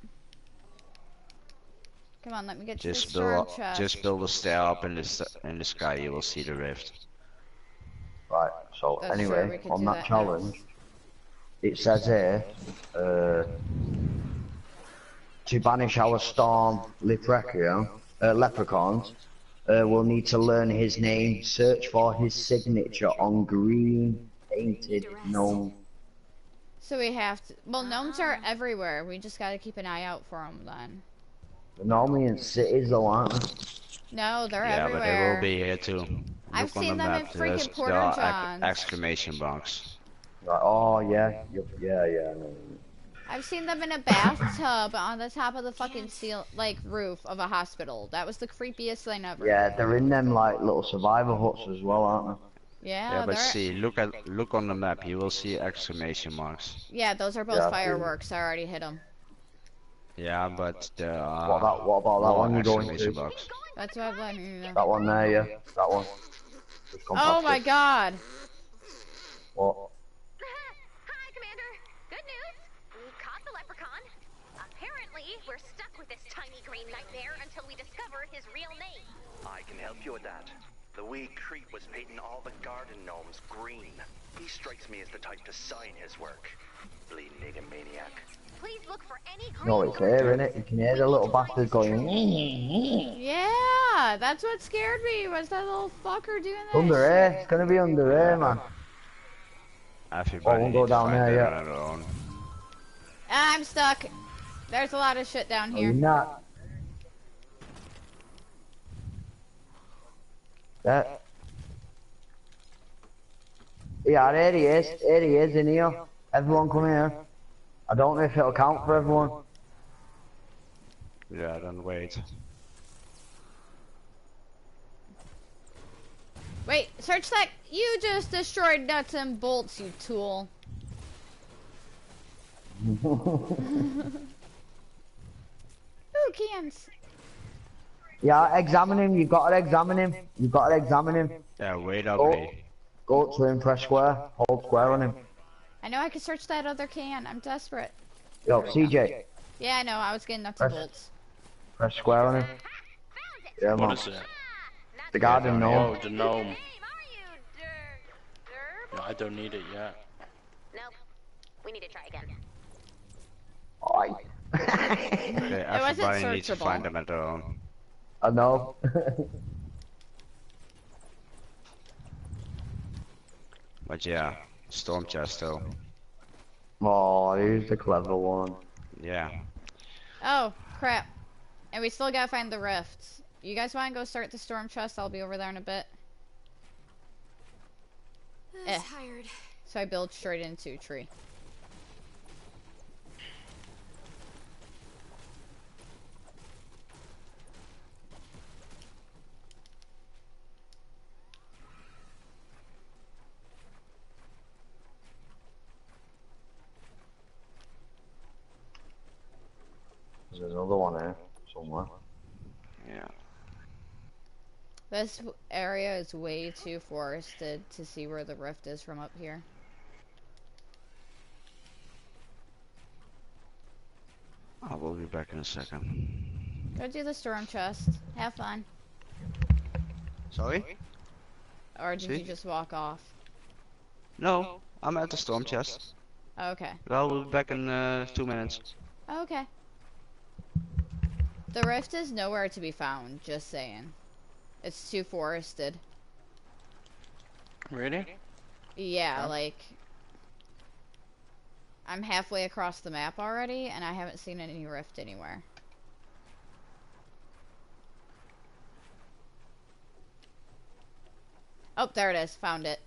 Come on, let me get to Just the storm build, chest. just build a stair up in the in the sky. You will see the rift. Right. So That's anyway, could on do that, that next. challenge, it says here, uh, to banish our storm leprechaun, uh, leprechauns, uh, we'll need to learn his name, search for his signature on green painted gnome. So we have to. Well, gnomes are everywhere. We just gotta keep an eye out for them then. They're normally in cities though, aren't they? No, they're everywhere. yeah, but they will be here too. I've Look seen the them in freaking there's- Porta Johns. ex- exclamation marks. Like, oh yeah, you- yeah, yeah. No. I've seen them in a bathtub on the top of the fucking seal, like roof of a hospital. That was the creepiest thing ever. Yeah, they're in them like little survivor huts as well, aren't they? Yeah, Yeah, but they're- see, look at look on the map. You will see exclamation marks. yeah, those are both Yeah, I see. fireworks. I already hit them. Yeah, but there are What about- what about that one you're going exclamation to? marks. That's what I'm letting you know. That one there, yeah, that one. Oh my god. What? Hi, Commander. Good news. We caught the leprechaun. Apparently, we're stuck with this tiny green nightmare until we discover his real name. I can help you with that. The wee creep was painting all the garden gnomes green. He strikes me as the type to sign his work. Bleeding egomaniac. Please look for any green No, it's here, innit? You can hear the little bastard going. Yeah, that's what scared me. Was that little fucker doing that? Under shit. here, it's gonna be under here, man. Everybody won't go needs to down there their yet. Ah, I'm stuck. There's a lot of shit down Oh, you're here. not. That. Yeah, there he is. There he is in here. Everyone come here. I don't know if it'll count for everyone. Yeah, then wait. Wait, search that. You just destroyed nuts and bolts, you tool. Ooh, cans. Yeah, examine him. You've got to examine him. You've got to examine him. Yeah, wait Go, ugly. go up to him, press square, hold square on him. I know I can search that other can. I'm desperate. Yo, CJ, Yeah, I know. I was getting nuts and Press- bolts. press square on him. Yeah, What man. is it? The garden Yeah, gnome. Oh, the gnome. Name, are you, No, I don't need it yet. Nope. We need to try again. Oi. Okay, everybody needs to find them at their own. I know. But yeah, storm chest though. oh, he's the clever one. Yeah. Oh, crap. And we still gotta find the rifts. You guys wanna go start the storm chest? I'll be over there in a bit. I'm Eh. tired. So I build straight into a tree. There's another one here somewhere. Yeah. This area is way too forested to see where the rift is from up here. I will be back in a second. Go do the storm chest. Have fun. Sorry? Or did See? you just walk off? No, I'm at the storm chest. Okay. Well, we'll be back in uh, two minutes. Okay. The rift is nowhere to be found, just saying. It's too forested. Really? Yeah, Huh? like I'm halfway across the map already and I haven't seen any rift anywhere. Oh, there it is. Found it.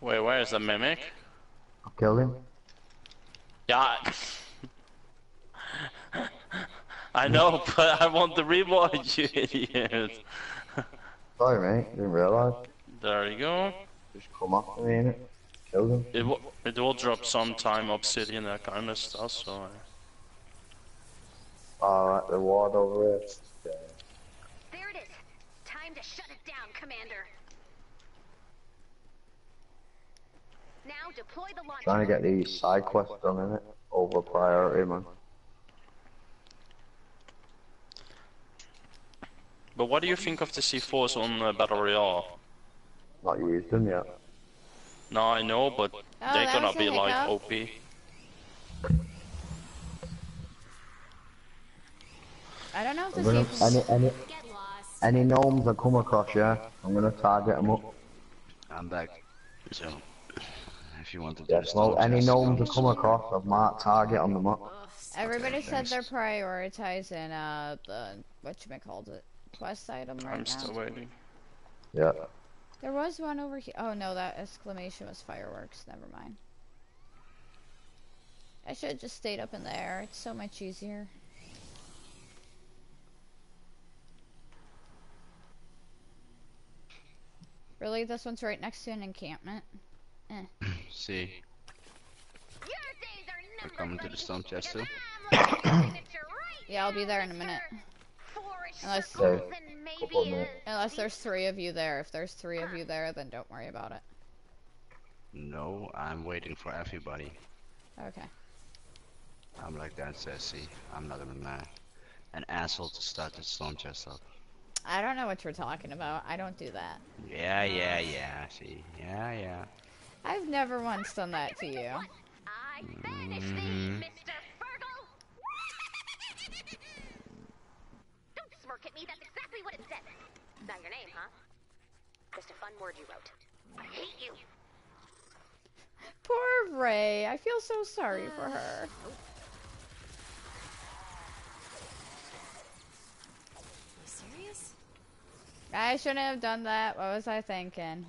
Wait, where is the mimic? I killed him. Yeah. I know, but I want the reward, you idiot. Sorry, mate. Didn't realise. There you go. Just come after me, innit? Killed him. It will, it will drop sometime obsidian, that kind of stuff, so... Alright, the ward over here. There it is. Time to shut it down, Commander. Now deploy the launcher. Trying to get these side quests done, innit? Over priority, man. But what do you think of the C4s on uh, Battle Royale? Not used them yet. No, I know, but Oh, they're gonna be like hiccup. OP. I don't know if I'm gonna, game's any, any, Get lost. any gnomes I come across, yeah? I'm gonna target them up. I'm back. So, if you want to do Yeah, the well, storm any chest, gnomes come across, I've marked target on the map. Everybody Okay, said they're prioritizing uh the what you called it quest item right now. I'm still waiting. Yeah. There was one over here. Oh no, that exclamation was fireworks. Never mind. I should have just stayed up in the air. It's so much easier. Really, this one's right next to an encampment. Eh. See, Your days we're coming to the buddy, storm chest too. because I'm looking at your right Yeah, I'll be there in a minute. Unless- circles So, and couple maybe a... minutes. Unless there's three of you there. If there's three of you there, then don't worry about it. No, I'm waiting for everybody. Okay. I'm like that, sassy. I'm not even uh, an asshole to start the storm chest up. I don't know what you're talking about. I don't do that. Yeah, yeah, yeah. See, yeah, yeah. I've never once done that to you. I finished Mhm. thee, Mr. Fergal! Don't smirk at me, that's exactly what it said. Not your name, huh? Just a fun word you wrote. I hate you. Poor Ray. I feel so sorry for her. You serious? I shouldn't have done that. What was I thinking?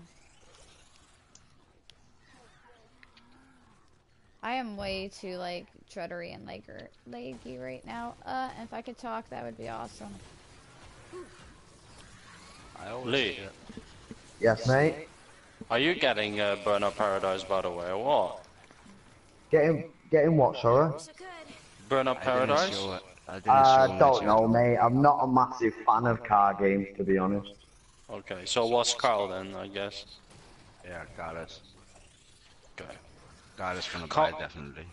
I am way too like treadery and legger, leggy right now. Uh, if I could talk, that would be awesome. I always Lee, say. Yes, mate. are you getting uh, Burnout Paradise by the way, or what? Getting getting what, sorry? Wish I. Burnout Paradise? I didn't I don't yet. know, mate. I'm not a massive fan of car games, to be honest. Okay, so what's Carl then, I guess? Yeah, got it. Okay. Got it's gonna Ca- buy definitely.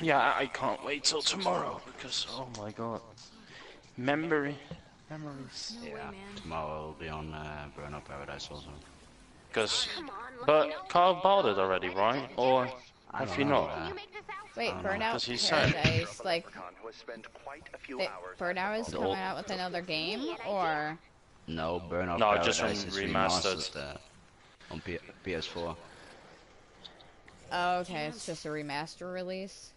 Yeah, I- I can't wait till tomorrow because oh my god, memory, memories. No Yeah, man. tomorrow will be on uh, Burnout Paradise also. Because, Come on, let me but. Carl bought it already, right? Or I have don't you know, not? Uh, you make this out? Wait, don't know, Burnout 'cause he said- Paradise, like, Leprechaun who has spent quite a few they, hours Burnout is coming out with another game, or No, Burnout No, Paradise just is remastered. remastered uh, on P- PS4. Oh, okay, it's just a remaster release.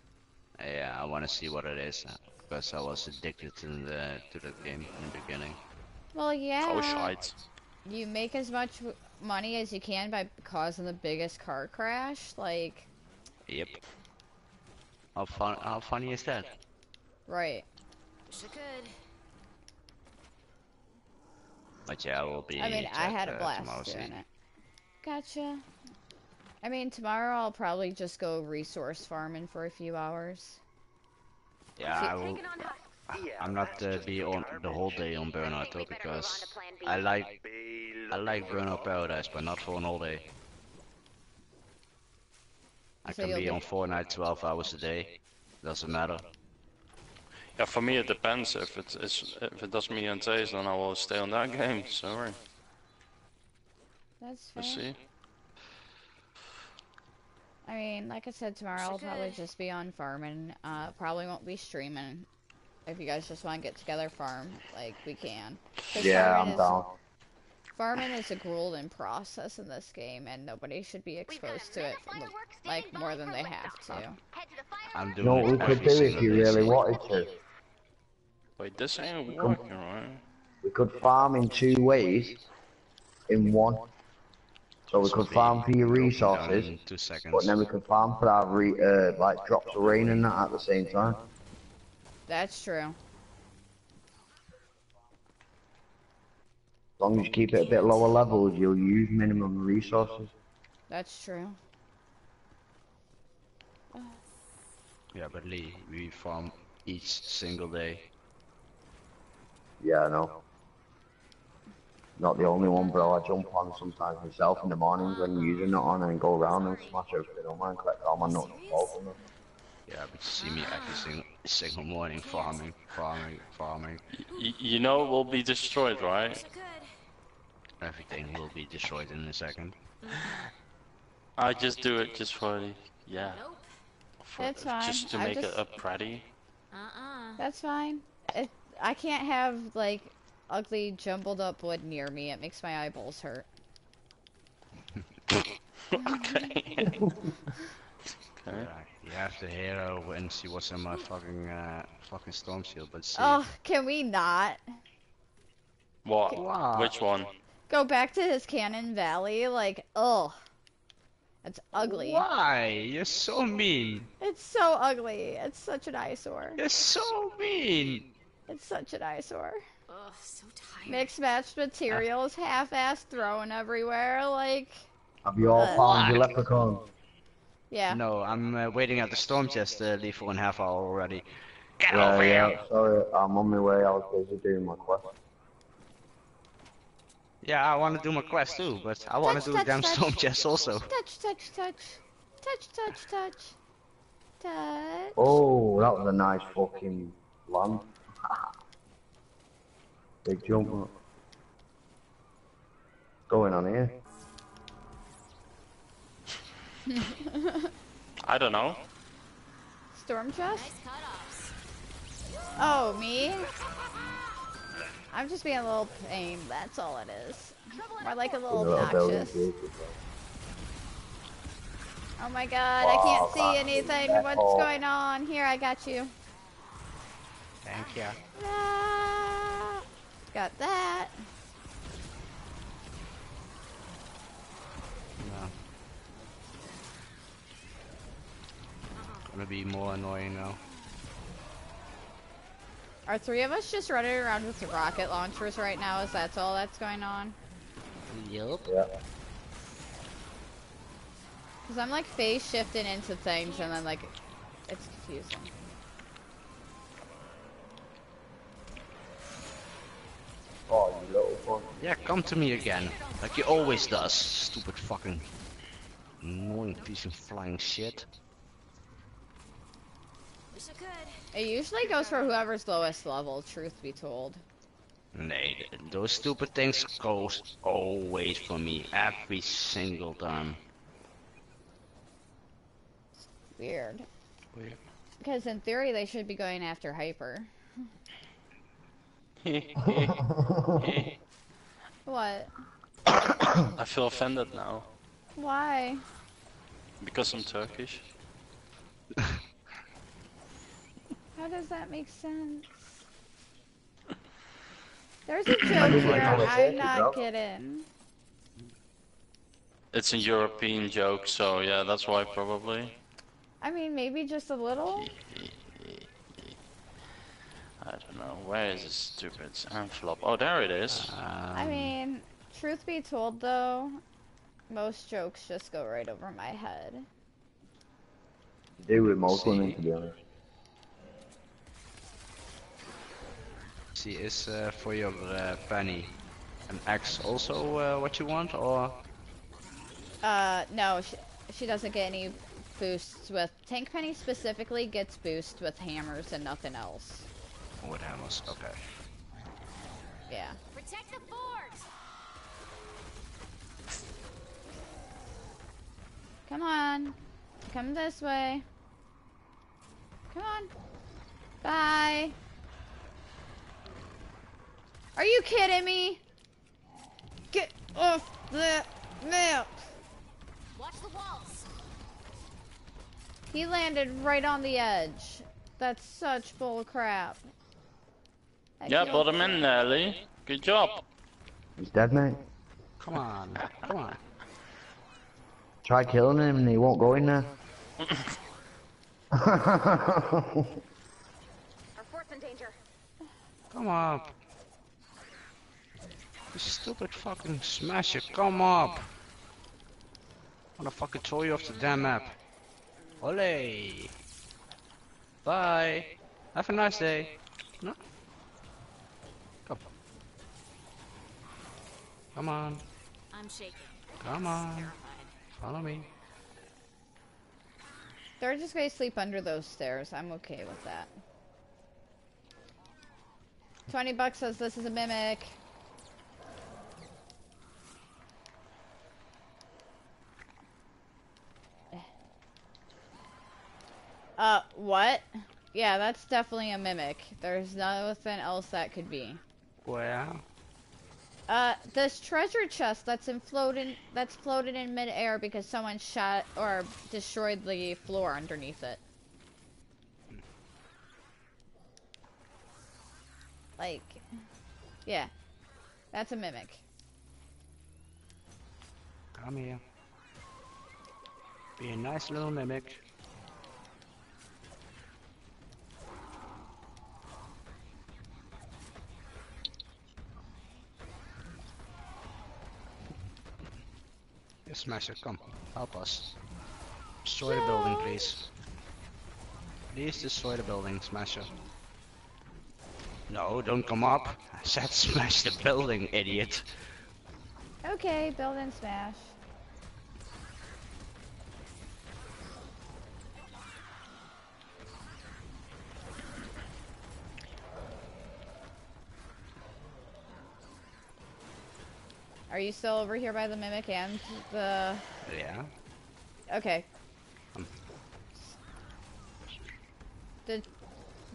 Yeah, I want to see what it is because I was addicted to the to the game in the beginning. Well, yeah. Oh shite. You make as much money as you can by causing the biggest car crash, like, Yep. How fun? How funny is that? right. Wish I could. But yeah, I will be. I mean, I had a uh, blast tomorrow, doing see. it. Gotcha. I mean, tomorrow I'll probably just go resource farming for a few hours. Yeah, I will. Taking on husks. Yeah, I'm not uh, that's be on the whole day on Burnout though We better move on because to plan B. I like I like Burnout Paradise, but not for an all day. I So can be be- on Fortnite 12 hours a day. Doesn't matter. Yeah, for me it depends. If it is, if it does me and taste, then I will stay on that game. Sorry. That's We'll see. I mean, like I said, tomorrow I'll probably just be on farming. Uh, probably won't be streaming. If you guys just want to get together, farm, like, we can. Yeah, farming I'm is- down. Farming is a grueling process in this game, and nobody should be We've got a exposed to it, mammoth m- like, more than they have to. Head I'm doing You know what we could do if you really wanted to? Wait, this ain't working, right? We could farm in two ways. In one. So we This could farm for your resources, Two seconds. but then we could farm for our re uh, like drops of rain and that at the same time. That's true. As long as you keep it a bit lower levels, you'll use minimum resources. That's true. Yeah, but Lee, we farm each single day. Yeah, I know. Not the only one, bro. I jump on sometimes myself in the mornings when using it on and go around and smash everything on and collect all my nuts and bolts from it. Yeah, but you see me every single, single morning farming, farming, farming. Y you know it will be destroyed, right? Wish I could. Everything will be destroyed in a second. I just do it just for the yeah, for, It's fine. just to make just- it a pretty. Uh-uh. That's fine. It, I can't have, like, ugly, jumbled up wood near me. It makes my eyeballs hurt. okay. Okay. Yeah, you have to hero and see what's in my fucking uh, fucking storm shield, but see. Oh, can we not What? Wow. Which one? go back to his Canny Valley? Like, ugh, it's ugly. Why? You're so mean. It's so ugly. It's such an eyesore. You're so mean. It's such an eyesore. Ugh, so tired. Mixed matched materials, half-assed thrown everywhere. Like, Have you all Uh, found your leprechaun? yeah. No, I'm uh, waiting at the storm chest to leave for one half hour already. Get Yeah, over yeah, here. sorry, I'm on my way. I was busy doing my quest. Yeah, I want to do my quest too, but I want to do the touch, damn touch. storm chest also. Touch, touch, touch, touch, touch, touch, touch. Oh, that was a nice fucking land. Big jump. up. Going on here. I don't know. Storm chest? Oh, me? I'm just being a little pain. That's all it is. More like a little Little obnoxious. Oh my god, I can't see anything. What's going on? Here, I got you. Thank you. Ah, got that. No. Gonna be more annoying now. Are three of us just running around with rocket launchers right now? Is that all that's going on? Yup. Yeah. Because I'm like phase shifting into things and then like it's confusing. Yeah, come to me again. Like you always does. Stupid fucking annoying piece of flying shit. Wish I could. It usually goes for whoever's lowest level, truth be told. Nee, those stupid things goes always for me. Every single time. Weird. Weird. Because in theory they should be going after Hyper. What? I feel offended now Why? because I'm Turkish. How does that make sense? There's a joke here I'm not getting. It's a European joke, so yeah, that's why probably. I mean, maybe just a little. I don't know. Where is this stupid envelope? Oh, there it is. I Um, mean, truth be told though, most jokes just go right over my head. They with most women, to be honest. See, is uh, for your uh, penny an X also uh, what you want, or Uh, no, she, she doesn't get any boosts with Tank Penny specifically gets boost with hammers and nothing else. With hammers? Okay. Yeah. Protect the fort! Come on. Come this way. Come on. Bye. Are you kidding me? Get off the map. Watch the walls! He landed right on the edge. That's such bull crap. I Yeah, put him in, there, Lee. Good job. He's dead, mate. Come on, come on. Try killing him and he won't go in there. Our fort's in danger. Come up. You stupid fucking smasher, come up. I'm gonna fucking throw you off the damn map. Ole. Bye. Have a nice day. No? Come on. I'm shaking. Come on. Terrified. Follow me. They're just gonna sleep under those stairs. I'm okay with that. 20 bucks says this is a mimic. Uh, what? Yeah, that's definitely a mimic. There's nothing else that could be. Well. Uh, this treasure chest that's in floating that's floated in midair because someone shot or destroyed the floor underneath it. Like, yeah, that's a mimic. Come here. Be a nice little mimic. Yes, Smasher, come. Help us. Destroy the building, please. Please destroy the building, Smasher. No, don't come up. I said smash the building, idiot. Okay, build and smash. Are you still over here by the mimic and the... Yeah. Okay. Um. The,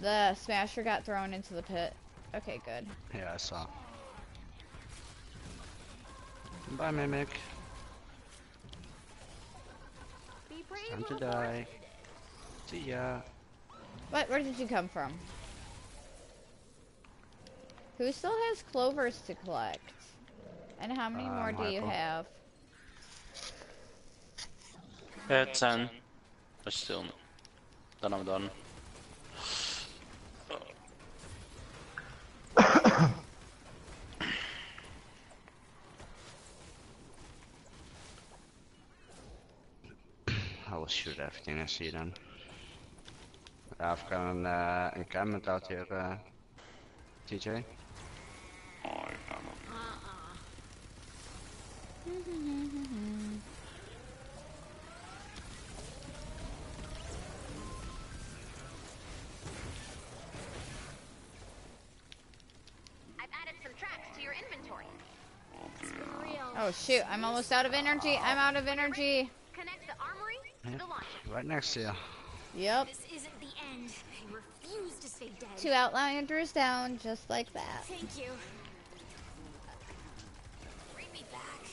the smasher got thrown into the pit. Okay, good. Yeah, I saw. Bye, Mimic. Be brave, Time to little boy. die. See ya. What? Where did you come from? Who still has clovers to collect? And how many Uh, more do you Michael. have? Yeah, 10. But still, then I'm done. I will shoot everything I see then. Ja, I've got an, uh, encampment out here, uh, TJ. Shoot, I'm almost out of energy. I'm out of energy. Connect the armory to the launcher. Right next to you. Yep. This isn't the end. I refuse to stay dead. Two outlanders down, just like that. Thank you. Bring me back.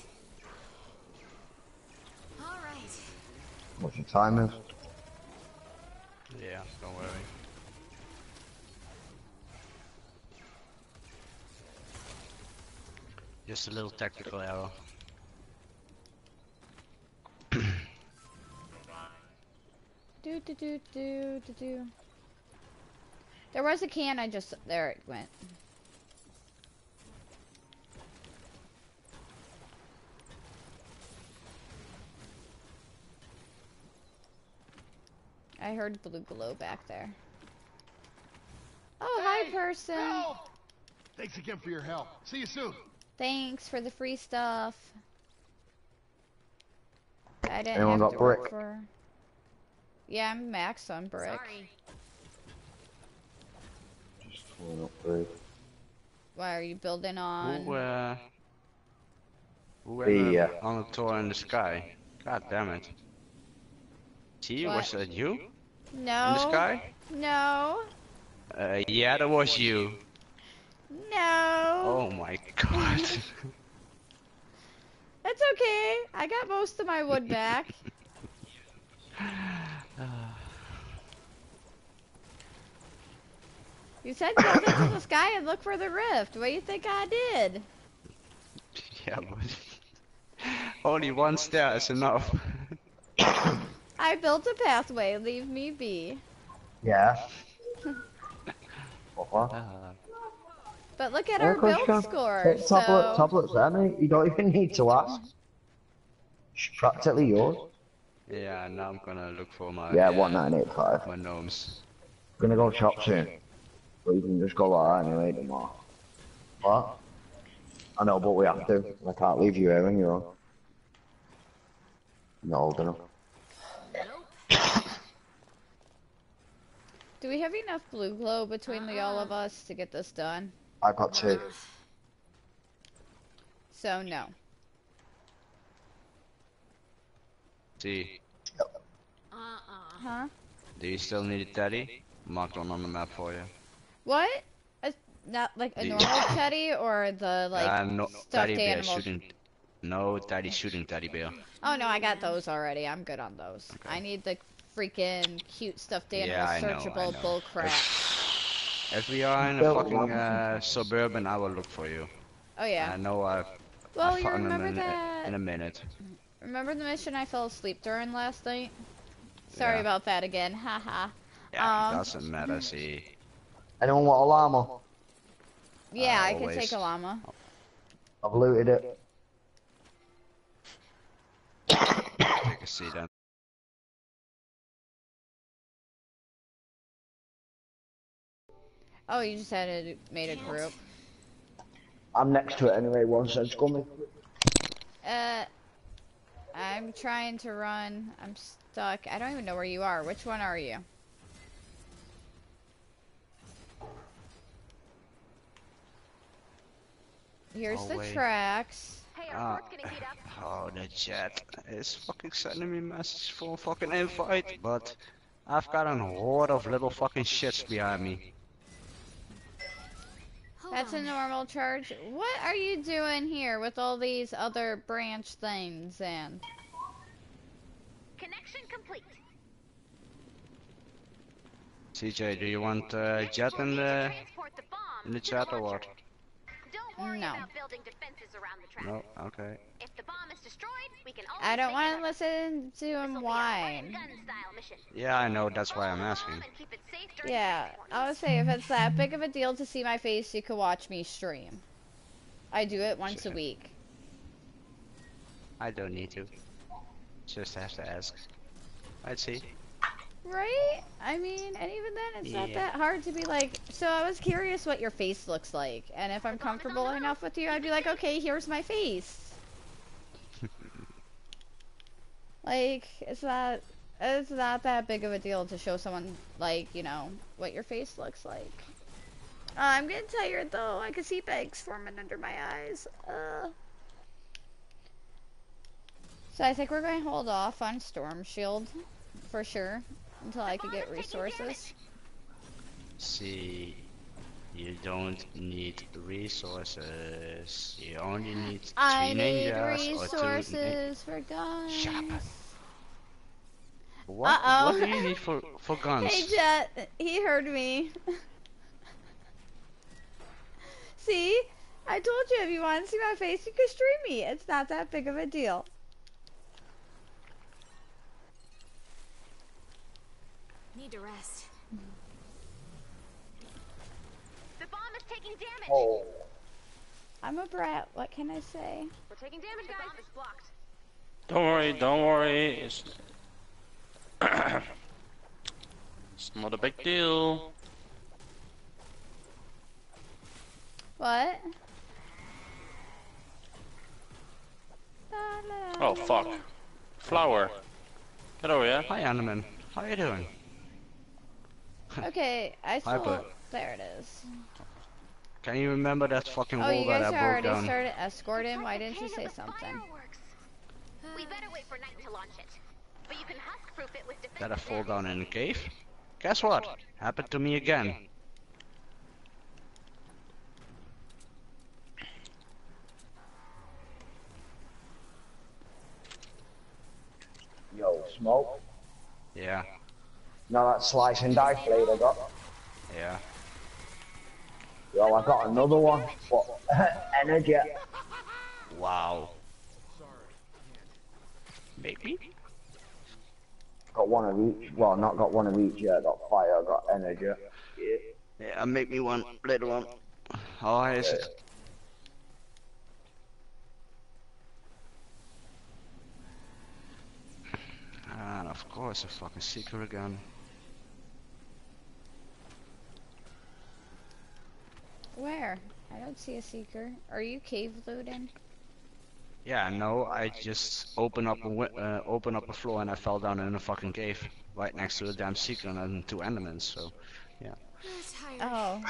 All right. What's your time is? Yeah, don't worry. Just a little tactical error. Do do do do do do. There was a can. I just there it went. I heard BluGlo back there. Oh, hi, person. Thanks again for your help. See you soon. Thanks for the free stuff. I didn't Anyone have got to work brick? for. Yeah, I'm max on brick. Sorry. Just pulling up through. Why are you building on? Who, uh... Who The, ever uh, on a tour in the sky? God damn it. See, What? was that you? No. In the sky? No. Uh, yeah, that was you. No. Oh my god. That's okay. I got most of my wood back. you said build into the sky and look for the rift. What do you think I did? yeah, but... Only one stair is enough. I built a pathway. Leave me be. Yeah. what? what? But look at Yeah, our build you score. Take So tablet, tablets there, mate. You don't even need to ask. It's practically yours. yeah, now I'm gonna look for my... Yeah, uh, 1985. My gnomes. Gonna go shop soon. But you can just go like that anyway tomorrow. What? I know, but we have to. I can't leave you here on your own. Not old enough. do we have enough BluGlo between the all of us to get this done? I got two. So no. See, Uh-uh. Huh? do you still need a teddy? Marked one on the map for you. What? A, Not like a normal teddy or the like uh, no, stuffed teddy bear animal. shooting. No, daddy shooting teddy bear. Oh no, I got those already. I'm good on those. I need the freaking cute stuffed animal Yeah, I know, I searchable know. bull crap. If we are in a fucking uh, suburban, I will look for you. Oh yeah. I know I. Well, I you remember in, that? in a minute. Remember the mission I fell asleep during last night? Sorry Yeah. about that again. Haha. Yeah, Um, it doesn't matter. See, Anyone want a llama? Yeah, Uh, I could always. take a llama. I've looted it. take a seat then. Oh, you just had a, made a group. I'm next to it anyway, one said scummy. Uh, I'm trying to run. I'm stuck. I don't even know where you are. Which one are you? Here's Oh, the wait. tracks. Hey, our port's gonna heat up. Oh, the chat is fucking sending me messages for a fucking invite, but I've got a horde of little fucking shits behind me. That's a normal charge. What are you doing here with all these other branch things and? Connection complete. CJ, do you want uh, Jet in the transport in the chat or what? Don't worry No. about building defenses around the track. No, okay. If the bomb is destroyed, we can I don't want to listen to him whine. run-and-gun style mission. Yeah, I know. That's why I'm asking. bomb and keep it safe during Yeah. I would say if it's that big of a deal to see my face, you could watch me stream. I do it once a week. I don't need to. Just have to ask. I'd see. Right? I mean, and even then, it's not that hard to be like. So I was curious what your face looks like, and if I'm comfortable enough with you, I'd be like, okay, here's my face. like, it's not, it's not that big of a deal to show someone like, you know, what your face looks like. Uh, I'm getting tired though. I can see bags forming under my eyes. Uh. So I think we're going to hold off on Storm Shield for sure until I could get resources. See, you don't need resources. You only need three I need ninjas or two. resources for guns. Shut up. What? Uh-oh. What do you need for for guns? Hey Jet, he heard me. See? I told you if you want to see my face, you can stream me. It's not that big of a deal. Need to rest. The bomb is taking damage. Oh. I'm a brat. What can I say? We're taking damage, guys. The bomb is blocked. Don't worry, don't worry. It's, it's not a big deal. What? Oh fuck. Flower. Get over here. Hi, Animan. How are you doing? Okay, I saw. still. There it is. Can you remember that oh, fucking Oh, wall you that I broke down? Oh, you guys already down? started escorting. Why didn't you say something? fireworks. We better wait for night to launch it. But you can husk-proof it with defenses. That I fall down in a cave? Guess what? Happened to me again. Yo, smoke. Yeah, Now that slice and dice blade I got. yeah. Yo, I got another one. What? Energy. Wow. Maybe? Got one of each. Well, not got one of each yet. Got fire. Got energy. Yeah. Yeah, make me one, little one. How high is it? And of course, a fucking seeker again. Where? I don't see a seeker. Are you cave looting? Yeah, no, I just opened up a uh, opened up a floor and I fell down in a fucking cave right next to a damn seeker and two enemies. So, yeah. Oh,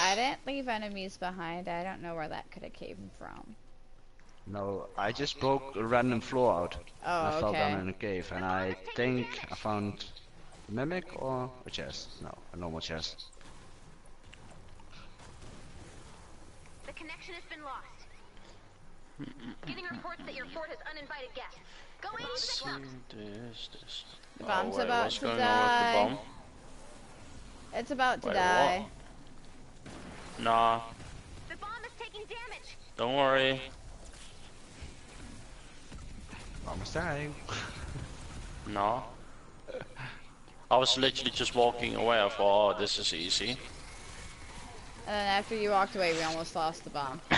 I didn't leave enemies behind. I don't know where that could have came from. No, I just broke a random floor out. Oh, and I fell down in a cave and I think I found a mimic or a chest. No, a normal chest. The connection has been lost. Getting reports that your fort has uninvited guests. Go 86 See lumps. this, this. The Oh, bomb's wait, about to die. on with It's about to Wait, die. the bomb? Nah, The bomb is taking damage. don't worry. Almost dying. No. I was literally just walking away. I thought, oh, this is easy. And then after you walked away, we almost lost the bomb.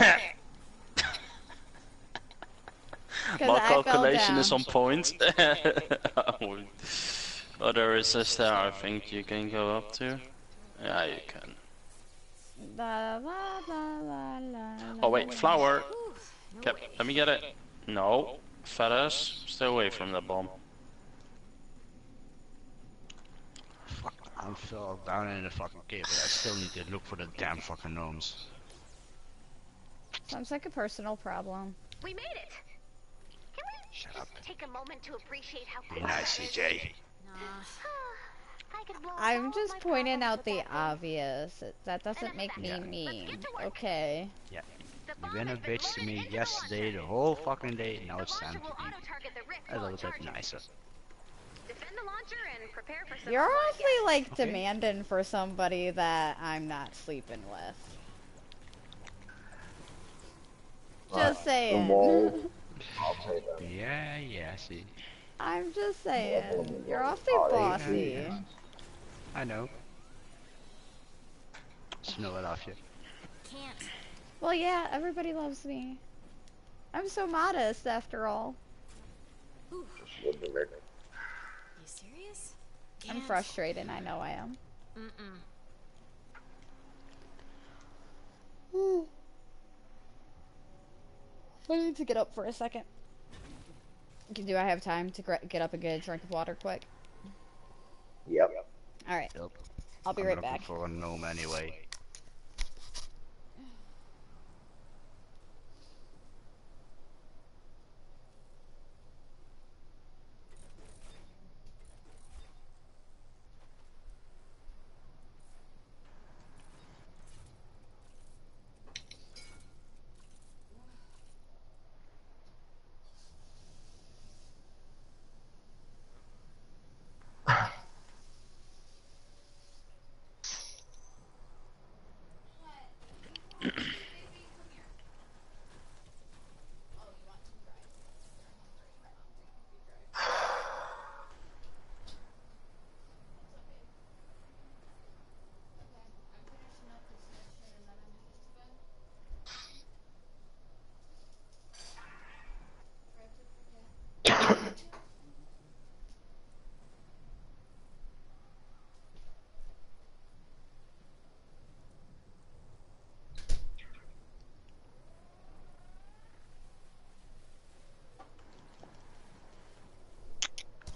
My calculation is on point. Other resist there, I think you can go up to. Yeah, you can. La, la, la, la, la, Oh wait, la. flower. Okay, let me get it. No, feathers. Stay away from the bomb. Fuck, I fell down in the fucking cave, but I still need to look for the damn fucking gnomes. Sounds like a personal problem. We made it. Can we Shut up. take a moment to appreciate how Be close nice. CJ. I could blow all I'm just pointing out the obvious. That doesn't make me. Yeah. mean. Let's get to work. Okay. Yeah. You've been a bitch to me yesterday, the whole fucking day. Now it's time to be auto-target the rift a while little it bit nicer. Defend the launcher and prepare for some You're fun. awfully like Okay. demanding for somebody that I'm not sleeping with. Just saying. Yeah, yeah, see. I'm just saying. You're awfully bossy. yeah. I know. Smell it off you. Can't. Well, yeah, everybody loves me. I'm so modest after all. You serious? I'm frustrated, I know I am. Mm-mm. Hmm. I need to get up for a second. Do I have time to get up and get a drink of water quick? Yep. Alright, Yep. I'll be I'm right looking back. for a gnome anyway.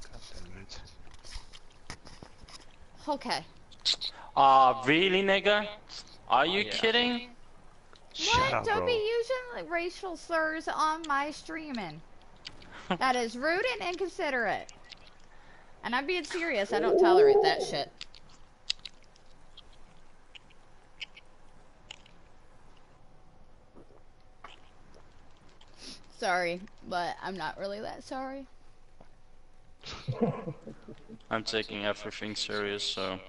God damn it. Okay. Ah, really, nigga? Are you yeah. kidding? Shut what? up, Don't bro. be using like, racial slurs on my streaming. that is rude and inconsiderate. And I'm being serious. I don't tolerate that shit. Sorry, but I'm not really that sorry. I'm taking everything serious, so.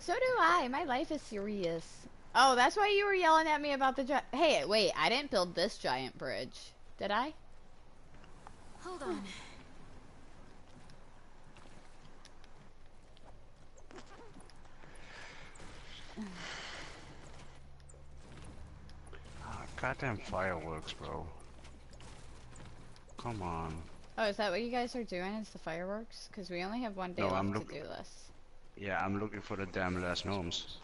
So do I. My life is serious. Oh, that's why you were yelling at me about the gi- Hey, wait, I didn't build this giant bridge. Did I? Hold on. Ah, goddamn fireworks, bro. Come on. Oh, is that what you guys are doing? Is the fireworks? Because we only have one day No, left I'm to do this. Yeah, I'm looking for the damn last gnomes.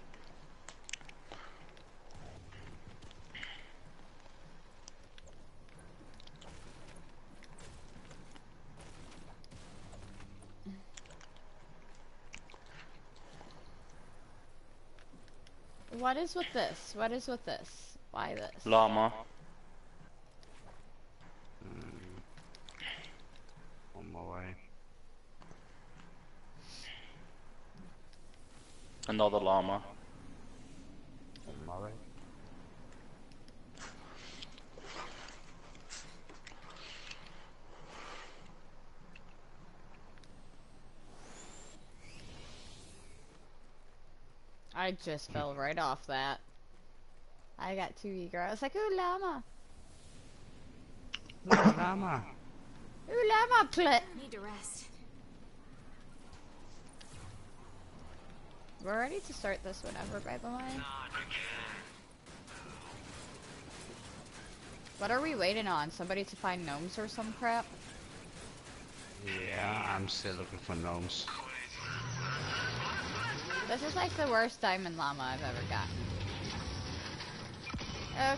What is with this? What is with this? Why this? Llama. On my way. Another llama. Alright. I just fell right off that. I got too eager. I was like, ooh, llama. Ooh, llama. Ooh, llama, plit. Need to rest. We're ready to start this whenever, by the way. What are we waiting on? Somebody to find gnomes or some crap? Yeah, I'm still looking for gnomes. This is like the worst diamond llama I've ever gotten.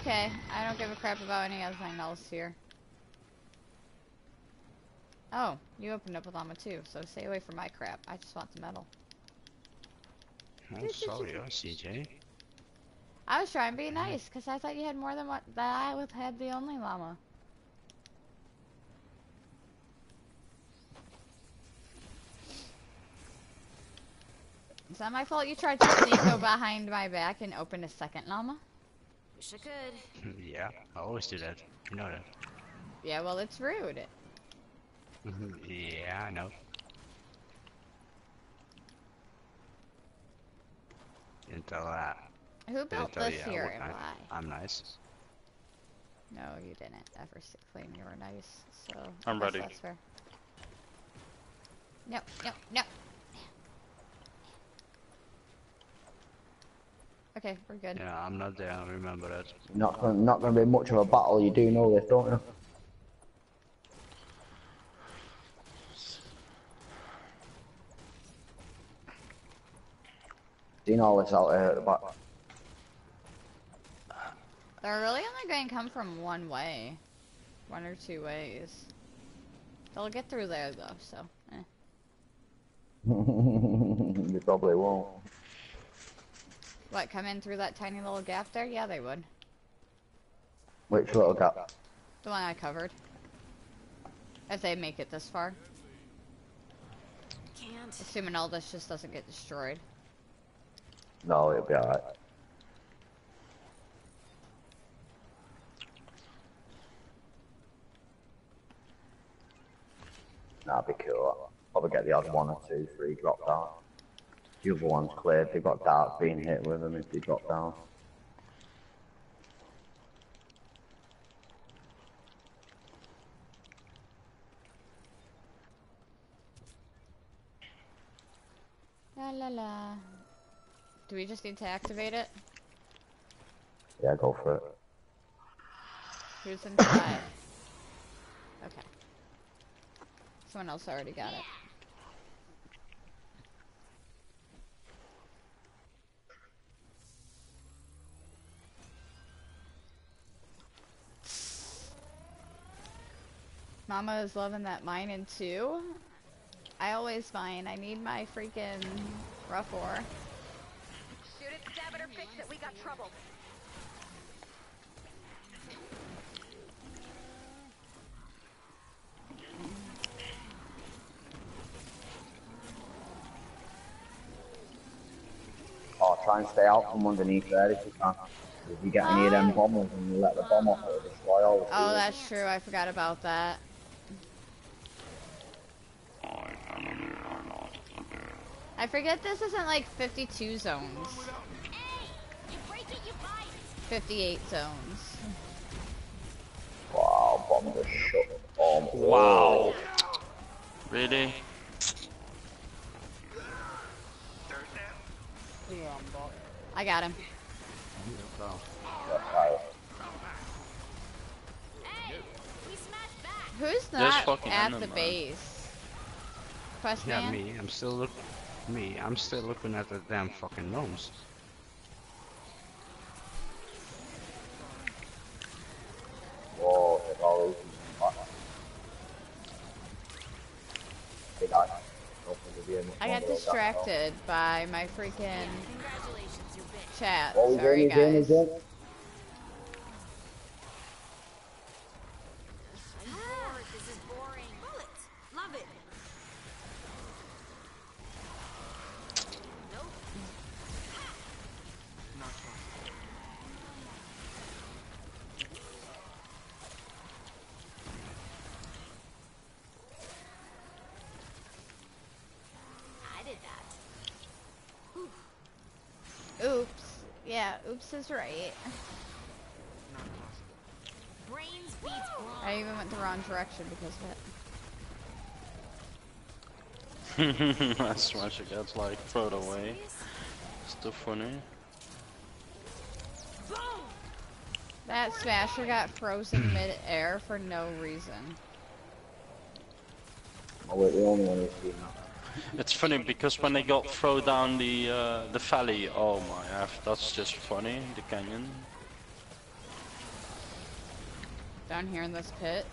Okay, I don't give a crap about any other thing else here. Oh, you opened up a llama too, so stay away from my crap. I just want the metal. I'm sorry, CJ. I was trying to be nice, because I thought you had more than what that I would had the only llama. Is that my fault you tried to sneak go behind my back and open a second llama? Wish I could. yeah, I always do that. You know that. Yeah, well, it's rude. Mhm, yeah, I know. Didn't that. Who Didn't built tell this you here and why? I'm nice. No, you didn't ever claim you were nice, so... I I'm guess ready. That's fair. No, no, no! Okay, we're good. Yeah, I'm not there. I remember that. Not gonna, not gonna be much of a battle. You do know this, don't you? Seen all this out here at the back. They're really only going to come from one way. One or two ways. They'll get through there though, so. Eh. you probably won't. What, come in through that tiny little gap there? Yeah, they would. Which little gap? The one I covered. If they make it this far. Can't. Assuming all this just doesn't get destroyed. No, it'll be alright. That'd be cool. Probably get the odd one or two, three drop down. The other one's cleared. They've got darts being hit with them if they drop down. La la la. Do we just need to activate it? Yeah, go for it. Who's inside? Okay. Someone else already got it. Mama is loving that mining too. I always mine. I need my freaking rough ore. Shoot it, stab it, or fix it. We got trouble. Oh, try and stay out from underneath there if you can. If you get any of them oh. bombers and you let the bomb off, it'll destroy all the Oh, food. that's true. I forgot about that. I forget this isn't like 52 zones. 58 zones. Wow, bomb just shut the bomb. Wow. Really? I got him. Who's not at Enderman. the base? Quest Yeah, man? me. I'm still look. Me. I'm still looking at the damn fucking gnomes. Whoa, it's all open. Hey guys. Don't think it'll be any I got longer like that, distracted by my freaking chat. What was Sorry, doing, doing, guys. doing? This is boring. Bullets. Love it. Nope. Yeah, is right. Brains beats. I even went the wrong direction because of it. I smash it gets like thrown away. Still funny. That smasher got frozen mid-air for no reason. Oh wait, the only one who's seen that. It's funny because when they got throw down the uh, the valley, oh my, F, that's just funny. The canyon. Down here in this pit.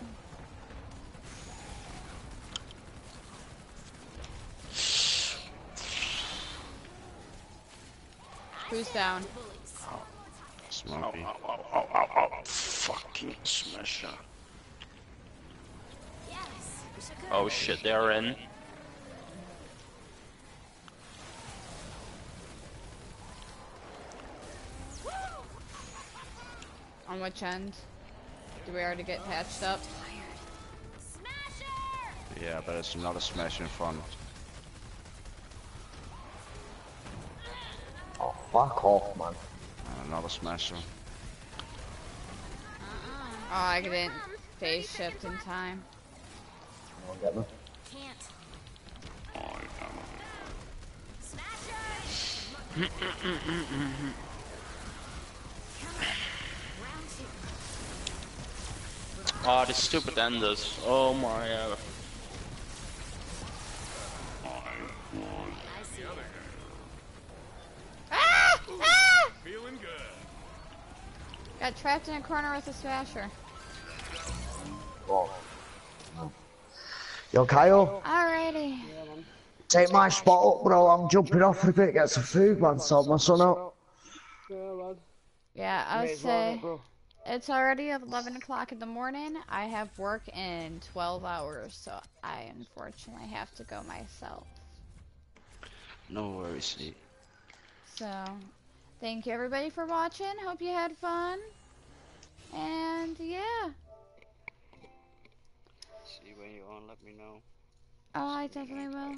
Who's down? Smoky. Ow, ow, ow, ow, ow, fucking smasher. Yes. we should go. Oh shit, they're in. On which end? Do we already get patched up? Yeah, but it's another smash in front. Oh, fuck off, man. Uh, another smasher. Uh-uh. Oh, I didn't phase shift in time. Won't get me. Can't. Oh, Round Oh, the stupid enders. Oh my. Uh... I see. Ah! Ah! Feeling good. Got trapped in a corner with a smasher. Oh. Yo, Kyle, Alrighty. take my spot up, bro. I'm jumping off for a bit, get some food, man. Sort my son out. Yeah, I May would well, say bro. It's already 11 o'clock in the morning. I have work in 12 hours, so I unfortunately have to go myself. No worries. So, thank you everybody for watching. Hope you had fun. And yeah. See when you're on, let me know. Oh, I definitely will.